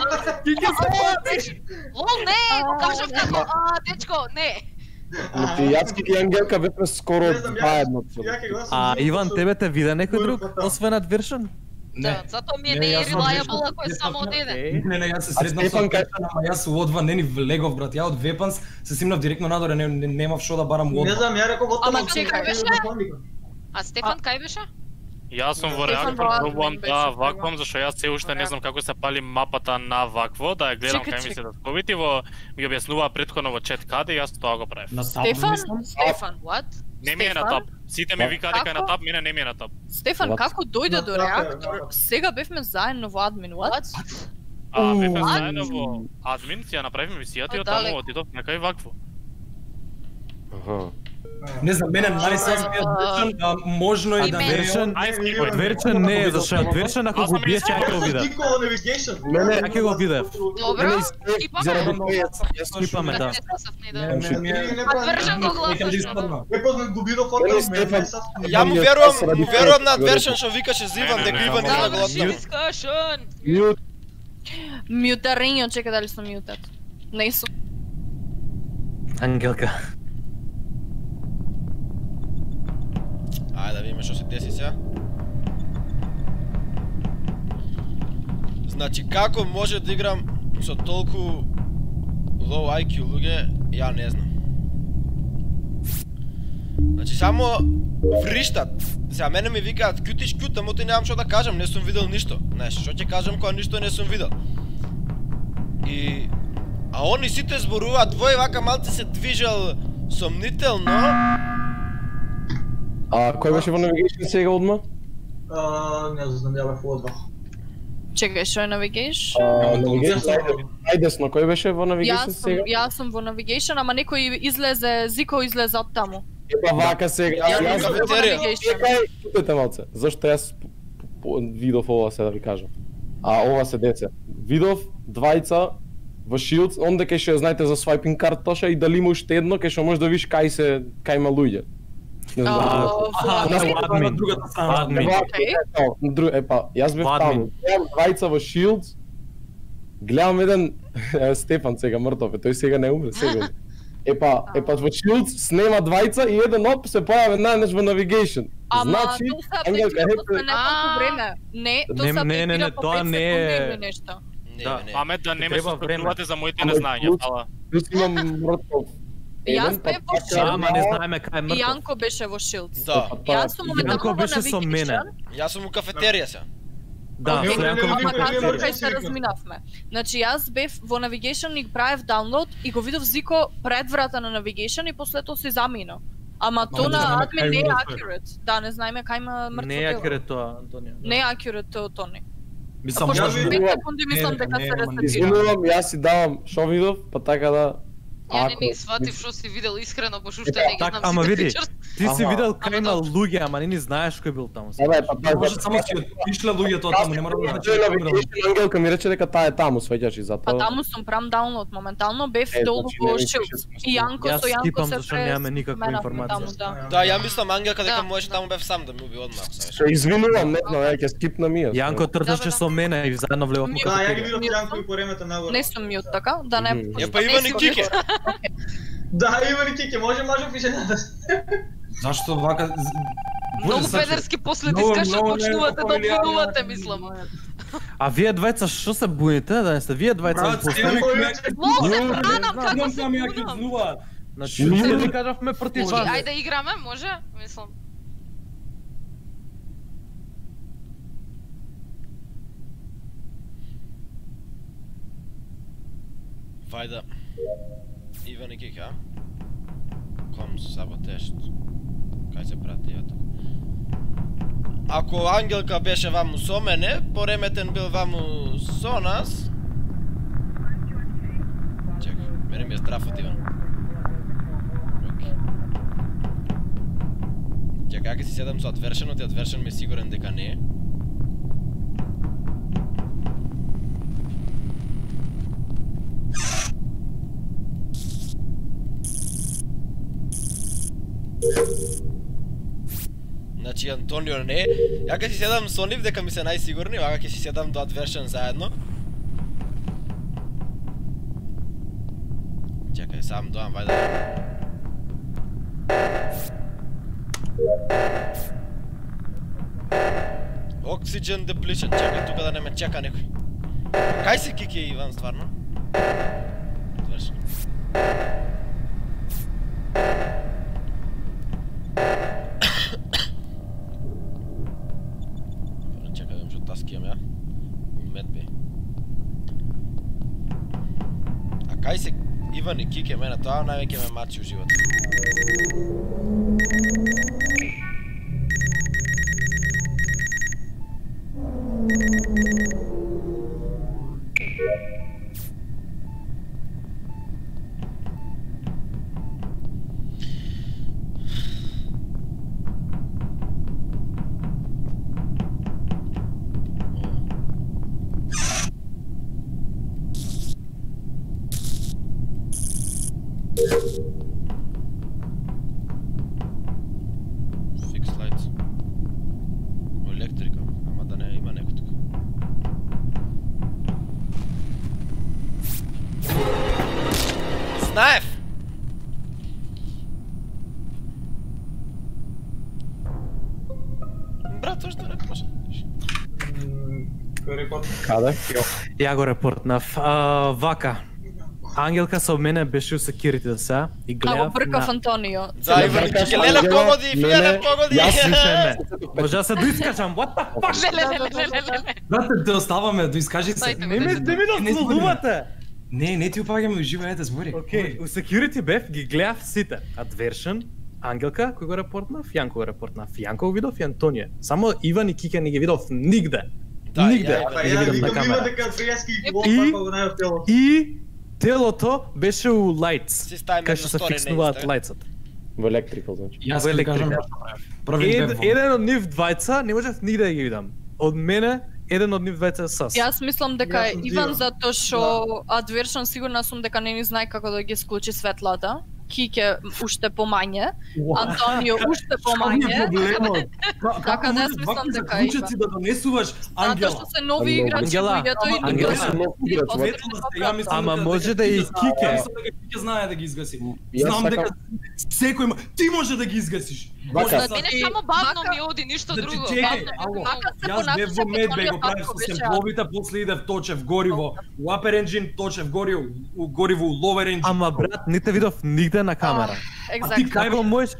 Кике се пати! Лол, не, кажав како, а, дечко, не. Значи, јас Кики и Ангелка бевме скоро Не ќе гласам А Иван, тебе те виде некој друг, освен Adversion? Да, затоа ми е Не, не reliable ако е Не, само од еден. Не, не, јас се А среднав со Стефан кај- Стефан, ама јас у одва не ни влегов брат. Ја од Вепанс се симнав директно надоре, не, не немав што да барам у Не знам, ја реков од Ама чекај, беше? А Стефан кај беше? Јас сум во реактор, пробувам да ваквам, зашто јас се уште не знам како се пали мапата на вакво, да ја гледам кај ми се чекај. дасковити во ми објаснува претходно во чет каде, јас тоа го правев. Стефан. Стефан, What? Не ми е на таб. Сите ми викаа дека е на таб, мене не ми е на таб. Стефан, како дојде до реактор? да. Сега бевме заедно во админ, what? А, бевме заедно во админ, си ја направивме мисијата и од таму отидов некај вакво. Аха. Не знам, мене најсас ми Adversion, а можно И да не е. Adversion, Ај, Не, е, зашто Adversion ако го биеш, ќе го Navigation. Мене- Ја ќе го видев. Добро, скипаме. јас скипаме, да. Да. е- Adversion го гласаш, да. Ја му верувам, му верувам на рекам. што викаше за Иван Не, не, дека Иван таму. discussion. Мјут. Мјутарењо, чека дали сум мјутат. Не сум. Ангелка. Ајде да видиме што се деси сега. Значи, како може да играм со толку low IQ луѓе, ја не знам. Значи, само вриштат. За мене ми викаат кјутиш кјут, ама ти немам што да кажам, не сум видел ништо. Знаеш, што ќе кажам кога ништо не сум видел. И а они сите зборуваат, двој вака малце се движел сомнително. А кој беше во Navigation сега одма? А, Не знам, ја бев во О2. Чекај, што е navigation? А, Нема Navigation најдесно, кој беше во Navigation Јас сум, сега? јас сум во navigation, ама некој излезе, Зико излезе од таму. Епа вака сега. Ја Јас во јас кафетерија. Чекај, малце. Зашто јас видов ова се да ви кажам. А ова се деце. Видов двајца во Shields, онде кај што знаете за swiping карт тоша и дали има уште едно кај што можеш да видиш кај се кај има луѓе. Не админ. другата страна. Админ. Епа, јас бев таму. Гледам двајца во Shields. Гледам еден е, Стефан сега мртов, е, тој сега не умре, сега. Епа, епа во Shields снема двајца и еден оп се појави најнаш во Navigation. Ама значи, неколку А. време. Не, тоа Не, се не, не, не, тоа 5 не е- секунди или нешто. Не, Да. не. Аме да не ме спекулувате за моите Ама незнања, фала. Плюс имам мртов. Јас бев во Shields. Ама не знаеме кај е И мртов. Јанко беше во Shields. Да. Јас сум моментално Јанко беше со мене. Јас сум у кафетерија се. Да, со Јанко Ама како кај се разминавме. Значи јас бев во Navigation и правев даунлоад и го видов Зико пред врата на Navigation и после тоа се замино. Ама тоа не на админ не е accurate. Да, не знаеме кај има мртво Не е акурат тоа, Антонио. Не е accurate тоа Тони. Мислам, јас ви- 5 секунди мислам дека се ресетира. Извинувам, јас си давам шо видов, па така да Ја не ни сватив што си видел искрено, пошто уште Е, не ги Так, знам ама види, ти си видел кај има добро. луѓе, ама не ни знаеш кој бил таму. Ама е, па тоа Може само си отишле луѓето таму, не мора да Ја значи. Ангелка ми рече дека таа е таму, сваќаш и Па затоа. таму сум прам даунлоад моментално бев долу значи, ми пише И Јанко Јас со Јанко се зашто немаме никаква информација. Таму, да. Да, ја мислам Ангелка дека Да. можеше таму бев сам да ми уби знаеш. Се извинувам, не знам, ја ќе скипнам и јас. Јанко трчаше Да, со мене и заедно влевавме Ми- Да, ја ги видов Јанко и по времето нагоре. Не сум мјут, така? Да не... Е, па не Иван и Кике. Да, Иван и Кике, може мажо пише на Зашто вака Многу сачу. педерски после Многу, диска што многу почнувате да обвинувате, мислам. А вие двајца што се буните, да не сте вие двајца Брат, импостери? Иван и Лол, се бранам, не како се бунам. Значи, ние ви кажавме против Значи, вас. ајде играме, може? Мислам. Вајда. Иван и Кика. Ком саботешт. Кај се прати ја тука. Ако Ангелка беше ваму со мене, пореметен бил ваму со нас. Чекай, мене ми е страфот Иван. Окей. Чекай, ако си седам со Adversion, и Adversion ми е сигурен дека не е. Значи Антонио не. Ја ќе си седам со нив дека ми се најсигурни, вака ќе си седам до Adversion заедно. Чекај, сам доам, вајде. Oxygen depletion, чекај тука да не ме чека некој. Кај си Кики Иван стварно? Adversion. Добре, Чекај да што таски имам ја. Медби. А кај се Иван и Кике мене тоа највеќе ме мачи у живот. Fix Ја го репортнав. А, вака. Ангелка со мене беше у security да се и А го гледав бркав на... Антонио. Да, и Кике, леле погоди, фијале погоди! Јас слушај ме. Може да се доискажам, what the fuck? Леле, леле, леле, леле. Брате, те оставаме, доискажи се. Не ме, не ме Не наслудувате. Не, не ти упаѓаме ужива, ете збори. Океј, у security бев ги гледав сите. Adversion, Ангелка кој го репортнав, Јанко го репортнав, Јанко го видов и Антонија. Само Иван и Кике не ги видов нигде. Да, нигде ја, Па ја видов на викам има камера. дека пријаски И- и- телото беше у ставиме кај на што се фикснуваат на лајцата. Во електрикал, значи. Јас Во ќе кажам електрика. што Ед, еден од нив двајца не можев нигде да ги видам. Од мене еден од нив двајца е сас. Јас мислам дека Јас Иван затоа што Adversion сигурна сум дека не ни знае како да ги склучи светлата. Кике уште помање, Антонио уште Што ми е помање. Така да, јас мислам дека заклучоци да донесуваш Затоа Ангела? што се нови Ама, играчи луѓето и ама, Ангела Ама може да и Кике. Кике знае да ги изгаси. Знам дека секој ма... Ти може да ги изгасиш. Вака. Може За да мене И само бавно ми оди, ништо Значи, друго. се Јас бев во Петронија го правев со семпловите, после идев точев гориво, у Upper Engine точев гориво, у гориво у Lower Engine. Ама брат, не те видов нигде на камера. А ти Екзактно. кај Како можеш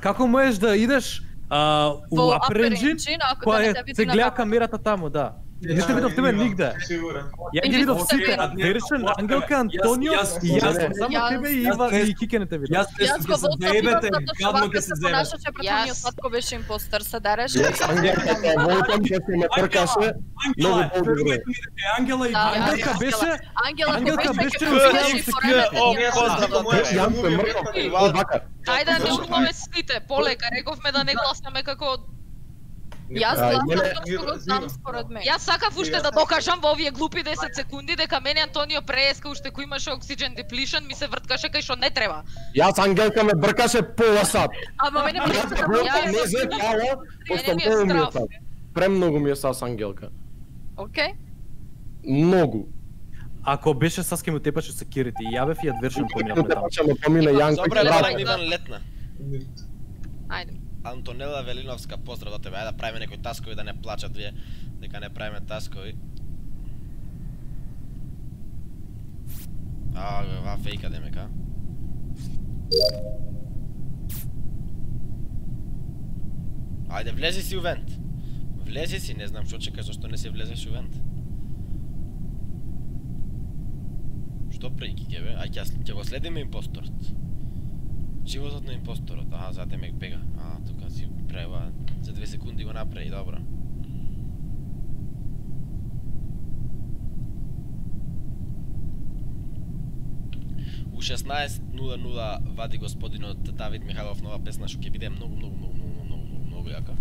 како можеш да идеш а, у Upper Engine, која се гледа камера. камерата таму, да. Не те видов тебе нигде. Сигурен. Ја ги видов сите, Адвершен, Ангелка, Антонио јас- и јас, јас- само тебе и Ива и Кике не те видов. Јас Јас го ќе се заебете, гадно ќе се се. Петронија Јас- Патко беше импостер, се дареше. Ангелка волтам што се ме тркаше. Многу е Ангела и Да. Ангелка беше Ангела Ангелка Ангелка беше беше у Скје. О, поздрав до моје. Јанко е мртов. Иван. Вака. Ајде да не урваме сите, полека, рековме да не гласаме како... Јас го знам според мене. Јас сакав уште да докажам во овие глупи 10 секунди дека мене Антонио Преска уште кој имаше oxygen depletion ми се врткаше кај што не треба. Јас Ангелка ме бркаше пола сат. Ама мене да го Ја- не зе ала, пошто ми е многу ми е. Премногу ми е сас Ангелка. Океј. Многу. Ако беше Саски му тепаше security, ја бев и Адвершен поминавме таму. Помине Јанко. Добре. Иван летна. Ајде. Антонела Велиновска, поздрав до тебе. Ајде да правиме некои таскови да не плачат вие дека не правиме таскови. А, ва фейка демека. Ајде, влези си у вент. Влези си, не знам што чекаш, зашто не си влезеш у вент. Што преки ке бе? Ај ќе го следиме импосторот. Животот на импосторот, аха, зате мек бега направи ова. за две секунди го направи, добро. У 16.00 вади господинот Давид Михайлов нова песна што ќе биде многу, многу, многу, многу, многу, многу, многу јака.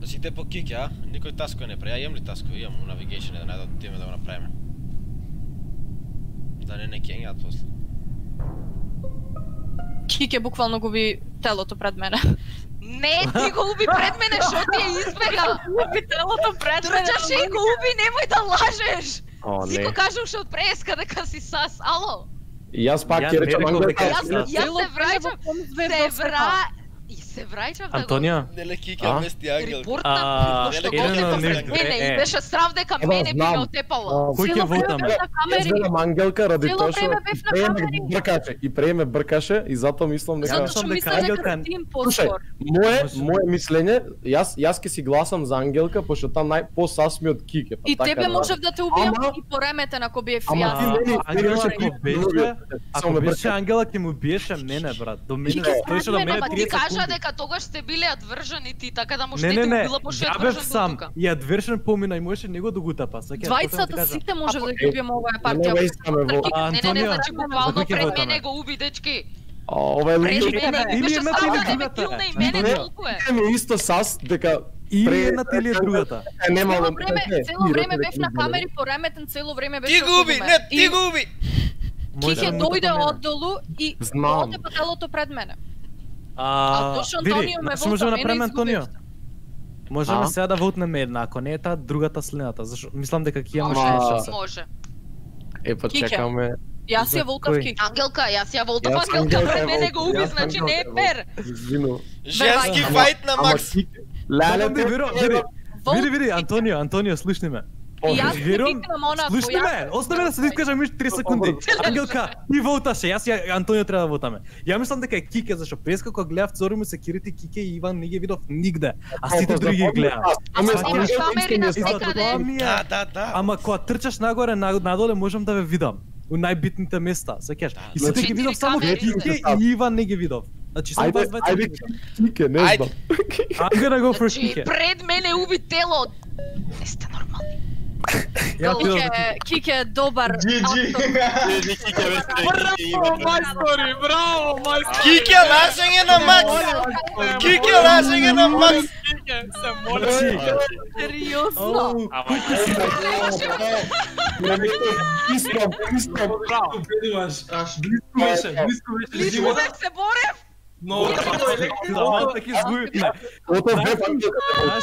Да Сите по кик, а? Никој таско не прави. Ја имам ли таско? Имам у Navigation, да најдат тиме да го направиме. Да не не кенјат после. Кике буквално губи телото пред мене. Не, ти го уби пред мене, што ти ја избега? Губи телото пред мене. Трчаше и го уби, немој да лажеш. О, Си не. уште од преска дека си сас. Ало? Јас пак ќе речам дека е јас се враќам, се вра... Се враќам да го... Антонио, Неле кике А? вмести ангел. Репортам, А, што го од гледам нив пред две, мене е. и беше страв дека мене би ме знам. отепала. кој ќе на Јас гледам Ангелка ради тоа што на преме бркаше и преме ме бркаше и затоа мислам дека Затоа што дека мислам дека Ангелка- Слушај, мое мое мислење, јас јас ќе си гласам за Ангелка пошто там нај посас ми од Кике. па И така тебе да. можев да те убијам Ама- и пореметен ако бев Ама јас. ти мене А, Ангела беше ако беше. Ангела ќе му биеше мене брат. До мене Кике, стоеше до мене Ама ти 30 кажа секунди. Дека тогаш сте биле адвржани ти, така да му Не, не, не. убила пошто адвржан сам тука. и Адвершен помина и можеше него да го тапа. Саќаш Двајцата сите може да ги убиеме оваа Не партија. Не, не, не, значи буквално пред мене го уби дечки. А, ова е мене или едната или да другата, килне и е. мене Антонио. толку е. ми исто сас дека Или едната или е другата. Цело време, цело време бев на камери, пореметен цело време беше Ти го уби, околу не, ти И го уби. Може Кике да му дојде оддолу и оде по телото пред мене. А, А види, Антонио ме што можеме да направиме Антонио? Можеме сега да вотнеме една, ако не е таа другата следната, зашто мислам дека ќе имаме шанса. Може. Е па чекаме. Јас ја волтав? Кике. Ангелка, јас ја волтав Ангелка пред мене го уби, значи не е. Извину. Женски фајт на Макс. Леле, види, види, види, Антонио, Антонио, слушни ме. И јас Верувам, викнам она Слушни ме, остави да се искажам уште 3 секунди. Ангелка, ти волташе, јас и Антонио треба да волтаме. Ја мислам дека е Кике, зашто през како гледав цори му секирити Кике и Иван не ги видов нигде, а сите други ги гледам. Ама имаш камери на секаде. Да, да, да. Ама кога трчаш нагоре, на- надоле можам да ве видам. У најбитните места, сеќаш. И сите Четири ги видов само. Кике и Иван не ги видов. Значи само вас двајца ајде. Кике, не знам. I'm gonna go for Значи, Кике. пред мене уби тело. Не сте нормални. Ја ти Кике, Кике добар GG. автор. Браво, мајстори, браво, мајстори. Кике лажење на Макс. Кике лажење на Макс. се моля. Сериозно? Ама Искам, искам. Убедуваш. Близко беше, близко беше. Лично Живот- се борев. Но Ама таки изгуби. Ото веб Знаеш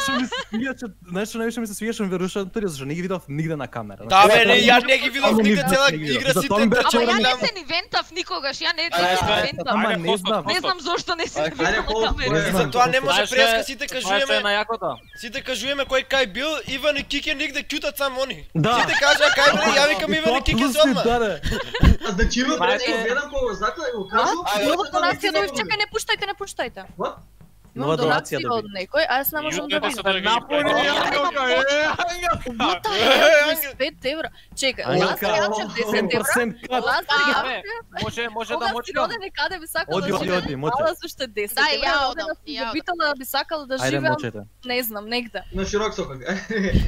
што ми се свија, че знаеш што највише ми се што ми веруваше Антонио, зашто не ги видов нигде на камера. Да бе, не, ја не ги видов нигде цела видов. игра сите Ама ја трчани не се ни вентав никогаш, ја не Ајде, се ајде, вентав. Ама Ајде, не знам. Не знам зошто не се Ајде, вентав на камера. ајде. Затоа не може преска, сите кажуваме, сите кажуваме кој кај бил, Иван и Кике нигде кјутат само они. Да. Сите кажа кај бил, ја викам Иван и Кике се одма. Да, да. А значи Мајте. преска, гледам кога закла и го кажу. Нова донација ви чекај, не пуштајте, не пуштајте. What? Нова донација да од некој, а јас не можам да видам. да ги What the Е, hell, 5 евра. Ангел, Лазар Јанчев 10 евра. 100% кат. Лазар Да, Може, може да кога си мочкам. роден некаде би сакал Оди, да оди, живее. оди, може. Мала суште 10 Да, ја одам, ја Любителна би сакала да Ајде, живеам, не знам, негде. На широк сокак.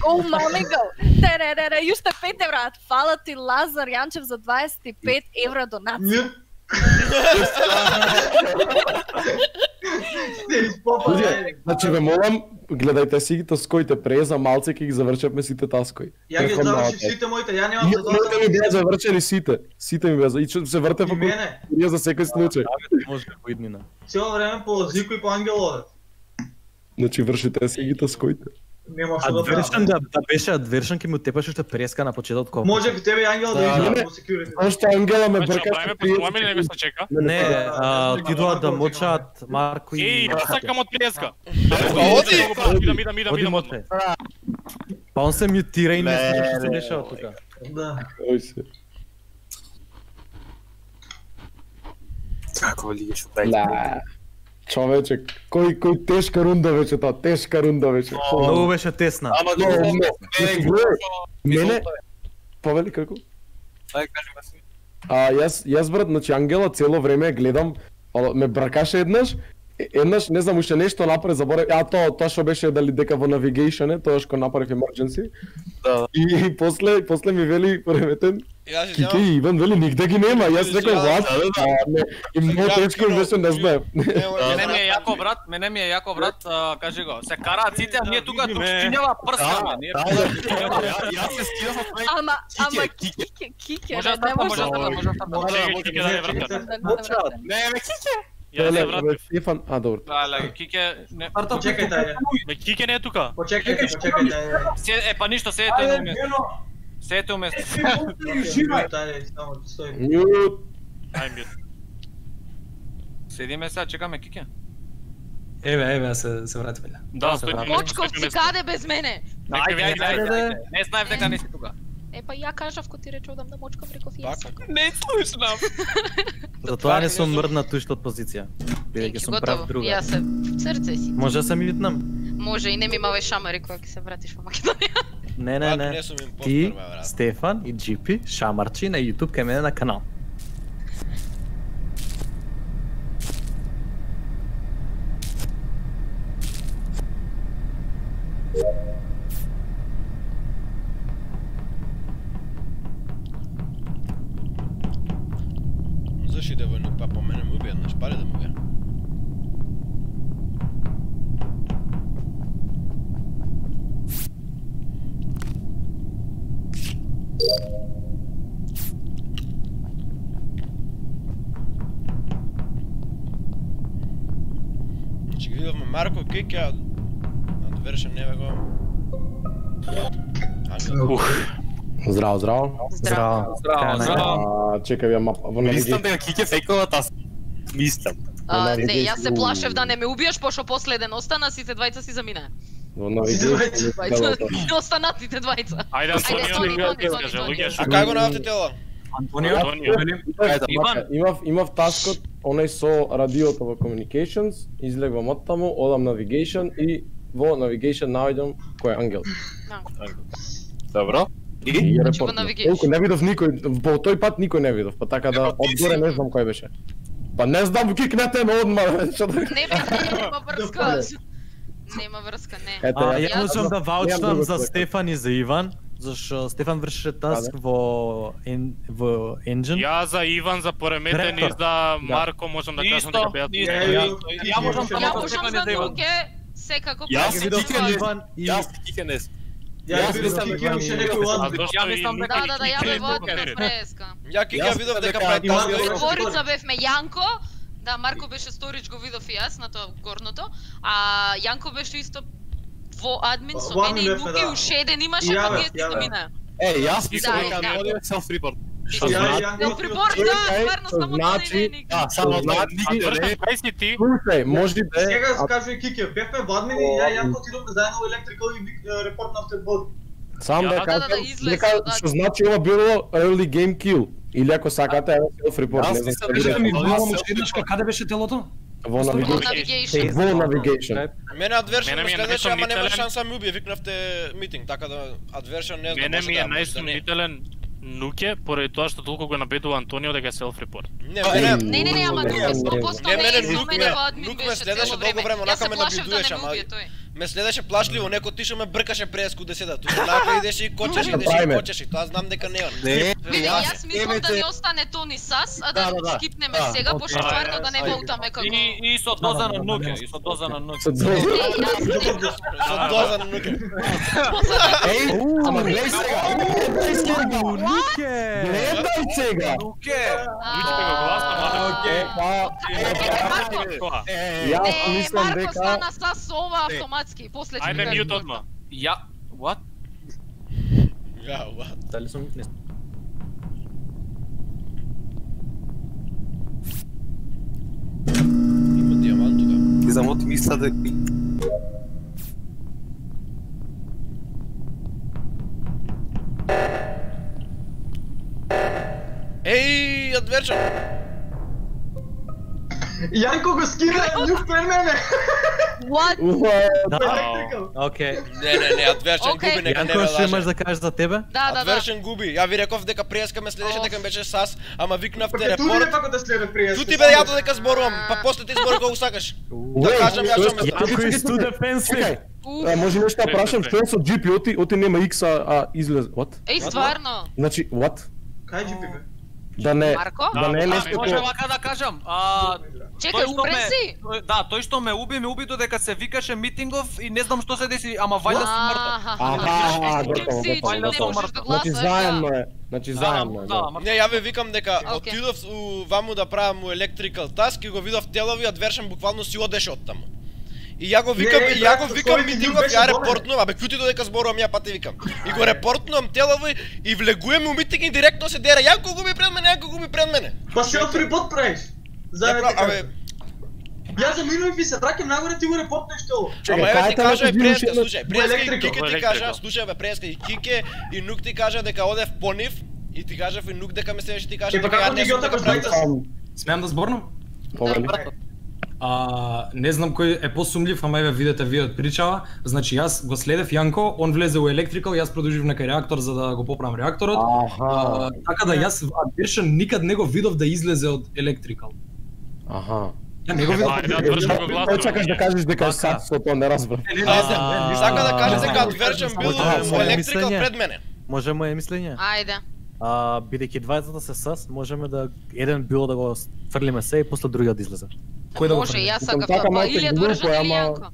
Go mommy go. Теререре, уште 5 евра. Фала ти Лазар Јанчев за 25 евра донација. Луѓе, значи ве молам, гледајте си ги таскоите пре за малце ќе ги завршевме сите таскои. Ја ги завршив сите моите, ја И немам за моите ми беа тоа. завршени сите. Сите ми беа, и че се врте И по мене. курија за секој случај. Може во иднина. Цело време по Зико и по Ангел одат. Значи вршите си ги таскоите. Нема што да Адвершен правам. да, да беше адвершен ке му тепаше уште преска на почеток колку. Може би тебе и Ангел да Да, не. по security. Зашто Ангела ме Значи, брка. направиме познаваме или не се чека? Не, а, Да, отидоа да да, мочат Марко и Еј, јас сакам од преска. Оди! Идам, идам, идам, Оди идам. Па он се мјутира и не слуша што се дешава тука. Да. Ој се. Како ли што прави? Да. Човече, кој кој тешка рунда беше тоа, тешка рунда беше. Многу беше тесна. Ама но, мене го Мене Повели како? Ај кажи ме си. А јас јас брат, значи Ангела цело време гледам, ало, ме бракаше еднаш, еднаш не знам уште нешто направи, заборав, а тоа тоа што беше дали дека во navigation е, тоа што направив emergency. Да. И после после ми вели преметен, Јас се Кике џавам. и Иван вели нигде ги нема, јас Да, реков да, да, да. не, и многу Да, тешко кино, беше, не знаев. Мене ми е јако брат, мене ми е јако брат, кажи го. Се караат сите, а ние тука тук чинјава прскаме. Ние Да, да, ја- јас се скинав од Ама, ама Кике. кике, кике, Може да може да може. стартам, може да Кике да не вратам. Да, да, да, да. Не, ме кике. Јас се вратив. Стефан, а добро. Да, ле, Кике, не. Почекајте, ајде. Ме Кике не е тука. Почекајте, почекајте. Се, е па ништо, седете на место. У место. Мјут. Ај. Седиме сега, чекаме Кике. Еве, еве, се се вративме. Да, стои. Мочковци каде без мене? Ајде, ајде. Не знаев дека не си тука. Е па ја кажав кој ти рече одам да мочкам, реков. Така. Не слушнам. Затоа не сум мрднат уште од позиција. Бидејќи сум прав друга. Јас се срце си. Може да се? Може и не ми имаве шамари кога ќе се вратиш во Македонија. Не, не, не. Ти. Стефан и Джипи, шамарчи на YouTube кај мене на канал. Заши да војник па по мене му убија, еднаш пари да му убија. Значи ги видовме Марко Кике, а Адвершен не бе го. Ангел. Здраво, здраво. Здраво. Здраво, здраво. А, чекај ја мап, во Мислам navigation. дека кике фейкова тас. Мислам. Не, јас се плашев да не ме убиеш, пошто последен остана, сите двајца си заминаа. Во navigation. Двајца, целото. останатите двајца. Ајде, Антонио, Тони, не Тони, луѓе, Тони. А кај го наавте тело? Антонио, Антонио. Иван. Имав имав таскот, онај со радиото во communications, излегвам од таму, одам navigation и во navigation наоѓам кој е Ангел. Добро. И Значи во navigation. Колку не видов никој, по тој пат никој не видов, па така да одгоре не знам кој беше. Па не знам, кикнете ме одма, што да... Не, бе, нема врска. Нема врска, не. Ете, А, ја- ја можам да ваучнам за. Стефан и за Иван, зашто Стефан вршеше таск во ен, во Engine. Ја за Иван, за Пореметен и за Марко можам да кажам дека беа. Ја- Ја- Ја можам Ја само Ја да за да Иван. Нуке, Секако Јас ги пред видов Кике тоа- не Иван и Јас Кике не Ја Јас видов мислам дека уште некој лад. Ја мислам дека Да, да, да, ја Кике бе е водна покерен. преска. Ја Кика Јас видов дека дека прави. Иван- Дворица бевме Јанко, да Марко беше сторич го видов и јас на тоа горното, а Јанко беше исто во админ со мене и Нуки да. уште еден имаше, па ние се бев. минаа. Е, јас мислам Да, дека да. ми оди self report. Што Ја значи? Да, стварно што само значи- тоа не Да, само Значи- не. кај си ти? Слушај, може да е... Сега а- кажува и Кики, бевме во админ и ја Јанко отидовме заедно во електрикал и е, репортнавте бод. Сам да да, кажам, дека што значи ова било early game kill. Или ако сакате, ево self report, Јас не знам што ми, уште еднаш, каде беше телото? во navigation. Во navigation. Мене адвершен ми е следеше, ама нема шанса ми убие, викнавте митинг, така да адвершен не знам. Мене ми да е да не. најсумнителен Нуке, поради тоа што толку го набедува Антонио дека е self report. Не, Не, не, не, ама Не, Нуки не, 100% не, ме мене со Нук мене ме- во админ Нук ме беше следеше цело долго време, онака се ме да ме ама- убие тој. Ме следеше плашливо, некој тише ме бркаше преска да седа. Тука нака идеше и кочеше, идеше и кочеше. Тоа знам дека не е он. Не, Види, јас мислам да не остане Тони Сас, а да Да, да, да. скипнеме сега, пошто стварно да не волтаме како... И, и со доза на Нуке, и со доза на Нуке. Со доза. На нуке. Еј, ама гледај сега. Гледај сега. Луке! Гледај сега. Нуке. Лучите го гласно, ама Океј, па, Марко. Која? јас Не, мислам Марко дека стана Сас со ова автоматски, после ќе Ајде ми мјут кажеш. одма. Ја, what? Ја, ова. Дали сум не Има диамант тука. И замот мисла дека Еј, адвершен. Јанко го скина њук пред мене. What? Океј. Не, не, не, адвершен Океј. губи, нека не Јанко, ме што имаш лаже. да кажеш за тебе? Да, да, да. Адвершен губи. Ја ви реков дека преска ме следеше дека ми беше сас, ама викнавте Паке туди не репорт. пако да следе пријас. Ту ти бе јато дека зборувам, па после ти збори кога сакаш. Да кажам ја што што ме. Јанко is too defensive. А, може нешто да прашам, што е со GP, оти, оти нема X, а, а излез, what? Еј, стварно. Значи, what? Кај джипи бе? Да не, Марко? да не е нешто Може вака да кажам, а Чекај, тој што умрен ме- си? Да, тој што ме уби, ме уби додека се викаше митингов и не знам што се деси, ама вајда сум мртов. Аха, готово, си, готово, не можеш да Значи гласаш, заедно да. е, значи Да, заедно е, да, да. Не, ја ве викам дека отидов у ваму да правам у electrical task и го видов телови, адвершен буквално си одеше од таму. И ја го викам, Не, и ја го викам ми беше ја репортнувам, абе кјути додека зборувам ја пати викам. И го репортнувам телови и влегуваме у митинг и директно се дера. Јанко губи пред мене, Јанко губи пред мене. Па се од репорт правиш. За Не така. Абе, Јас заминував и се тракам нагоре ти го репортнеш тоа. Ама еве ти кажа и Преска, слушај, Преска и електрика, Кике ти кажа, слушај бе Преска и Кике и Нук ти кажа дека одев по нив и ти кажав и Нук дека ме следеше ти кажа па дека ја не сум отакаш правам. двајца? Сам, Смеам да зборнам? повели. А, не знам кој е посумлив, ама еве видете вие од причава. Значи јас го следев Јанко, он влезе у електрикал, јас продолжив нека реактор за да го поправам реакторот. Аха, А, така да јас Адвершен никад не го видов да излезе од електрикал. аха. Ја не го видов. Ајде, чакаш да кажеш дека е Така. сад со тоа не разбрав. Не, не, Не не, знам, не, не, сака да каже дека адвершен бил може електрикал пред мене. Може моје мислење? Ајде. А, бидејќи двајцата се сас, можеме да еден било да го фрлиме се и после другиот да излезе. Кој да го Може, јас сакав така. Па или Адвершен или Јанко.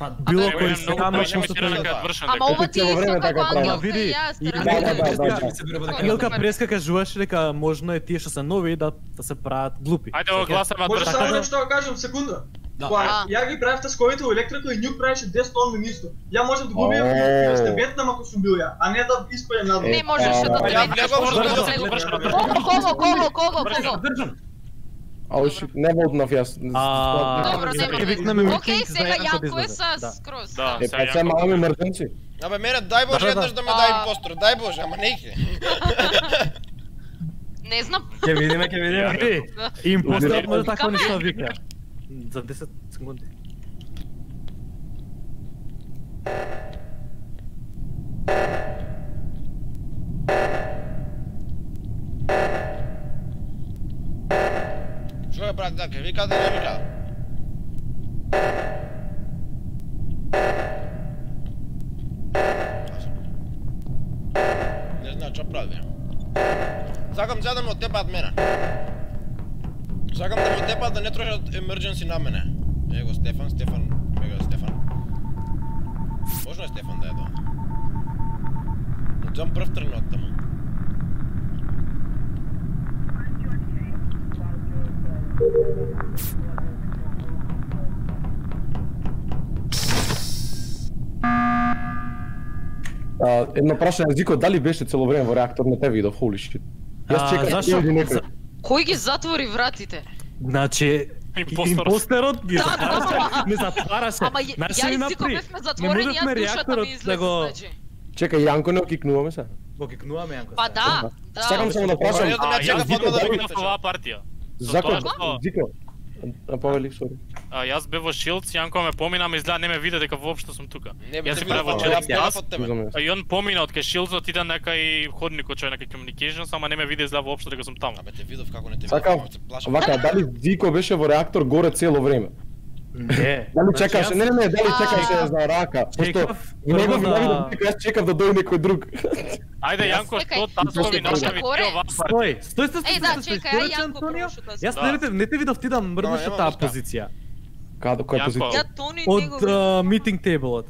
Па било кој многу ама што адвершен Ама ова ти исто време така прави. Види, Да, да, да, да. Се Ангелка. Преска кажуваше дека можно е тие што се нови да да се прават глупи. Ајде го гласаме Може адвершен. само нешто да кажам секунда. Да. Ја ги правев тасковите у електрика и Њук правеше 10 тонни нисто. Ја можев да го убијам О. да сте бетнам ако сум бил ја, а не да испаѓам надвор. Не можеше да Па, те ја може да Кого, кого, кого, кого, кого? А уши не воднав јас. А, Добро, нема викнеме Океј, сега да Јанко е са Да. скроз. Да, Е, сега па се Јанко. малам емердженци. Абе мене дај Боже Да, да, да. еднаш да ме дај импостор, дај Боже, ама не ќе. Не знам. Ќе видиме, ќе видиме. Е, импостерот може такво нешто да вика. За 10 секунди. Што е брат, така, да не вика. Не знам што прави. Сакам сега да ме отепат мене. Сакам да ме отепат да не трошат emergency на мене. Его Стефан, Стефан, его Стефан. Можно е Стефан да е тоа. Но Отидам да прв трн од таму. А, едно прашање Зико, дали беше цело време во реактор, не те видов, holy shit. Јас чекам зашо? да некој. Кој ги затвори вратите? Значи, Импостерот. импостерот ги Да, затвараше, да. не затвараше. Ама ја ли и Зико бевме Не затворени, ја душата реакторот ми да излезе, го значи. Чекај, Јанко не окикнуваме се. го кикнуваме Јанко. Па да, да. Сакам само да Ја прашам. да А, јас одма да питаш. оваа партија. Зако, Зико. А повели, сори. А, јас бев во Шилц, Јанко ме помина, ме изгледа не ме виде дека воопшто сум тука. Не Јас правев во Шилц, ја бев јас, а и он помина од кај Шилцот иде некај ходникот човек некај communications, ама не ме виде изгледа воопшто дека сум таму. Абе те видов како не те Сакам, видов, вака, дали Зико беше во реактор горе цело време? Не. Дали Значи, чекаше? Не, не, не, дали чекаше за рака? Пошто Чекав, и него ми прво навидов на- дека јас чекав да дојде некој друг. Ајде Јанко, што таскови ти направи беше горе? ти оваа партија? Стој, стој, стој, стој, Е, да, стој, стој, чекај, стој, ја Јанко да Јас Да. не те не те видов ти да мрдаш Да, од таа позиција. Каде, која позиција? Од митинг тейблот.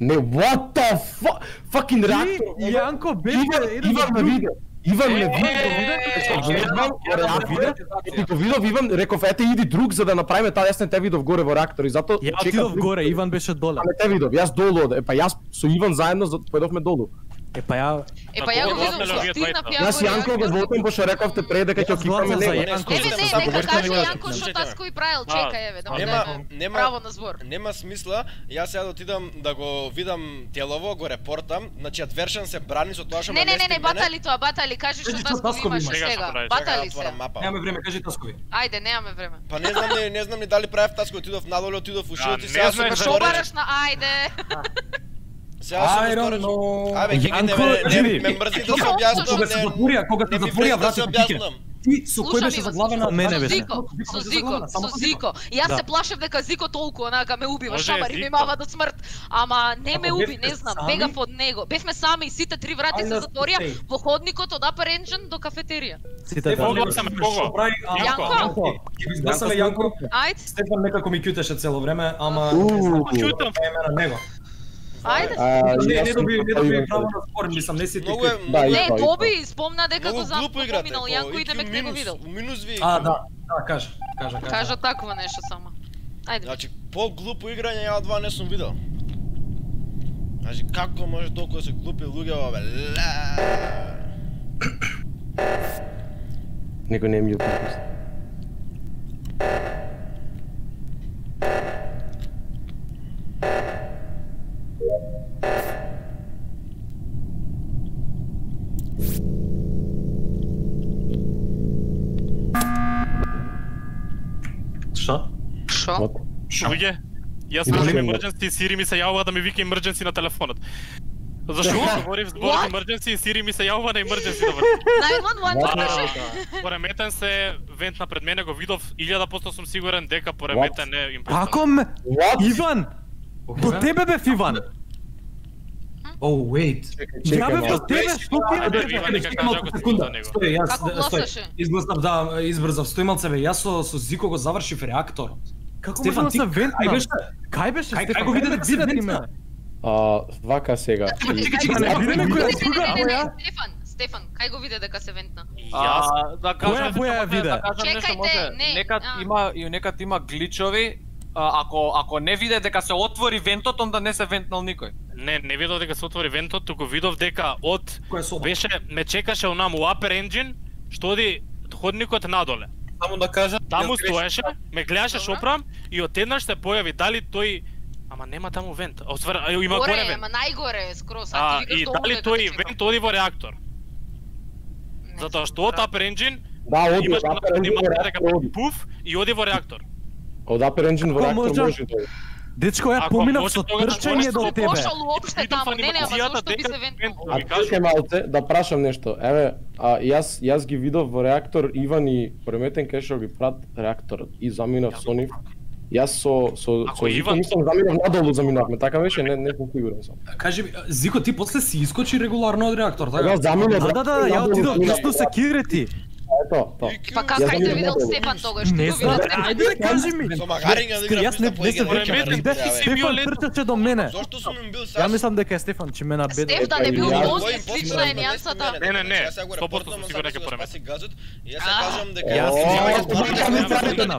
Не, what the fuck? Fucking реактор. Јанко, беше еден друг. Иван ме Е, виде. е, Што е, гледам во е, реактор, и го видов Иван, реков ете иди друг за да направиме таа, јас не те видов горе во реактор и затоа Ја отидов горе, Иван беше доле. А не те видов, јас долу оде. Па јас со Иван заедно за- појдовме долу. Е па ја Е па ја го видов што ја Јас Јанко го волтам пошто рековте пред дека ќе за него. Јанко. Еве не, нека каже Јанко што таско и правил, чекај еве, да Нема, нема, право на збор. Нема смисла, јас сега да отидам да го видам телово, го репортам, значи адвершен се брани со тоа што Не, не, не, не, батали тоа, батали, кажи што таскови имаш имаш. Сега? Батали се. Немаме време, кажи таскови. Ајде, немаме време. Па не знам не знам ни дали правев таско, отидов надоле, отидов у шилот и не сега сторич. бараш на ајде? Сега сторич. know. Абе, ќе Јанко, не, не, ме мрзи да се Кога објаснам, Кога се затворија, кога се затворија да се Кике. објаснам. Ти со кој беше заглавена? Мене Со беше. Зико, со Зико, со Зико. Јас Да. се плашев дека Зико толку онака ме убива, шамари ми мава до смрт. Ама не ме уби, не знам, бегав од него. Бевме сами, сите три врати се затворија во ходникот од Upper Engine до кафетерија. Сите да. Кого Јанко. Изгласаме Јанко. Ајде, Стефан некако ми кјутеше цело време, ама не знам Чутам. што е име на него. Ајде. Не, не доби, не доби право на збор, мислам, не си ти. Да, Не, Тоби спомна дека го Многу зам глупо играте, поминал по Јанко и демек не го видел. Минус ви. А, да, да, кажа, кажа, кажа. Кажа такво нешто само. Ајде. Значи, по-глупо играње ја два не сум видел. Значи, како може толку да се глупи луѓе бе? Некој не е мјут. Што? Шо? Вот. Луѓе, јас кажам emergency, Сири ми се јавува да ми вика emergency на телефонот. Зашто го говорив збор What? emergency и Сири ми се јавува на emergency да врти. 911 беше. Пореметен се вентна пред мене го видов 1000% сум сигурен дека пореметен е импостор. Како ме? Иван! До тебе бев Иван! Oh, wait. Ја бев до тебе, што ти. Стој, јас Како да, стој. гласаше? Изгласав да избрзав стојмалце бе. Јас со со Зико го завршив реакторот. Како Стефан, може да ти се вентна? Кај беше? Кај беше Кај- Стефан? кај го виде дека вентна? име? А, вака сега. Чекај, чекај, А не некоја Не, друга боја? Стефан, Стефан, кај го виде дека се вентна? Јас А, да кажам, боја ја виде? Да кажам нешто Чекајте, може. не, Некад има и некад има гличови. А, ако ако не виде дека се отвори вентот, онда не се вентнал никој. не не видов дека се отвори вентот, туку видов дека од беше ме чекаше онаму upper engine што оди ходникот надоле. Само да кажам, Таму стоеше, ме гледаше шопрам и одеднаш се појави дали тој Ама нема таму вент. Освен а, има горе Горе, вент. ама најгоре е скроз. А, А, ти и дали дека тој вент оди во реактор? Затоа што од upper engine Да, оди, имаш реактор оди. пуф и оди во реактор. Од Upper Engine во можам? може да. Дечко, ја Ако поминав со да трчање до Што тебе. пошол уопште Видов таму? Не, не, ама зошто би се вентнал? А чекај малце да прашам нешто. Еве, а јас јас ги видов во реактор Иван и Преметен кај што ги прат реакторот и заминав со нив. Јас со со Ако со Иван- мислам заминав надолу заминавме, така беше, не не сум сигурен сам. Кажи ми, Зико ти после си искочи регуларно од реактор, така? заминав. Да, да, да, ја отидов заминав. исто секирити. Ето, то. Па како видов те видел. Стефан тогаш? Ти Не знам, ајде кажи ми. Со магаринга да игра Јас не не се веќе видев. бе. Стефан трчаше до мене. Зошто сум им бил Ја сас? мислам дека е Стефан, че ме набеде. Стеф да не бил Твој слична е нијансата. Не, не, не, значи, јас ја го 100% репортнам, сум за сигурен да дека газот и јас А. ја кажам дека Јас- ме Јас-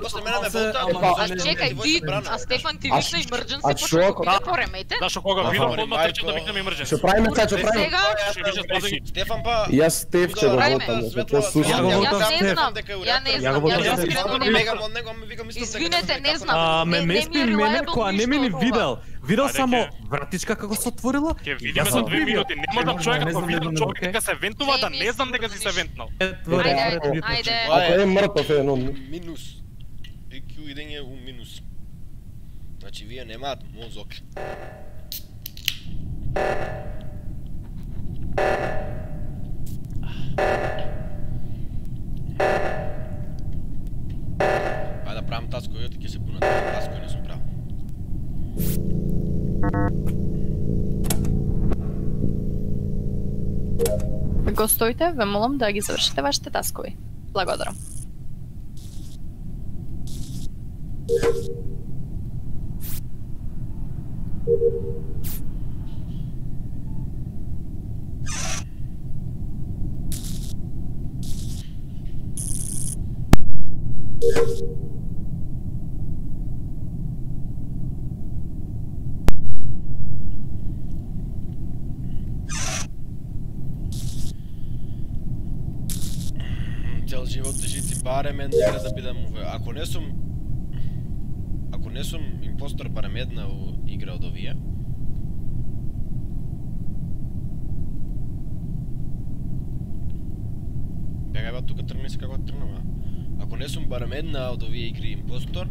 После мене ме волта, зашто Чекај, ти војска брана? а Стефан ти А вика emergency, а пошто биде поремете? Зашто кога Аха, видам мајко. одма трчам да викнам Што emergency. правиме сега, што правиме? Сега, беше спазени. Стефан па Јас Стеф ќе го Светло, тоа слушам. Ја Јас не знам, е ја не. Ја знам, искрено не знам. Извинете, не знам. А, ме Не- не мести ми е мене која не ми ни видел. Видел само вратичка како се отворила. Ќе Јас видиме сум за две видел. минути. Нема да Не човек знам, ако не видам знам, човек дека се вентува да Не е знам дека си се ништо. вентнал. Ајде, ајде. Ако е мртов е, но минус. IQ идење у минус. Значи вие немаат мозок. Ајде да правам таско и ќе се пунат. Таско не сум правил. Го стоите, ве молам да ги завршите вашите таскови. Благодарам. М, Цел живот да жици барем една игра да бидам овој. Ако не сум Ако не сум импостор барем една у игра од овие. Бегај ба тука тргни се како тргнува. Ако не сум барем една од овие игри импостор,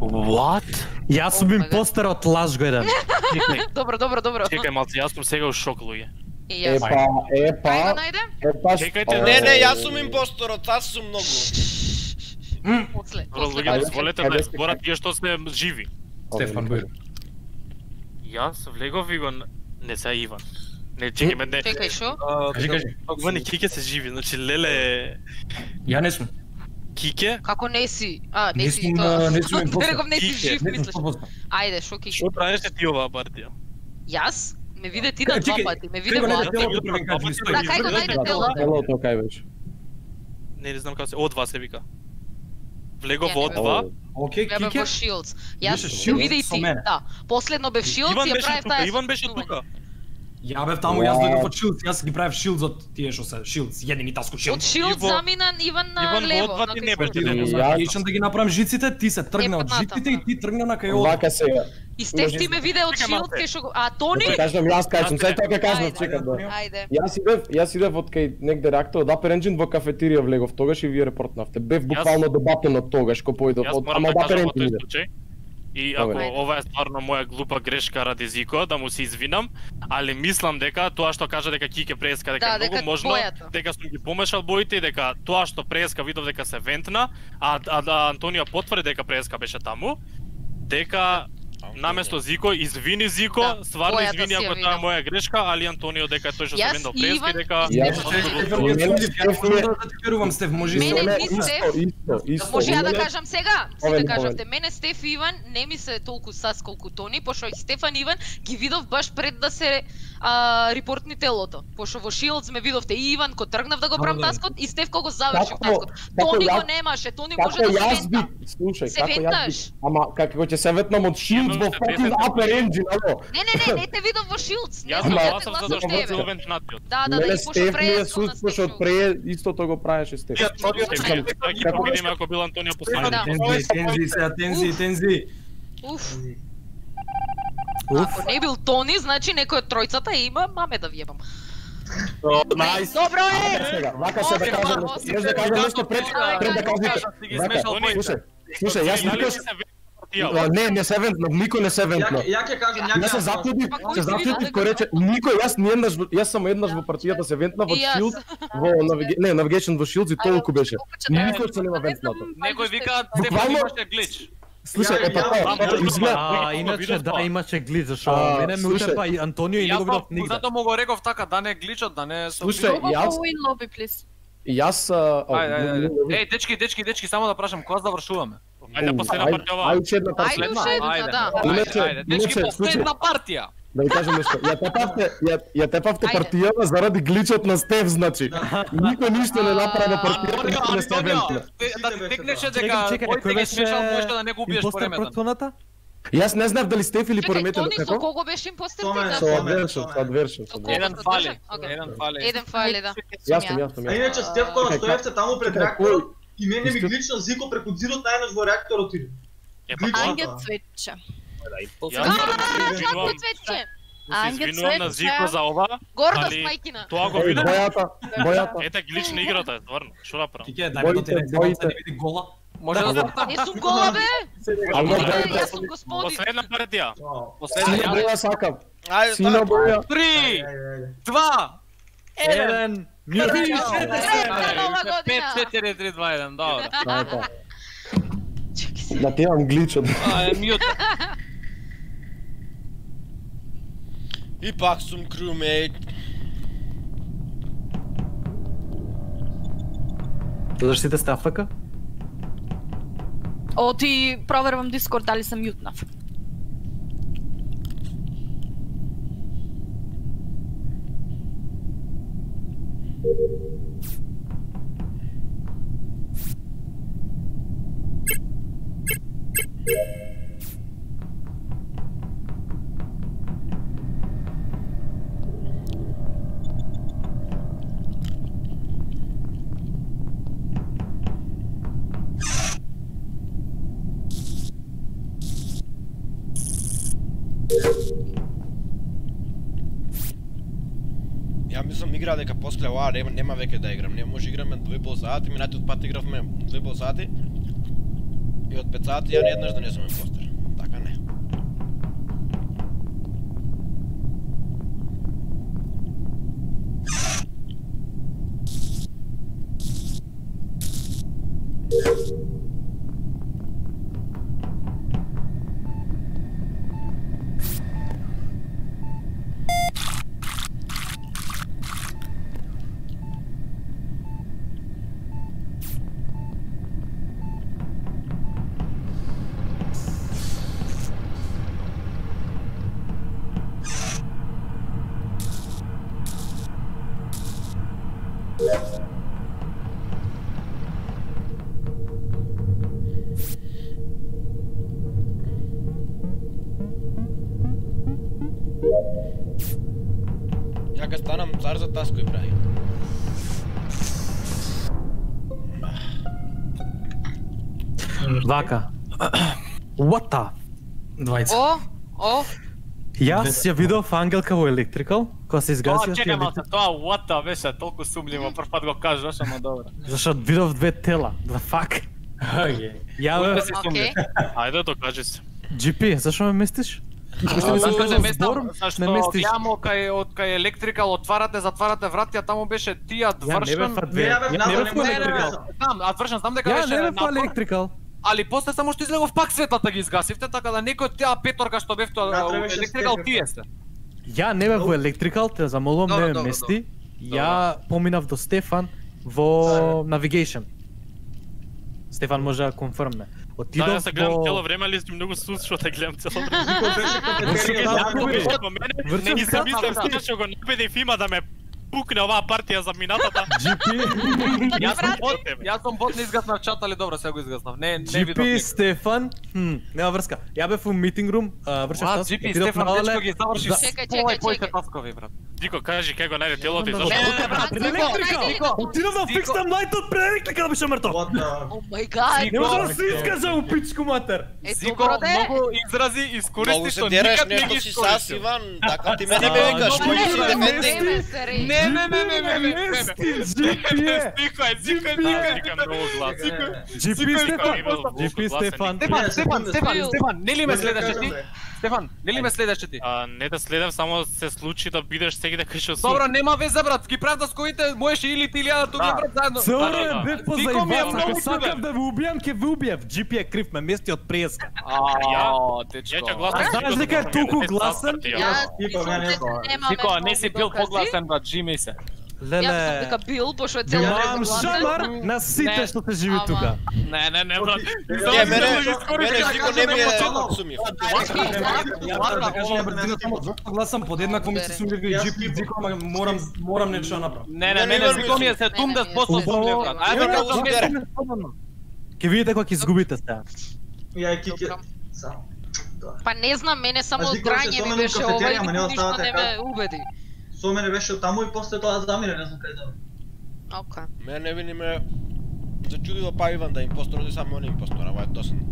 What? Јас сум импостер од лажго еден. Чекај, Добро, добро, добро. чекај малце, јас сум сега у шок луѓе. Епа, епа, го епа, Чекајте, Не, не, јас сум импосторот, аз сум многу. После, после. луѓе, дозволете да зборат тие што се живи. Стефан Бојров. Јас влегов и го не се Иван. Не, чекај ме, не. Чекај, шо? Кажи, кажи. Вани Кике се живи, значи леле Ја не сум. Кике, Како не си? А, не Не си сум, тоа. не сум импостер. Реков не си Кике, жив, Не сум мислиш. 100%. Ајде, шо ки? што правеше ти оваа партија? Јас? Ме виде ти на два пати, ме виде Кај го Влад. најде телото првен кажи ми стои. Да, кај го најде телото? Телото кај беше. Не, не знам како се, од вас се вика. Не од бев. два, Океј, Ја бев Кике. во Shields. Јас ме виде и ти. Да. Последно бев Shields Иван и ја беше правев тука, таа Иван беше тука. Ја бев таму, јас дојдов од Shields, јас ги правев Shields од тие што се Shields, едини таско Од Shields. Shields Иво- замина Иван на Иван во лево. одват на и кај не беше се- денес. Ја- ишам да ги направам жиците, ти се тргна од жиците и ти тргна на кај од. Вака сега. И Стеф ти ме виде од малце. кај што. А Тони? Ќе кажам јас кај сум, сега тоа ќе кажам, чекам да. Ајде. Јас идев, јас идев од кај негде реактор од Upper Engine во кафетерија влегов тогаш и вие репортнавте. Бев буквално дебатен од тогаш кога појдов од ама да од Upper кажам Engine. И ако Добре. ова е стварно моја глупа грешка ради Зико, да му се извинам, али мислам дека тоа што кажа дека Кике преска дека Да, е многу дека можно бојата. дека сум ги помешал боите и дека тоа што преска видов дека се вентна, а, а, а Антонио потврди дека преска беше таму, дека наместо Зико извини Зико, Да, стварно бојата извини ако е моја грешка, али Антонио дека тој што се вендал и преска Иван и дека Јас- Стефан, Мене јас Стеф ми- да верувам Стеф, може и Мене се. ни Стеф- Исто, исто, исто. Може ја да кажам сега? Повели, Сите кажавте, мене Стеф и Иван не ми се толку сас колку Тони, пошто и Стефан и Иван ги видов баш пред да се а, репортни телото. Пошто во Shields ме видовте и Иван кога тргнав да го правам Да, да. таскот и Стеф кога го завршив Како- таскот. како Тони го јас- немаше, Тони Како може да се јас би, вента. слушај, Се како јас би, ама како ќе се ветнам од Shield во десет. Upper Engine, ало. Не, не, не, не те видов во Shields. Не Јас сум да гласав за да тебе. што вентнатиот. Да, да, да, и пошто Стеф ми е преескам на суд, Стеф пошто Шоу. прее исто тоа го правеше Стеф. Ги како- победиме ако бил Антонио Да. последен. Тензи, тензи, тензи, тензи. Уф. Ако не бил Тони, значи некој од тројцата има маме да вјебам. Најс. Добро е! Вака се да кажам јас да кажам нешто пред пред да моите. слушај, слушај, јас никош се вентна Не, не се вентно, никој не се вентно. ја ќе кажам, ја Јас се ќе заклучив, Па се вика кој рече никој јас ни еднаш во- јас само еднаш во партијата се И јас. Shield во не Navigation во Shields и толку беше. Никој се нема вентнато. Некој вика Стефан имаше глич. Слушај, е па тоа, ја- тоа изгледа. А, Некој иначе да имаше глич зашо мене ме утепа и Антонио и не го видов Јас нигде. затоа му го реков така да не гличат, да не се Слушај, јас јас а, о, Ајде, ајде, не- ајде. не- Еј, дечки, дечки, дечки, само да прашам, кога завршуваме? Ајде последна партија ова. Ајде, уште една партија. Ајде да. ајде, дечки, последна партија. Да ви кажам нешто. Ја тепавте, ја, ја тепавте партијава заради гличот на Стев, значи. Никој ништо не направи на партијата, никој не се Антонио, евентна. те- да ти текнеше дека кој ги беше смешал, можеш да не го убиеш по времето. Јас не знав дали Стеф или Чекај, поремете Тони, со како. кого беше импостер Томе, ти? Со Томе. со Адвершен, со Adversion. Еден фали, еден фали. Еден фали, да. Јас сум, јас сум, иначе Стефко на Чекај, Стоевце таму пред кој- и мене ми глична Зико преку зидот најнаш во реакторот иде. Е па Глична. Ангел тоа. цветче. Јас да Ангел цветче. да Ангел извинувам на цветче. Зико за ова. Гордост, Али- мајкина. Тоа го видов. Бојата, бојата. Ете глич на играта, е, стварно. Што направам? Кике, дај ми да да види гола. Може да запитам? Не сум гола, бе! Јас сум господин. Последна партија. Последна Сино ја. боја сакам. Сино боја. Три, Ајде, ајде. два, еден. Еден. Среќна нова година. 5, 4, 3, 2, 1, добро. Тоа е тоа. Да ти имам гличот. А, е мјут. И пак сум крумейт. Зашто сте АФК? О, ти проверувам Дискорд дали сам мјутнав. Ја дека после ова нема, нема веќе да играм. Не може играме 2,5 сати, минатиот пат игравме 2,5 сати. И од 5 сати ја не еднаш да не сум импостер. Вака. What the? Двајца. О, о, Јас ја видов Ангелка во Electrical, кога се изгасија чекај тие малце, тоа what the беше толку сумливо, прв пат го кажуваш, ама добро. Зашто видов две тела. The fuck? Ајде. Ја бе, сумлив? Ајде докажи се. GP, зашо ме местиш? А, не зашто не збор, местам, зашто местиш. јамо кај од кај електрикал отварате, затварате вратија, таму беше тија Ја не бев двршен. две. Не, бе, Ја не надо, бев не, во не, не, Electrical. Знам, а двршен, знам дека Ја беше не бев во напор, Electrical. Али после само што излегов пак светлата ги изгасивте, така да некој од таа петорка што Да, од требаше електрикал тие сте. Ја не бев во Electrical, те замолувам не ме мести. Ја поминав до Стефан во Navigation. Стефан може да конфирмне. Да, Отидов јас се гледам цело време, али сум многу сус што те гледам цело време. Врши Во мене, Врши и се кафе. мислам што го напедев има да ме пукне оваа партија за минатата. GP, Јас сум бот, јас сум бот не изгаснав чат, али добро, сега го изгаснав. Не, не видов GP. Стефан, хм, нема врска. Ја бев во митинг рум, вршев А, таск, GP Стефан дечко ги заврши да- Чекај, чекај, поите чекај. таскови, брат. Дико, кажи кај го најде телото и Не, зашто? Не, не, брат, електрика! Дико. Отидов да Дико. фикстам лајтот пред електрика да беше мртов. What the... о мај гад. Не може да се искажа у пичку матер. Зико, многу изрази искористи што никад не нешто ги си искористил. сас Иван, така ти мене ме викаш, добро, кој си добро, дефенди? Време се реи. Не, не, не, не, не, не, не, не. GP, Стико е, Зико е, Да, Зико е. Вика многу глас. GP Стефан, Стефан. GP Стефан. Стефан, Не, Стефан, секунда, Стефан, Бил. Стефан, не ли ме Не следеше ти? Бе. Стефан, не ли ме следеше ти? А, не да следам, само се случи да бидеш сега сега дека што сум. Добро, нема везе брат, ги правда с коите можеш или ти или ја тука брат заедно. Цело да, е да. бев по Вико ми е зајбац, ако сакав да ве убијам, ќе ве убиев. GP е крив, ме мести од преска. Ааа, Ја течко. ќе гласам. А знаеш дека е толку гласен? Никола не си бил погласен брат, жими се. Јас мислам Леле, дека бил, пошто е цело време гласен. шамар на сите Не. што се живи тука. Не, не, не брат. Е, мене, мене Зико не ми е сумив. Ја кажам на брзина само зошто гласам подеднакво ми се сумливи и Јас GP скипам. Зико, ама морам морам нешто да направам. Не, не, Не, не, мене не, зико ми е не, се тум да не, способ не, сум не, не, Ајде не, не, да не, ме- не. Ќе видите кога ќе изгубите сега. Ја е кике. Добро. Само. Па не знам, мене само Аз викам, драње се ми беше ова и не никој ништо не така. ме убеди. Со мене беше таму и после тоа замире, не знам каде да. Океј. Мене не вини ме зачудило па Иван да импостор, оди само он импостор, ама е досадно.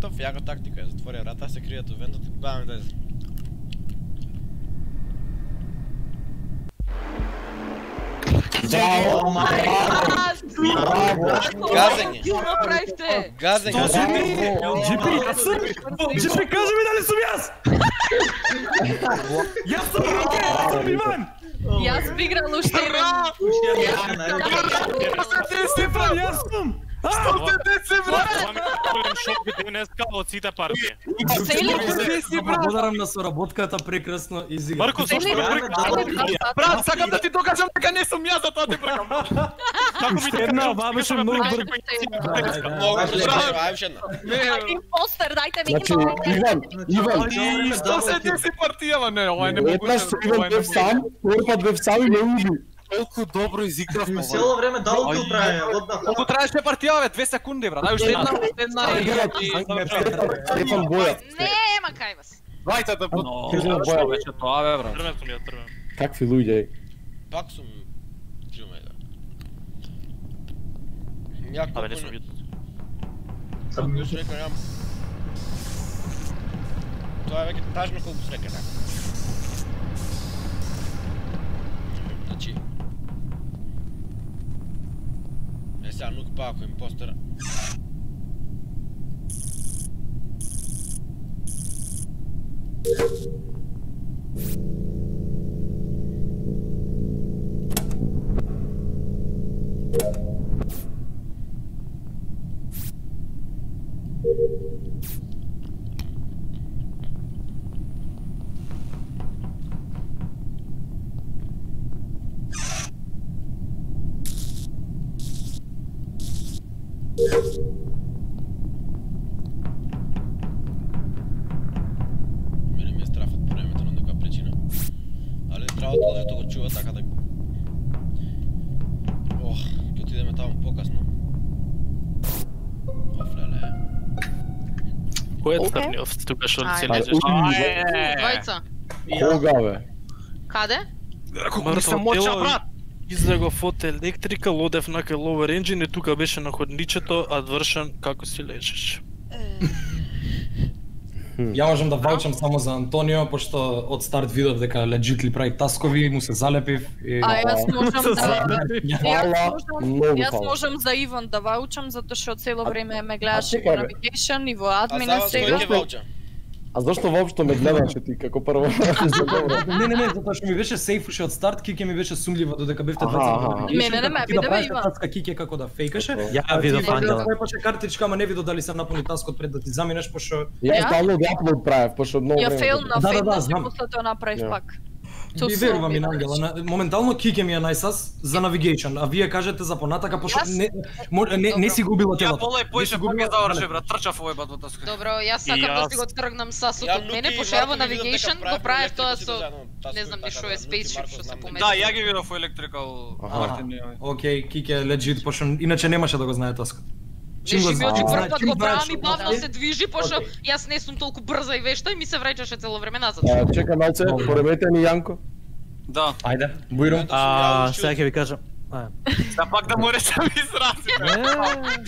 Вентов, јака тактика е, затворија врата, се кријат у вентов и бам да Браво! Газење. Ја направивте. Газење. GP, јас сум! GP, кажи ми дали сум јас! Јас сум Руке, јас сум Иван! Јас би играл уште еден. Стефан, јас сум! Ова ми е голем шок би денеска од сите партии. Благодарам на соработката, прекрасно изигра. Марко, зошто Цели ме? Брат, сакам да ти докажам дека не сум јас, затоа те бркам. Како ми Уште една, ова беше многу брз. една. Многу една. Импостер, дајте ми Значи. Иван, Иван, И што се деси партијава? Не, ова е еднаш немогуше. се Иван бев сам, втор пат бев сам и ме уби. Толку добро изигравме. Цело време дало ти what the Колку траеше партијава, бе? Две секунди, брат. Ај уште една, уште една и Стефан Боја. Не, ема кај вас. Дајте да Но, Кажи на што Боја. беше тоа, бе, брат? Трвенто ми е трвен. Какви луѓе, е. Пак сум џуме да. Јако Абе, не сум јут. Сам јас рекам јам. Тоа е веќе тажно колку се река, така. Значи сега нук па ако импостер you. Што се Ајде. лежеш? Двојца. Кога бе? Каде? Колку ми се моча, брат. Излегов од електрикал, одев на кај lower engine и тука беше на ходничето, а двршен како си лежиш. Ја можам да ваучам само за Антонио, пошто од старт видов дека legitly прави таскови, му се залепив и... А јас можам да Јас можам, јас можам за Иван да ваучам затоа што цело време ме гледаше во navigation и во А админа за вас кој сега. А зашто воопшто ме гледаше ти како прво? Не, не, не, затоа што ми беше сейф уште од старт, Кике ми беше сумљива додека бевте Аха, двајца. аха. Ти Мене не ме да биде, бе, Иван. таска Кике како да фейкаше. Ја видов Ангела. Препаше картичка, ама не видов дали се напуни таскот пред да ти заминеш, пошто Јас Ја? download и upload правев, пошто многу Ја време. фейл на Да, да, фейл да, на знам. после тоа направив Ја. пак. Тоа Ви верувам и на Ангела. Моментално Кике ми е најсас за navigation, а вие кажете за понатака пошто не мо- не, не си губила Ја телото. поле Не поише си пак ја заврши, брат. Трчав овој бат во таска. Добро, јас сакам да си го тргнам сасот Ја, од мене, пошто ја во правев го правев тоа со не знам ни така што да, е Марко што се помести. Да, ја ги видов во електрикал. Мартин. Океј, Кике legit, пошто иначе немаше да го знае таскот. Чим го знаеш? прв пат го правам и бавно се движи, пошто Окей. јас не сум толку брза и вешта и ми се враќаше цело време назад. Чека малце, пореметени Јанко. Да. Ајде, Бујро. А, сега ќе ви кажам. Да пак да мореш да ми изрази. не,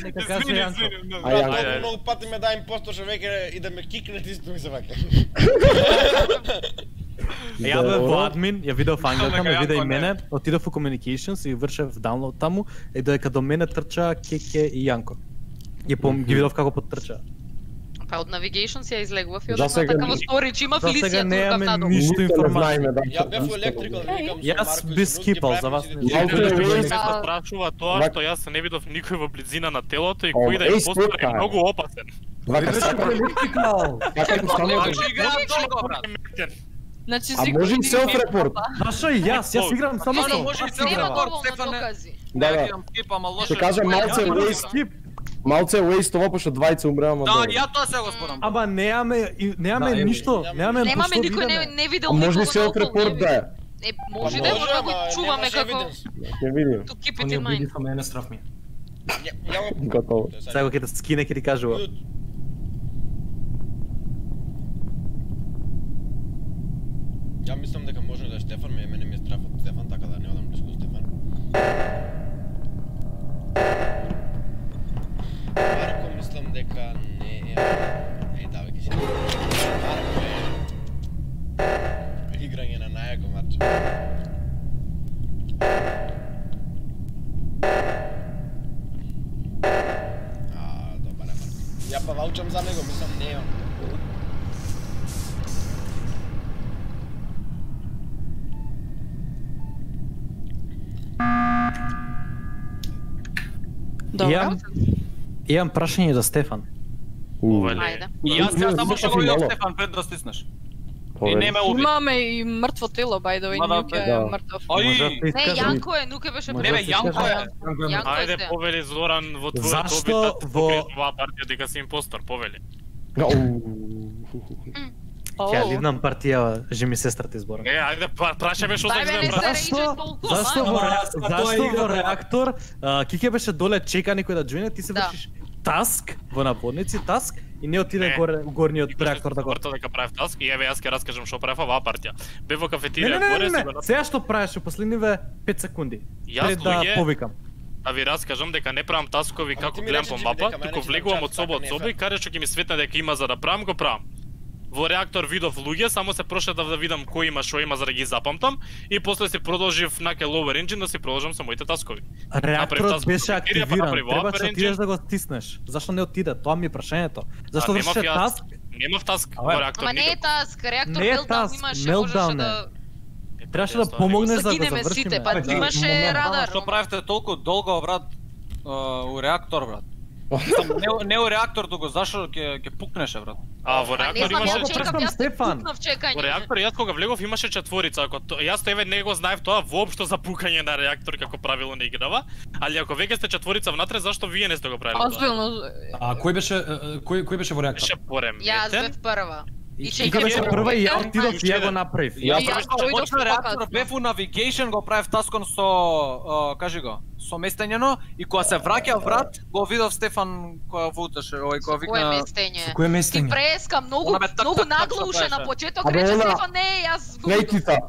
нека каже Јанко. извини. да. А, Јанко. Толку Ајде, многу пати ме дај импостор што веќе и да ме кикне исто ми се вака. Ја бев во админ, ја видов ангелка, Нека ме вида и мене, отидов у communications и вршев даунлоад таму, и додека до мене трча Кеке и Јанко. Ги пом ги видов како поттрча. Па од Navigation се ја излегував и сега така во не- Storage има За сега Фелисија туркав немаме надолу. ништо Ништо не информација. да. Ја бев во не електрикал, викам Јас би скипал, за вас не си е Ме Waze. се спрашува тоа Вак- што јас не видов никој во близина на телото и кој да им постар е е. многу опасен. Вака сакам, Електрикал. сакам само да... Значи долго, брат. Значи А може и селф репорт. Зашо и јас, јас играм само со. може и селф репорт, Стефане. Да, Не, да. имам скип, ама лошо. Ќе кажам малце Ја играм скип. Малце waste ова пошто двајца умреа, ама Да, ја тоа се го спорам. Ама немаме и- немаме Да, е, ништо, немаме- немаме никој не, видиме. не видел А може наоколу, репорт не да е. Е, може да е, може, да го чуваме како. Ќе видиме. to keep it Оние in mind. со мене страф ми. Ја- ја го- Готово. Тоа е Сега ќе те скине ќе ти кажува. Ја мислам дека може да е Стефан, ме мене ми е страф од Стефан, така да не одам близко до Стефан. Марко мислам дека не е. Еј, да, веќе си. Марко е играње на најако марче. А, добар е Марко. Ја па ваучам за него, мислам не имам. Добро. Имам имам прашање за Стефан. Ова е Ајде. И јас ја само што го видов. Стефан пред да стиснеш. И не ме уби. Имаме и мртво тело, by the way, Ма да, е да. мртов. Може да Ај, те Не. Јанко е, Нуке беше Може не бе, да Јанко е. Е Ајде, повели Зоран во твојот Зашто обитат, во- во оваа партија дека си импостор, повели. Ќе ливнам партија жими сестрата избора. Е, ајде, па- прашаме што не да реиже Зашто? Зашто во а тоа зашто во реактор а, Кике беше доле чека некој да джоине, ти се Да. вршиш таск во наводници, таск и не отиде Не. горе горниот реактор да го. Врто дека правев таск и еве јас ќе раскажам што правев оваа партија. Бев во Не, кафетерија не, не, горе, не, си не, го сега што правиш во последниве 5 секунди? Јас да луѓе- повикам. да ви раскажам дека не правам таскови како гледам по мапа, туку влегувам од соба од не соба и каде што ќе ми светне дека има за да правам, го правам. Во реактор видов луѓе, само се прошетав да видам кој има, што има за да ги запамтам и после си продолжив на Lower Engine да си продолжам со моите таскови. Реакторот таск беше па активиран, Upper да отидеш да го стиснеш. Зашто не отиде? Тоа ми е прашањето. Зашто вршеше таск? Немав таск во реактор Ама не е таск, реактор Не е мелтдаун таск, имаше, можеше е. да Требаше да помогнеш да го загинеме завршиме. сите, па Да, имаше радар. Што правите толку долго, брат, у реактор, брат? Не, не у реактор, туку зашо ќе ќе пукнеше, брат? А во реактор имаше ја Стефан. Во реактор јас кога влегов имаше четворица, ако то, јас тоа еве не го знаев тоа воопшто за пукање на реактор како правило не играва, али ако веќе сте четворица внатре, зашто вие не сте го правиле тоа? Озбилно, А кој беше кој кој беше во реактор? Беше пореметен. Јас бев прва. И беше Кике прва и ја отидов и ја го направив. Дојдов почна реактор, бев у Navigation, го правев таскон со, кажи го, со местењено и кога се враќав брат, го видов Стефан која вуташе, овој која Кое викна местење? Со кое Ти местење? преска многу, многу так, так, нагло што уше на почеток, рече Стефан, не, јас го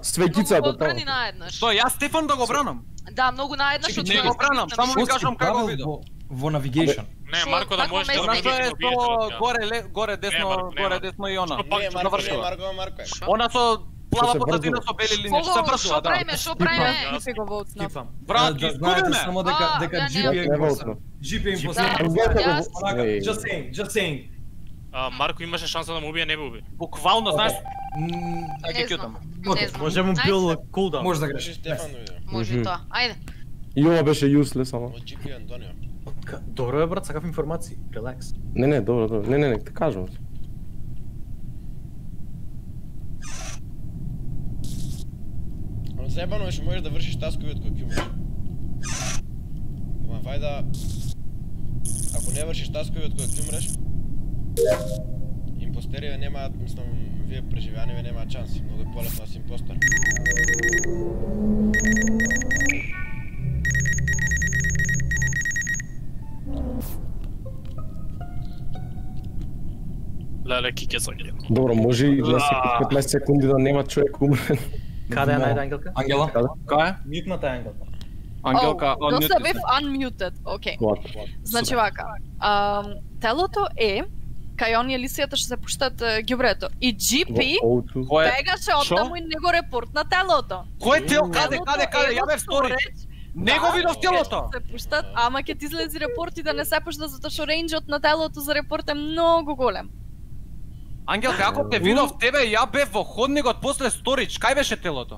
свејкица го до тоа. Што, јас Стефан да го бранам? Да, многу наеднаш Чекай, од не тоа го бранам, викнали. само ви Што кажам како видов. Во- Navigation. Не, Марко да можеш да што направиш е што што со горе ле, горе десно, Марко, горе Марко. десно и она. Што Не, Марко, не. Марко, Марко е. Она со плава се позадина со бели линии, што се шо да. правиме, шо правиме? Кике го. Брат, да знаете изгубиме. само дека А, дека GP немам. е Не импостер. воутно. GP е Да, Еј. just saying, just saying. Марко имаше шанса да му убие, не го уби. Буквално, знаеш, Не знам. кјутам. Не знам. Може му бил кулдаун. Може да грешиш. Може и тоа. Ајде. И ова беше useless, ама. Од GP Антонио. Добро е брат, сакав информации. Релакс. Не, не, добро, добро. Не, не, не, те кажам. Ама заебано е што можеш да вршиш таскови од кои ќе. Ама вајда ако не вршиш таскови од кои ќе умреш, импостериве немаат, мислам, вие преживеаниве немаат шанси. Многу е полесно да си импостер. Леле кике ги. Добро, може и на секој 15 секунди да нема човек умрен. Каде е најде Ангелка? Ангела? Кај? Мютната е Ангелка. Ангелка, Oh, доста бев unmuted. Окей. Значи вака, телото е кај оние лисијата што се пуштат е, ѓубрето. И GP е? бегаше од таму и него репорт на телото. Кој тел? Каде, каде, каде? е Ја бев стори. Не го Да, видов телото. Се пуштат, ама ќе ти излези репорти да не се пушта затоа што рейнџот на телото за репорт е многу голем. Ангелка, ако те видов тебе, ја бев во ходникот после сторич, кај беше телото?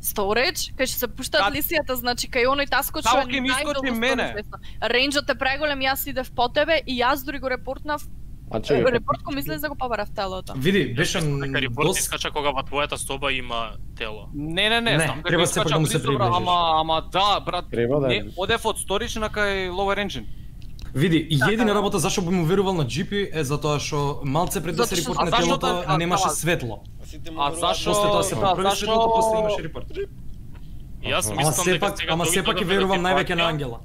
Storage, кај што се пуштат Кад- лисијата, значи кај оној таско што Само е ќе ми искочи најдолу мене. Рейнџот е преголем, јас идев по тебе и јас дури го репортнав. А чекај, Репорт ком излезе да го побарав телото. Види, беше Дека репорт доста искача кога во твојата соба има тело. Не, не, не, Не, знам дека искача да му се приближиш. Ама, ама да, брат, Треба да не, одев од сторич на кај Lower Engine. Види, и едина работа зашо би му верувал на GP е затоа што малце пред да се репортне телото да- немаше светло. А зашо- После тоа се да, поправи зашо- светлото, после имаше репорт. И Јас мислам дека сепак, сега ама сепак да верувам највеќе на Ангела.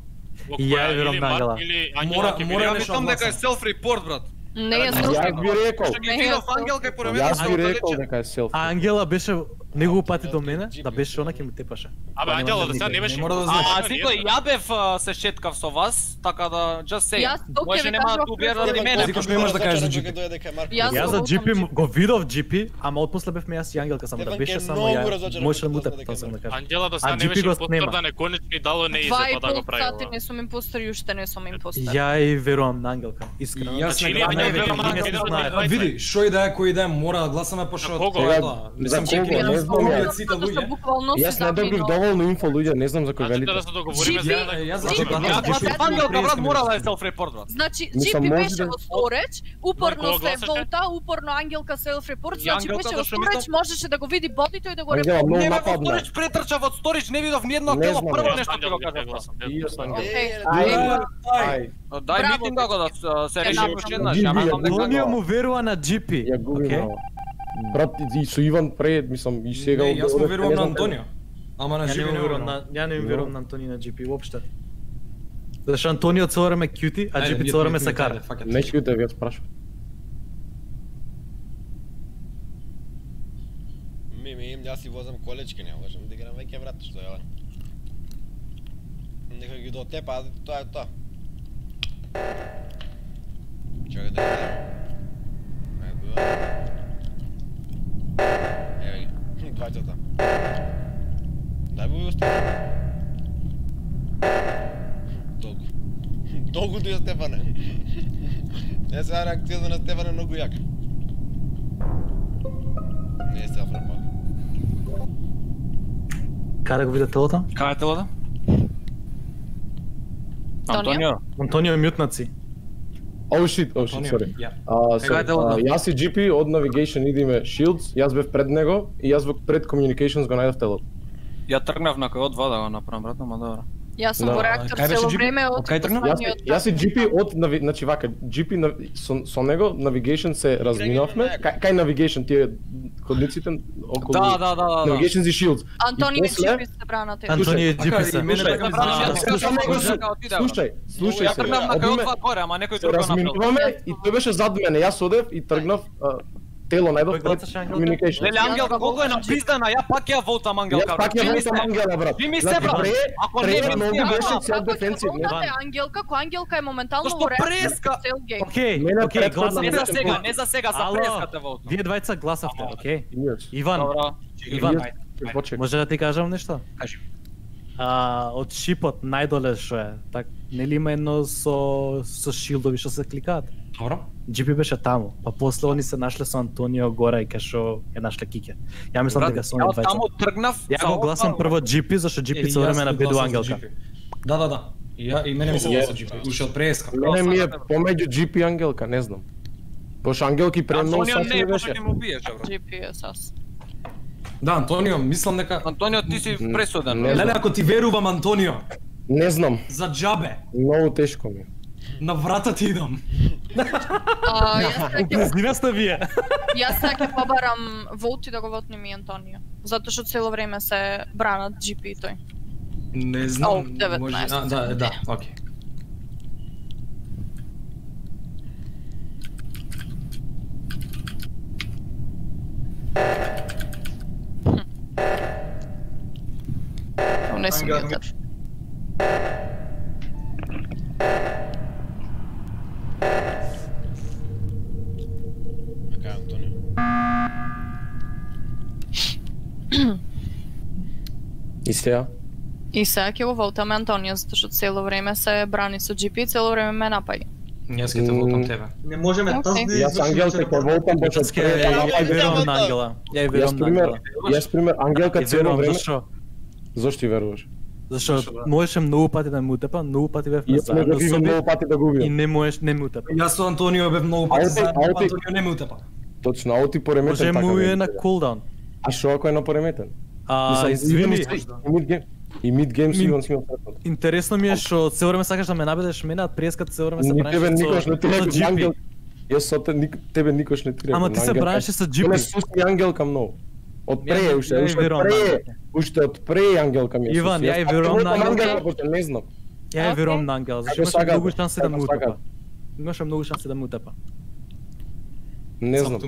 И ја верувам на Ангела. Мора- мора нещо Мислам дека е self report, брат. Не е Јас self би рекол, јас- и би рекол дека е селф. А Ангела беше негову пати до мене, да беше она ќе ми тепаше. Абе Ангела да сега не беше. мора да А, знаеш. а Зико, ја бев се шеткав со вас, така да just say. Јас тук ќе Може нема да заради тебе. мене. Зико, што имаш да кажеш за? Јас Јас го за GP го видов GP, ама отпосле бевме јас и Ангелка само да беше само ја. разочаран Може да кога му дозна тепа, дека тоа сакам да кажам. Ангела до А сега не беше снема. неконечни дало не изе Два и па да го прави. сати не сум импостер и уште не сум импостер. Ја и верувам на Ангелка, искрено. Јас Значи, не веруваме на двајца. Види, што и да е, кој да е, мора да гласаме пошто тоа. за Мислам, кого? Знам ја. сите што луѓе. Јас не добив доволно инфо луѓе, не знам за кој Значи велите. да се договориме за Ја, јас за GP Ангелка, брат, 30 мора да е self report, брат. Значи, Мислам, GP може беше да- во Storage, упорно се волта, упорно Ангелка self report, И значи беше во мислам- можеше да го види бодито и да го репортира. Не во нападна. сторич, претрчав од сторич, не видов ни едно тело, прво јас нешто ќе го кажам. Ај, Ај, ај, Дај да го да се- реши уште еднаш, ја знам дека го- му верува на GP. ја губим. Брат, и со Иван пред, мислам, и сега... Не, јас му верувам на Антонио. Ама на Ја не верувам ја не верувам на Антонио на GP уопште. Зашто Антонио цело време кјути, а Ајде, GP цело време се ајде, факет. Не ќе те веќе спрашувам. Ми, ми, јас си возам колечки, не можам да играм веќе брат, што е ова. Некој ги дотепа, тоа е тоа. Чекај да видам. Ај бува. Еве ги, двајцата. Дај бува остави. Толку. Толку ти е Стефане. Не сега реакцијата на Стефан е многу јака. Не е селф репорт. Каде го виде телото? Кај е телото? Антонио? Антонио. Антонио мјутнаци. Oh shit, oh shit, sorry. јас и GP од Navigation идиме Shields, јас бев пред него и јас во пред Communications го најдов телото. Ја тргнав на кој од два да го направам, брат, ама добро. Јас сум Да, во а реактор кај цело GP? време од кај тргнав? Јас, и GP од нави, значи вака, GP на, со, со него Navigation се разминавме. Кај, кај Navigation тие ходниците околу Да, да, да, да. да. Navigation и Shields. Антонио и после- GP се бранат. Антонио и Така, GP се. Слушај, така ми Слушај, Слушај, слушај Ја се. тргнав на кој од горе, ама некој се друг го направил. разминуваме и тој беше зад мене. Јас одев и тргнав тело најдов Кој пред Ангелка? Communication. Леле Ангелка колку е напиздана, ја пак ја волтам Ангелка. Јас пак ја ми волтам. Ангела, брат. Ви ми се, Значи, брат. Ако не многу се, беше цел дефенсив, не? Волтате Ангелка, која Ангелка е моментално во преска? цел гейм. Океј, Мене океј, гласам. Не за сега, не за сега, за преската волтам. Вие двајца гласавте, океј? Иван. Иван, може да ти кажам нешто? Кажи. А, од шипот најдоле што е, так, нели има едно со со шилдови што се кликаат? Добро. GP беше таму, па после они се нашле со Антонио гора и кај што е нашле Кике. Ја мислам дека со ја они од таму тргнав. Ја го гласам прво GP, зашто Е, GP и цело јас време на беду Ангелка. Да, да, да. Ја и мене ми се Ја- гласа GP. Уште од преска. Мене ми е помеѓу GP и Ангелка, не знам. Пошто Ангелки пре многу Антонио сасни не, беше. може ќе му убиеш, брат. GP е сас. Да, Антонио, мислам дека Антонио, ти си пресуден. Леле, ако ти верувам Антонио, Не знам, за джабе, многу тешко ми. На вратот идам. Упрезнина така сте вие. Јас сакам побарам Волти да го вотнеми Антонио. Затоа што цело време се бранат GP тој. Не знам. Oh, 19. Може... А, да, да, окей. Okay. Hm. Не си мјутер. Така, Антонио. И сега? И сега ќе го волтаме Антонио, затоа што цело време се брани со GP, цело време ме напаѓа. Јас ќе те волтам тебе. Не можеме таз да Јас Ангелка ќе волтам Јас ќе пред да ја верувам на Ангела. Ја Јас верувам на Ангела. јас пример Ангелка цело време. зашо? Зошто ти веруваш? Зашо можеше многу пати да му утепа, многу пати Јас сме заедно го со многу пати да го и не можеш не му утепа. Јас со Антонио бев многу пати Аути, заедно, аути. Антонио не ме утепа. Точно, аути пореметен Може така. му ме е на кулдаун. А што ако е на пореметен? А, извини, и mid game, и mid game Ми- сигурно сме сретнат. интересно ми е што цело време сакаш да ме набедеш мене, а приеската цело време се Ни браниш тебе со никош не ти со. Ангел. Јас со тебе никош не ти реков. Ама ти се бранеше со Мене GP. суси Ангелка многу. Од Ја- пре, уште, ја и уште од пре, Ангелка. уште од пре Ангелка ми е Иван, ја и Јас верувам на Ангелка. не знам. Ја Окей. верувам на Ангела, зашто имаше многу шанси да му утепа. Имаше многу шанси да му утепа. Не знам.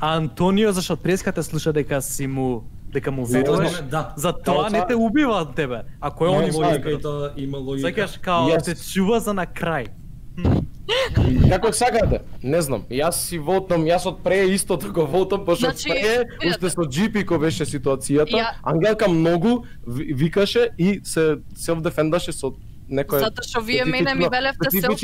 Антонио зашто преската слуша дека си му дека му веруваш, Да. за тоа не те убива од тебе. Ако е он Има логика и тоа има логика. Сакаш као те чува за на крај. Како сакате? Не знам. Јас си волтам, јас од пре истото го волтам, пошто од Значи, пре, уште со GP кој беше ситуацијата, Ја- Ангелка многу ви- викаше и се селф дефендаше со некој Затоа што вие мене ми велевте селф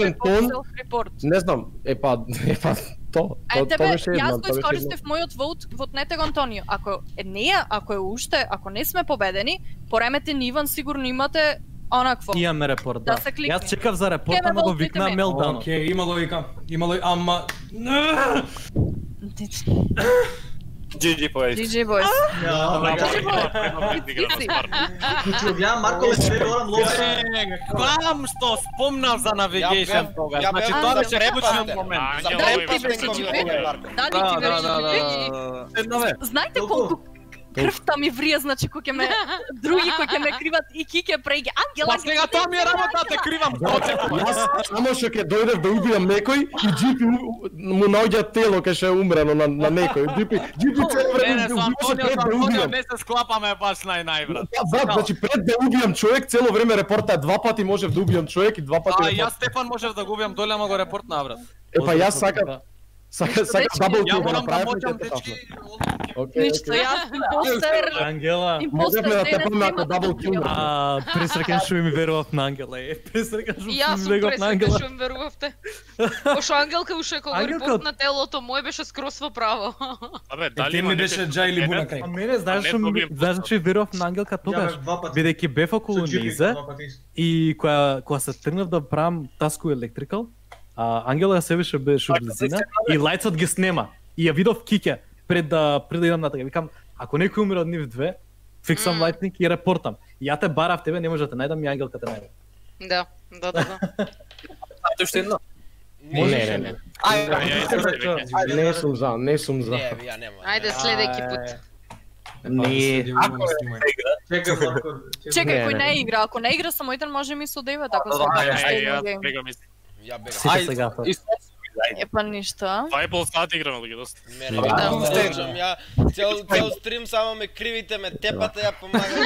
репорт. Не знам, е па, е па, то, то, тебе, то беше јас го искористив мојот воут, вотнете го Антонио. Ако е неја, ако е уште, ако не сме победени, поремете ни Иван сигурно имате онакво. Имаме репорт, Да да. се кликне. Јас чекав за репорт, ме ама го викна. Мелдано. Океј, има логика. Има логика, ама GG boys. GG boys. Значи, објавам Марко Лесве, орам лозе. Кам што спомнав за навигейшн тогаш. ја Значи тоа беше клучен момент. Да, ти да, беше да. Знаете колку крвта ми врие, значи кој ќе ме други кои ќе ме криват и киќе преги. Ангела. Па сега тоа ми е работа, те кривам. Јас само што ќе дојдев да убијам некој и у- му наоѓа тело кај ше е умрено на, на некој. GP, GP цело време убиваше пред да убијам. не се склапаме баш нај најбрат. Да, да, значи пред да убијам човек, цело време репорта два пати можев да убијам човек и два пати А, јас Стефан можев да го убијам доле, ама го репорт на брат. Е па јас сакам сакам сакам дабл кил да направам и те тапнам. Океј, Ништо, јас импостер. Ангела. Импостер Можевме да те денес паме ако да дабл кил. А, пресреќен што ми верував на Ангела. Е, пресреќен што јас ми сум верував на Ангела. што им верувавте. Пошто Ангелка уште кога репорт на телото мој беше скрос во право. Абе, Дали ми има беше Джајли Е, Буна не, кај. А мене знаеш не што ми знаеш што верував на Ангелка тогаш, бев два пати. бидејќи бев околу пати. и кога кога се тргнав да правам таску електрикал, а Ангела се беше беше од близина и лајцот ги снема и ја видов Кике пред да пред да идам натака. Викам, ако некој умре од нив две, фиксам Мм. лајтник и репортам. И ја те барав тебе, не може да те најдам и Ангелка те најде. Да, да, да, да. Тоа уште едно. Не, не, не. Не сум за, не сум за. Не, ја нема. Ајде следејќи пут. Не. Чекај, Не, кој не. не игра, ако не игра со мојден може ми со девет, ако Да, се така ја, што бегам из. Ја бегам. Гафа. Е па ништо. Два и пол сати играме луѓе доста. Мене Да. Да. да. ја цел цел стрим само ме кривите, ме тепате, ја помагате.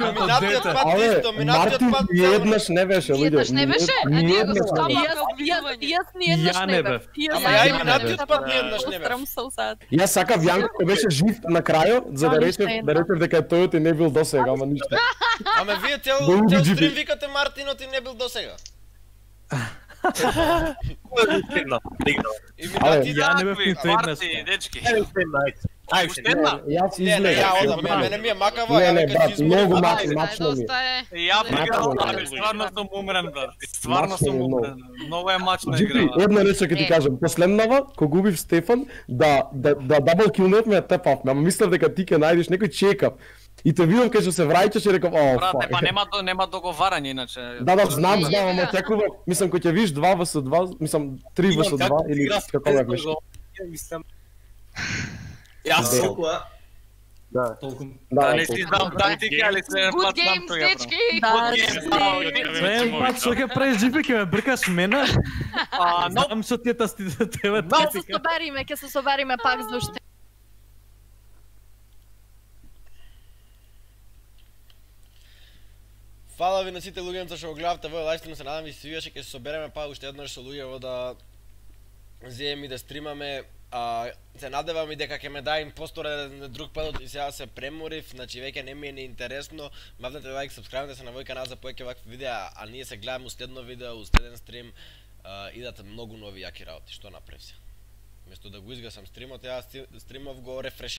Минатиот пат исто, минатиот пат ни еднаш не беше, луѓе. Еднаш не беше? А ние го еднаш скапаме. не. И јас, јас, ни еднаш Ја не бев. И Ама ја и минатиот пат ни еднаш не бев. Устрам се усад. Јас сакав Јанко кој беше жив на крајот, за да речев, да речев дека тој ти не бил досега, ама ништо. Ама вие цел Да цел стрим викате Мартинот и не бил досега. Ја не бев дечки. Уште една, една. Јас излегав. ја одам, не, мене ми е макава, Не, ја не, изморив. многу Ајде, мачно, мачно ми е. Ја али стварно сум умрен, брат. Стварно сум умрен. Многу е мачна Джипи, игра. една нешто ќе ти Не. кажам. Последнава, кога губив Стефан, да да да дабл килнев ме тепавме, ама мислев дека ти ќе најдеш некој чекав. И те видам кај што се враќаш и реков, о, Брат, фак. па нема до- нема договарање иначе. Да, да, знам, Не, знам, ама да. очекував, мислам кој ќе виш 2 vs 2, мислам 3 vs 2 или како да беше. Мислам. Јас Толку, а? Толку. Да, Да, не си знам тактика, али се пат знам games, тој дечки! Да, Све пак што ќе правиш джипи ќе ме бркаш мене. А, но Знам што ти е тастите тебе Ќе се тактика. собериме, ќе се собериме пак за уште. Фала ви на сите луѓе што го гледавте во лајстрим, се надам ви се свигаше ќе се собереме па уште еднаш со луѓе да земе и да стримаме а, се надевам и дека ќе ме даде импостор друг пат и сега се преморив, значи веќе не ми е ни интересно. Мавнете лайк, сабскрајбнете се на мој канал за повеќе вакви видеа, а ние се гледаме едно видео, устеден стрим, а, идат многу нови јаки работи, што направи се. Место да го изгасам стримот, ја стримов го рефреш